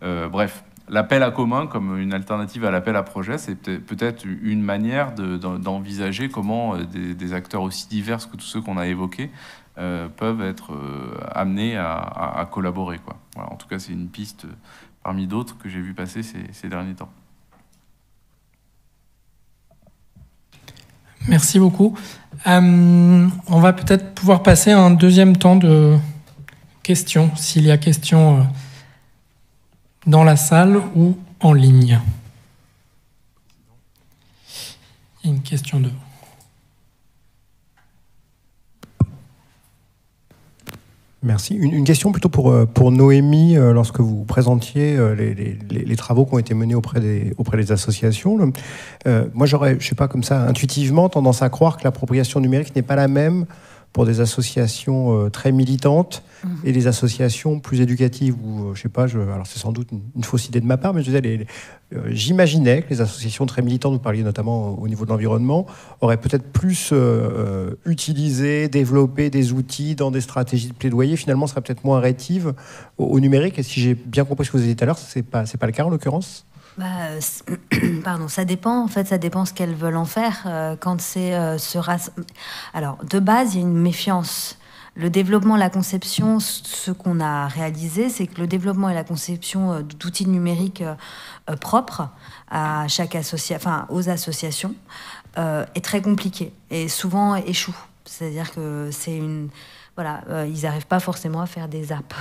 bref, l'appel à commun comme une alternative à l'appel à projet, c'est peut-être une manière d'envisager comment des, acteurs aussi divers que tous ceux qu'on a évoqués peuvent être amenés à, collaborer. En tout cas, c'est une piste parmi d'autres que j'ai vu passer ces, derniers temps. Merci beaucoup. Euh, on va peut-être pouvoir passer à un deuxième temps de questions, s'il y a questions euh, dans la salle ou en ligne. Il y a une question de... Merci. Une, question plutôt pour, euh, pour Noémie, euh, lorsque vous présentiez euh, les, les, travaux qui ont été menés auprès des, auprès des associations. moi, j'aurais, je sais pas, comme ça, intuitivement, tendance à croire que l'appropriation numérique n'est pas la même pour des associations très militantes Mhm. et les associations plus éducatives, ou euh, je sais pas, je, alors c'est sans doute une, fausse idée de ma part, mais je disais, euh, j'imaginais que les associations très militantes, vous parliez notamment au niveau de l'environnement, auraient peut-être plus euh, utilisé, développé des outils dans des stratégies de plaidoyer, finalement seraient peut-être moins rétives au, numérique. Et si j'ai bien compris ce que vous avez dit tout à l'heure, c'est pas, c'est pas le cas en l'occurrence? Bah, pardon, ça dépend. En fait, ça dépend ce qu'elles veulent en faire. quand c'est ce Alors, de base, il y a une méfiance le développement, la conception, ce qu'on a réalisé, c'est que le développement et la conception euh, d'outils numériques euh, euh, propres à chaque association, enfin aux associations, est très compliqué et souvent échoue. C'est-à-dire que c'est une voilà, ils n'arrivent pas forcément à faire des apps.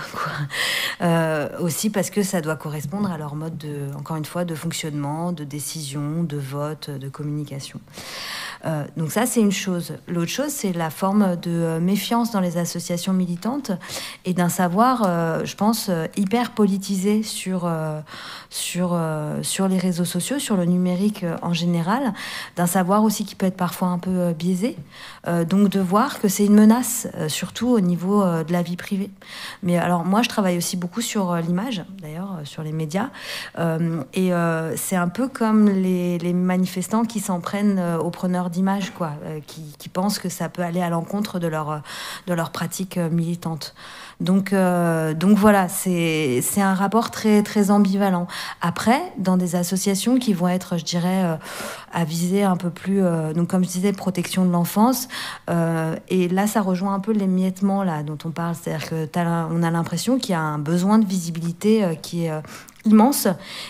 aussi parce que ça doit correspondre à leur mode, de, encore une fois, de fonctionnement, de décision, de vote, de communication. Euh, donc ça, c'est une chose. L'autre chose, c'est la forme de euh, méfiance dans les associations militantes et d'un savoir, euh, je pense, hyper politisé sur, sur, sur les réseaux sociaux, sur le numérique en général, d'un savoir aussi qui peut être parfois un peu biaisé. donc de voir que c'est une menace, surtout au niveau de la vie privée. Mais alors moi, je travaille aussi beaucoup sur l'image, d'ailleurs, sur les médias. et c'est un peu comme les, les manifestants qui s'en prennent aux preneurs d'image, quoi, qui, qui, pensent que ça peut aller à l'encontre de leur, de leur pratique militante. Donc, euh, donc voilà, c'est un rapport très, très ambivalent. Après, dans des associations qui vont être, je dirais, euh, à viser un peu plus, euh, donc comme je disais, protection de l'enfance, et là, ça rejoint un peu l'émiettement là dont on parle, c'est-à-dire que on a l'impression qu'il y a un besoin de visibilité qui est immense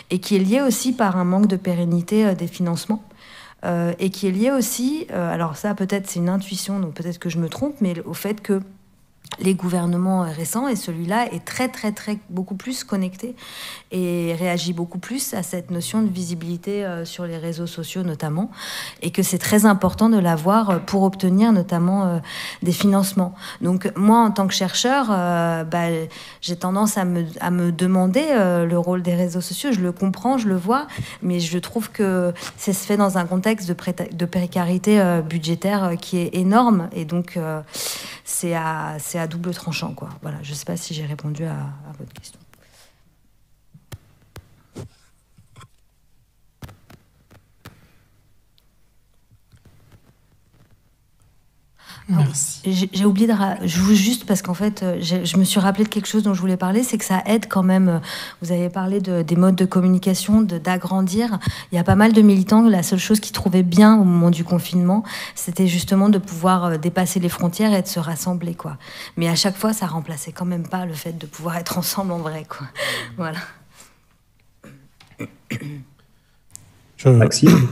et qui est lié aussi par un manque de pérennité des financements. Et qui est lié aussi, alors ça peut-être c'est une intuition, donc peut-être que je me trompe, mais au fait que les gouvernements récents et celui-là est très très très beaucoup plus connecté et réagit beaucoup plus à cette notion de visibilité euh, sur les réseaux sociaux notamment et que c'est très important de l'avoir euh, pour obtenir notamment euh, des financements. Donc moi en tant que chercheur, bah, j'ai tendance à me, demander le rôle des réseaux sociaux. Je le comprends, je le vois, mais je trouve que ça se fait dans un contexte de, précarité budgétaire qui est énorme et donc c'est à, double tranchant. Quoi. Voilà, je ne sais pas si j'ai répondu à votre question. Merci. J'ai oublié de. Je vous juste parce qu'en fait, euh, je me suis rappelé de quelque chose dont je voulais parler, c'est que ça aide quand même. Euh, vous avez parlé de, des modes de communication, d'agrandir. Il y a pas mal de militants. La seule chose qu'ils trouvaient bien au moment du confinement, c'était justement de pouvoir euh, dépasser les frontières et de se rassembler, quoi. Mais à chaque fois, ça remplaçait quand même pas le fait de pouvoir être ensemble en vrai, quoi. Voilà. Maxime?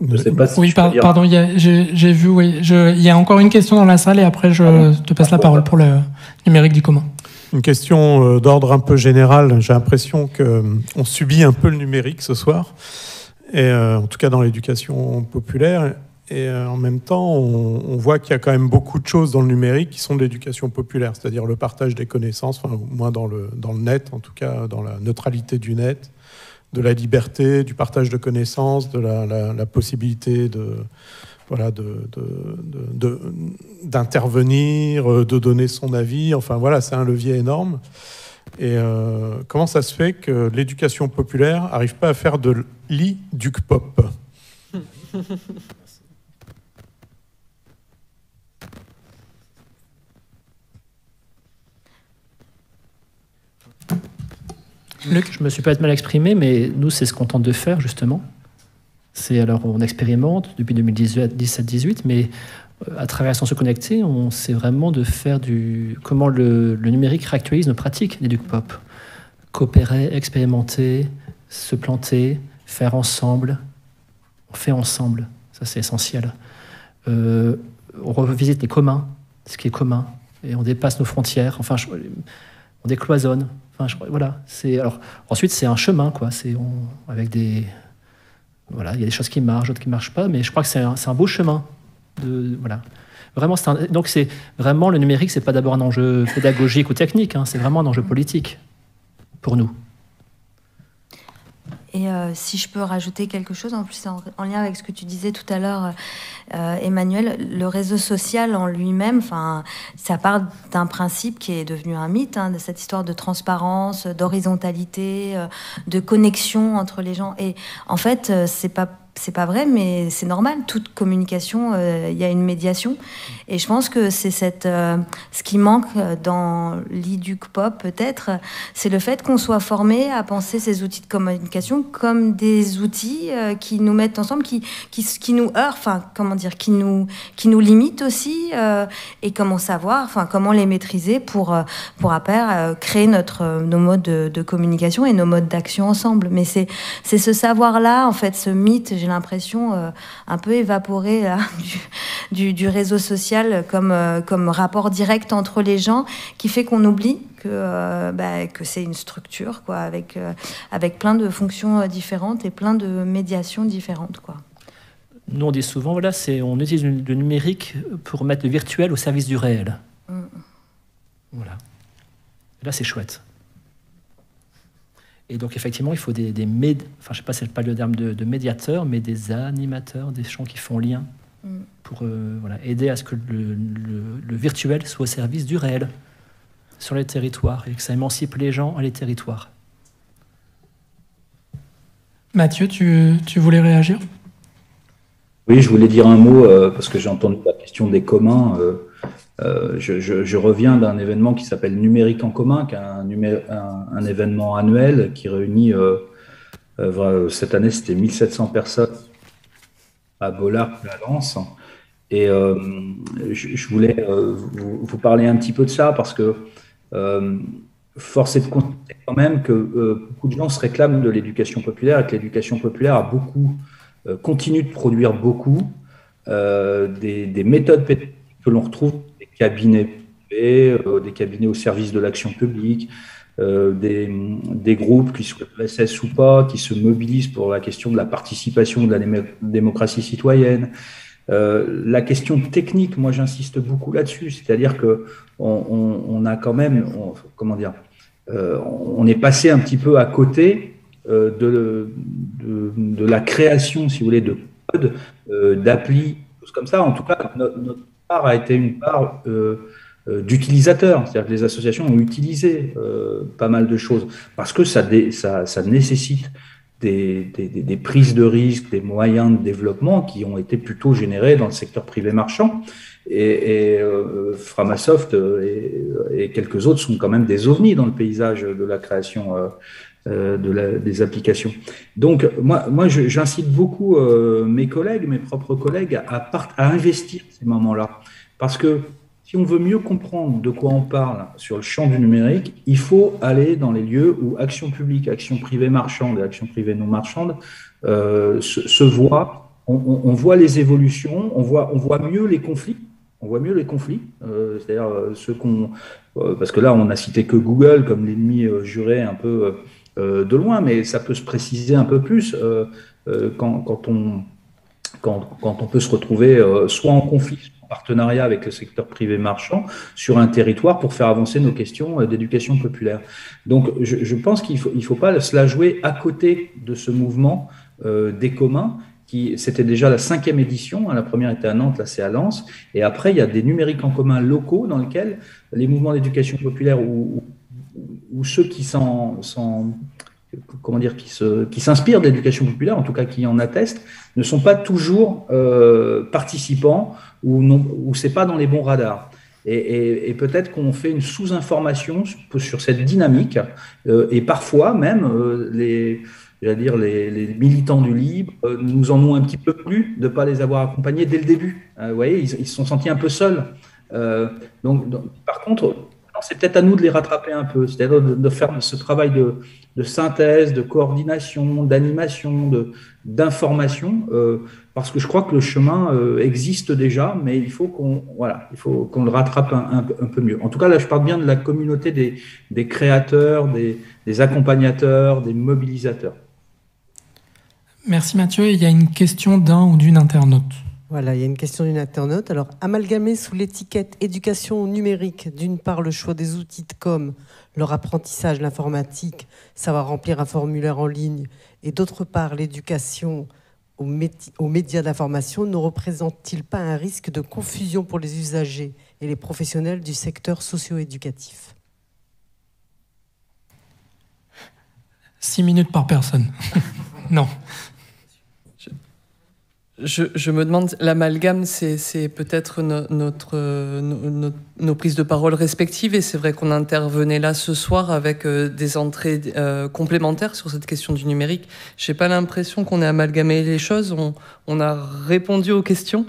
Oui, pardon, j'ai vu, oui. Il y a encore une question dans la salle et après je ah te passe la parole pour le numérique du commun. Une question euh, d'ordre un peu général. J'ai l'impression qu'on euh, subit un peu le numérique ce soir, et, euh, en tout cas dans l'éducation populaire. Et en même temps, on, voit qu'il y a quand même beaucoup de choses dans le numérique qui sont de l'éducation populaire, c'est-à-dire le partage des connaissances, enfin, au moins dans le, dans le net, en tout cas dans la neutralité du net, de la liberté, du partage de connaissances, de la, possibilité d'intervenir, de, de, donner son avis. Enfin voilà, c'est un levier énorme. Et euh, comment ça se fait que l'éducation populaire n'arrive pas à faire de l'e-duc-pop Luc Je me suis pas mal exprimé, mais nous, c'est ce qu'on tente de faire, justement. C'est alors, on expérimente depuis 2017-18, mais euh, à travers Sciences Connectées, on sait vraiment de faire du. comment le, numérique réactualise nos pratiques d'éduc-pop. Coopérer, expérimenter, se planter, faire ensemble. On fait ensemble, ça c'est essentiel. Euh, on revisite les communs, ce qui est commun, et on dépasse nos frontières. Enfin, on décloisonne voilà. C'est alors ensuite c'est un chemin quoi. C'est avec des voilà, il y a des choses qui marchent, d'autres qui marchent pas, mais je crois que c'est un, un, beau chemin. De, voilà. Vraiment, donc c'est vraiment le numérique, c'est pas d'abord un enjeu pédagogique ou technique, hein, c'est vraiment un enjeu politique pour nous. Et euh, si je peux rajouter quelque chose, en plus en, lien avec ce que tu disais tout à l'heure, euh, Emmanuel, le réseau social en lui-même, enfin, ça part d'un principe qui est devenu un mythe, hein, de cette histoire de transparence, d'horizontalité, euh, de connexion entre les gens. Et en fait, c'est pas c'est pas vrai, mais c'est normal. Toute communication, euh, il y a une médiation. Et je pense que c'est euh, ce qui manque dans l'IDUC Pop, peut-être, c'est le fait qu'on soit formé à penser ces outils de communication comme des outils euh, qui nous mettent ensemble, qui, qui, qui nous heurtent, enfin, comment dire, qui nous, qui nous limitent aussi, et comment savoir, enfin, comment les maîtriser pour, pour après créer notre, nos modes de, de communication et nos modes d'action ensemble. Mais c'est ce savoir-là, en fait, ce mythe, j'ai l'impression, euh, un peu évaporé du, du, réseau social comme, euh, comme rapport direct entre les gens, qui fait qu'on oublie que, euh, bah, que c'est une structure, quoi, avec, avec plein de fonctions différentes et plein de médiations différentes. Quoi. Nous, on dit souvent, voilà, c'est, on utilise le numérique pour mettre le virtuel au service du réel. Mm. Voilà. là, c'est chouette. Et donc, effectivement, il faut des, des enfin, je sais pas si c'est pas le terme de, médiateurs, mais des animateurs, des gens qui font lien mm. pour euh, voilà, aider à ce que le, le, virtuel soit au service du réel sur les territoires et que ça émancipe les gens à les territoires. Mathieu, tu, tu voulais réagir? Oui, je voulais dire un mot parce que j'ai entendu la question des communs. Je, reviens d'un événement qui s'appelle Numérique en commun, qui un, événement annuel qui réunit, cette année c'était 1700 personnes à Bollard, à Lens. Et je, voulais vous, parler un petit peu de ça parce que force est de constater quand même que euh, beaucoup de gens se réclament de l'éducation populaire et que l'éducation populaire a beaucoup, euh, continue de produire beaucoup euh, des, méthodes que l'on retrouve cabinets privés, des cabinets au service de l'action publique, des, des, groupes qui soient SS ou pas, qui se mobilisent pour la question de la participation de la démocratie citoyenne. la question technique, moi j'insiste beaucoup là-dessus, c'est-à-dire que on, a quand même, comment dire, euh, on est passé un petit peu à côté euh, de, la création, si vous voulez, de code, euh, d'appli, choses comme ça. En tout cas, a été une part d'utilisateurs, c'est-à-dire que les associations ont utilisé pas mal de choses parce que ça, nécessite des, prises de risques, des moyens de développement qui ont été plutôt générés dans le secteur privé marchand. Et, euh, Framasoft euh, et, quelques autres sont quand même des ovnis dans le paysage de la création euh, de des applications. Donc, moi, moi j'incite beaucoup mes collègues, mes propres collègues, à, à investir ces moments-là. Parce que si on veut mieux comprendre de quoi on parle sur le champ du numérique, il faut aller dans les lieux où action publique, action privée marchande et action privée non marchande se, voient. On, on, voit les évolutions, on voit, on voit mieux les conflits on voit mieux les conflits, euh, c'est-à-dire euh, ceux qu'on, euh, parce que là on a cité que Google comme l'ennemi juré un peu de loin, mais ça peut se préciser un peu plus quand, on quand, on peut se retrouver soit en conflit, en partenariat avec le secteur privé marchand sur un territoire pour faire avancer nos questions d'éducation populaire. Donc je, pense qu'il faut il faut pas se la jouer à côté de ce mouvement des communs c'était déjà la cinquième édition. Hein, la première était à Nantes, là c'est à Lens. Et après, il y a des numériques en commun locaux dans lesquels les mouvements d'éducation populaire ou, ceux qui comment dire, qui s'inspirent d'éducation populaire, en tout cas qui en attestent, ne sont pas toujours euh, participants ou, non, ou c'est pas dans les bons radars. Et, peut-être qu'on fait une sous-information sur, cette dynamique, euh, et parfois même euh, les, dire, les, militants du libre euh, nous en ont un petit peu plu de ne pas les avoir accompagnés dès le début. Euh, vous voyez, ils, se sont sentis un peu seuls. Euh, donc, par contre, c'est peut-être à nous de les rattraper un peu, c'est-à-dire de, faire ce travail de, synthèse, de coordination, d'animation, d'information, parce que je crois que le chemin existe déjà, mais il faut qu'on voilà, il faut qu'on le rattrape un, peu mieux. En tout cas, là, je parle bien de la communauté des, créateurs, des accompagnateurs, des mobilisateurs. Merci Mathieu. Il y a une question d'un ou d'une internaute. Voilà, il y a une question d'une internaute. Alors, amalgamer sous l'étiquette éducation numérique, d'une part le choix des outils de com, leur apprentissage, l'informatique, savoir remplir un formulaire en ligne, et d'autre part l'éducation aux, aux médias d'information, ne représente-t-il pas un risque de confusion pour les usagers et les professionnels du secteur socio-éducatif? Six minutes par personne. non. Je, me demande, l'amalgame, c'est peut-être nos, prises de parole respectives, et c'est vrai qu'on intervenait là ce soir avec euh, des entrées euh, complémentaires sur cette question du numérique. Je n'ai pas l'impression qu'on ait amalgamé les choses, on, a répondu aux questions,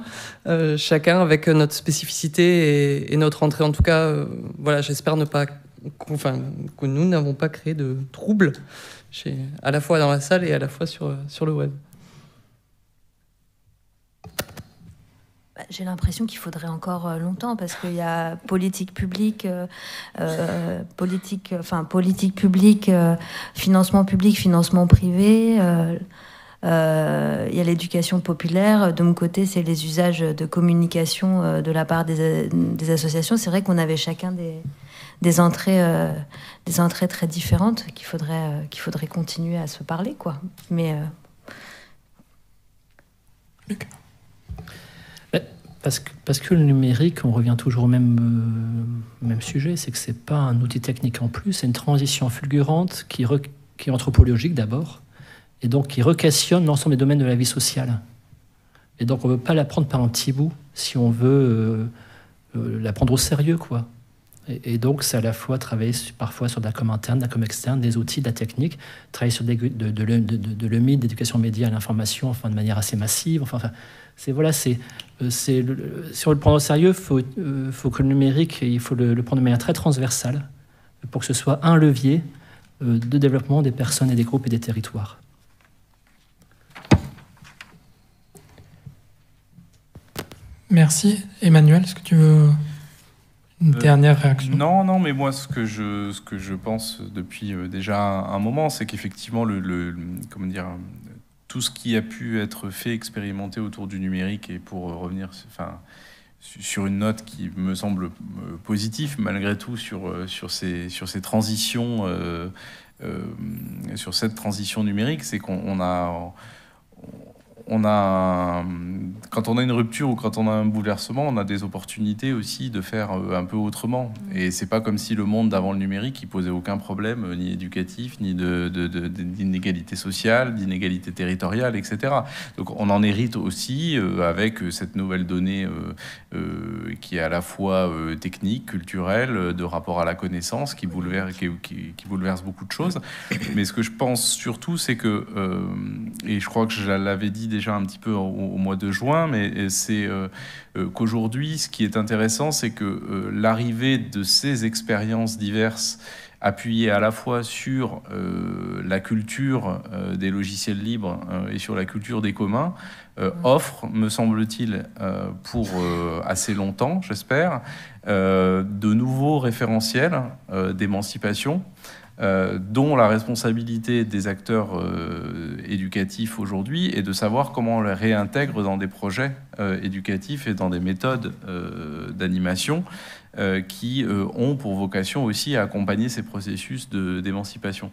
euh, chacun avec notre spécificité et, notre entrée. En tout cas, voilà, j'espère ne pas, enfin, que nous n'avons pas créé de troubles, à la fois dans la salle et à la fois sur, sur le web. J'ai l'impression qu'il faudrait encore euh, longtemps parce qu'il y a politique publique, euh, euh, politique, enfin politique publique, financement public, financement privé. il y a l'éducation populaire. De mon côté, c'est les usages de communication de la part des, associations. C'est vrai qu'on avait chacun des, entrées, des entrées très différentes qu'il faudrait, qu'il faudrait continuer à se parler, quoi. Mais parce que, le numérique, on revient toujours au même, euh, sujet, c'est que ce n'est pas un outil technique en plus, c'est une transition fulgurante qui, est anthropologique d'abord, et donc qui requestionne l'ensemble des domaines de la vie sociale. Et donc on ne veut pas la prendre par un petit bout si on veut la prendre au sérieux. quoi. Et, donc, c'est à la fois travailler parfois sur de la com interne, de la com externe, des outils, de la technique, travailler sur de, de, de, de l'EMI, d'éducation média à l'information, enfin, de manière assez massive. Enfin, c'est voilà, c'est, euh, c'est si on le prend au sérieux, il faut, euh, faut, que le numérique, il faut le, prendre de manière très transversale pour que ce soit un levier euh, de développement des personnes et des groupes et des territoires. Merci. Emmanuel, est-ce que tu veux une euh, dernière réaction? Non, non, mais moi, ce que je, ce que je pense depuis euh, déjà un, moment, c'est qu'effectivement, le, comment dire, tout ce qui a pu être fait, expérimenté autour du numérique, et pour revenir enfin, sur une note qui me semble euh, positive, malgré tout, sur, sur ces transitions, sur cette transition numérique, c'est qu'on a on a quand on a une rupture ou quand on a un bouleversement, on a des opportunités aussi de faire euh, un peu autrement. Mm. Et c'est pas comme si le monde d'avant le numérique, il posait aucun problème, euh, ni éducatif, ni d'inégalité de, sociale, d'inégalité territoriale, etc. Donc on en hérite aussi euh, avec cette nouvelle donnée qui est à la fois technique, culturelle, de rapport à la connaissance, qui bouleverse, qui, bouleverse beaucoup de choses. Mais ce que je pense surtout, c'est que, et je crois que je l'avais dit déjà, déjà un petit peu au, mois de juin, mais c'est euh, euh, qu'aujourd'hui, ce qui est intéressant, c'est que euh, l'arrivée de ces expériences diverses appuyées à la fois sur la culture des logiciels libres et sur la culture des communs, offre, me semble-t-il, pour assez longtemps, j'espère, de nouveaux référentiels d'émancipation euh, dont la responsabilité des acteurs euh, éducatifs aujourd'hui est de savoir comment on les réintègre dans des projets euh, éducatifs et dans des méthodes d'animation qui ont pour vocation aussi à accompagner ces processus d'émancipation.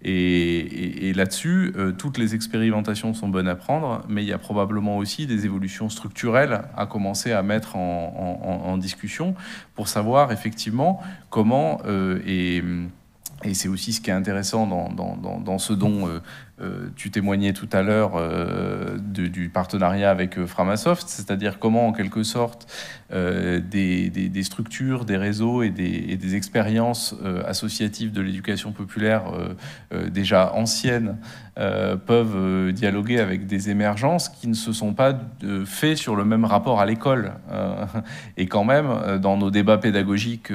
Et, là-dessus, toutes les expérimentations sont bonnes à prendre, mais il y a probablement aussi des évolutions structurelles à commencer à mettre en, en discussion pour savoir effectivement comment et et c'est aussi ce qui est intéressant dans, ce dont euh, euh, tu témoignais tout à l'heure euh, du partenariat avec Framasoft, c'est-à-dire comment en quelque sorte des, structures, des réseaux et des, expériences associatives de l'éducation populaire déjà anciennes peuvent dialoguer avec des émergences qui ne se sont pas faits sur le même rapport à l'école. et quand même, dans nos débats pédagogiques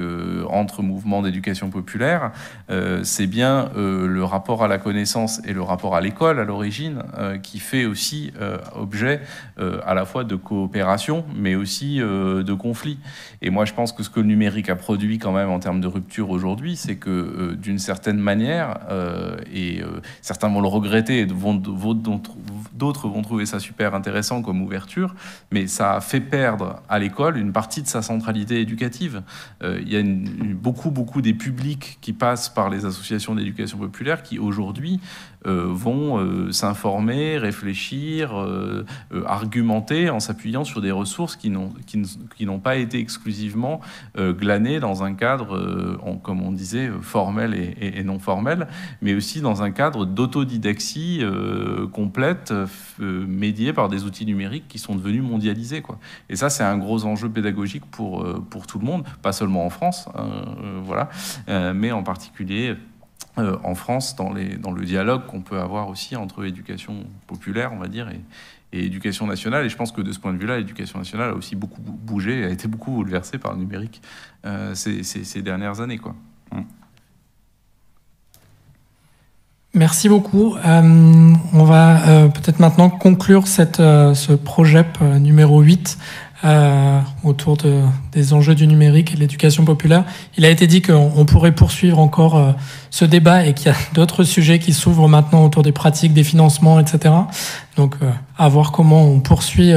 entre mouvements d'éducation populaire, euh, c'est bien euh, le rapport à la connaissance et le rapport à l'école à l'origine euh, qui fait aussi objet à la fois de coopération, mais aussi de conflit. Et moi, je pense que ce que le numérique a produit quand même en termes de rupture aujourd'hui, c'est que d'une certaine manière, et certains vont le regretter, et d'autres vont trouver ça super intéressant comme ouverture, mais ça a fait perdre à l'école une partie de sa centralité éducative. Il y a beaucoup, beaucoup des publics qui passent par les associations d'éducation populaire qui aujourd'hui euh, vont euh, s'informer, réfléchir, euh, argumenter en s'appuyant sur des ressources qui n'ont pas été exclusivement glanées dans un cadre, comme on disait, formel et, non formel, mais aussi dans un cadre d'autodidaxie complète, médiée par des outils numériques qui sont devenus mondialisés. Et ça, c'est un gros enjeu pédagogique pour, pour tout le monde, pas seulement en France, hein, voilà, mais en particulier euh, en France dans, les, dans le dialogue qu'on peut avoir aussi entre éducation populaire, on va dire, et, éducation nationale. Et je pense que de ce point de vue-là, l'éducation nationale a aussi beaucoup bougé, a été beaucoup bouleversée par le numérique euh, ces, dernières années. Quoi. Mm. Merci beaucoup. Euh, on va peut-être maintenant conclure ce projet numéro 8 euh, autour de, des enjeux du numérique et de l'éducation populaire. Il a été dit qu'on pourrait poursuivre encore euh, ce débat et qu'il y a d'autres sujets qui s'ouvrent maintenant autour des pratiques, des financements, etc. Donc, euh, à voir comment on poursuit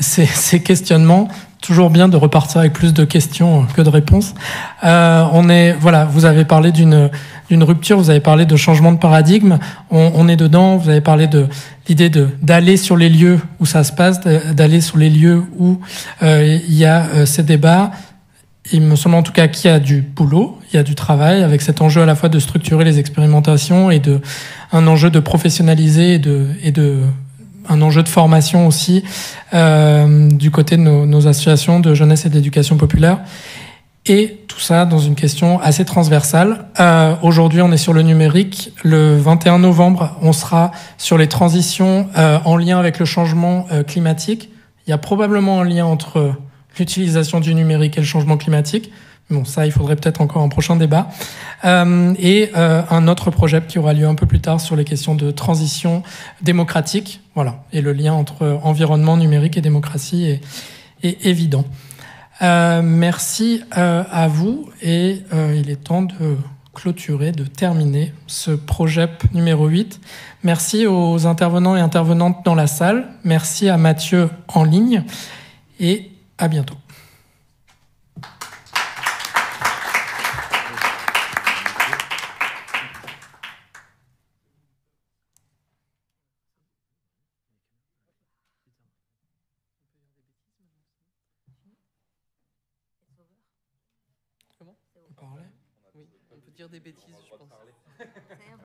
ces, ces, questionnements. Toujours bien de repartir avec plus de questions que de réponses. on est, voilà, vous avez parlé d'une d'une rupture, vous avez parlé de changement de paradigme, on, on est dedans, vous avez parlé de l'idée d'aller sur les lieux où ça se passe, d'aller sur les lieux où euh, il y a euh, ces débats. Il me semble en tout cas qu'il y a du boulot, il y a du travail avec cet enjeu à la fois de structurer les expérimentations et de un enjeu de professionnaliser et de, et de un enjeu de formation aussi du côté de nos, nos, associations de jeunesse et d'éducation populaire. Et tout ça dans une question assez transversale. Euh, Aujourd'hui, on est sur le numérique. Le 21 novembre, on sera sur les transitions euh, en lien avec le changement euh, climatique. Il y a probablement un lien entre l'utilisation du numérique et le changement climatique. Bon, ça, il faudrait peut-être encore un prochain débat. Euh, et euh, un autre projet qui aura lieu un peu plus tard sur les questions de transition démocratique. Voilà. Et le lien entre environnement numérique et démocratie est, évident. Euh, merci à vous et il est temps de clôturer, de terminer ce projet numéro 8. Merci aux intervenants et intervenantes dans la salle. Merci à Mathieu en ligne et à bientôt.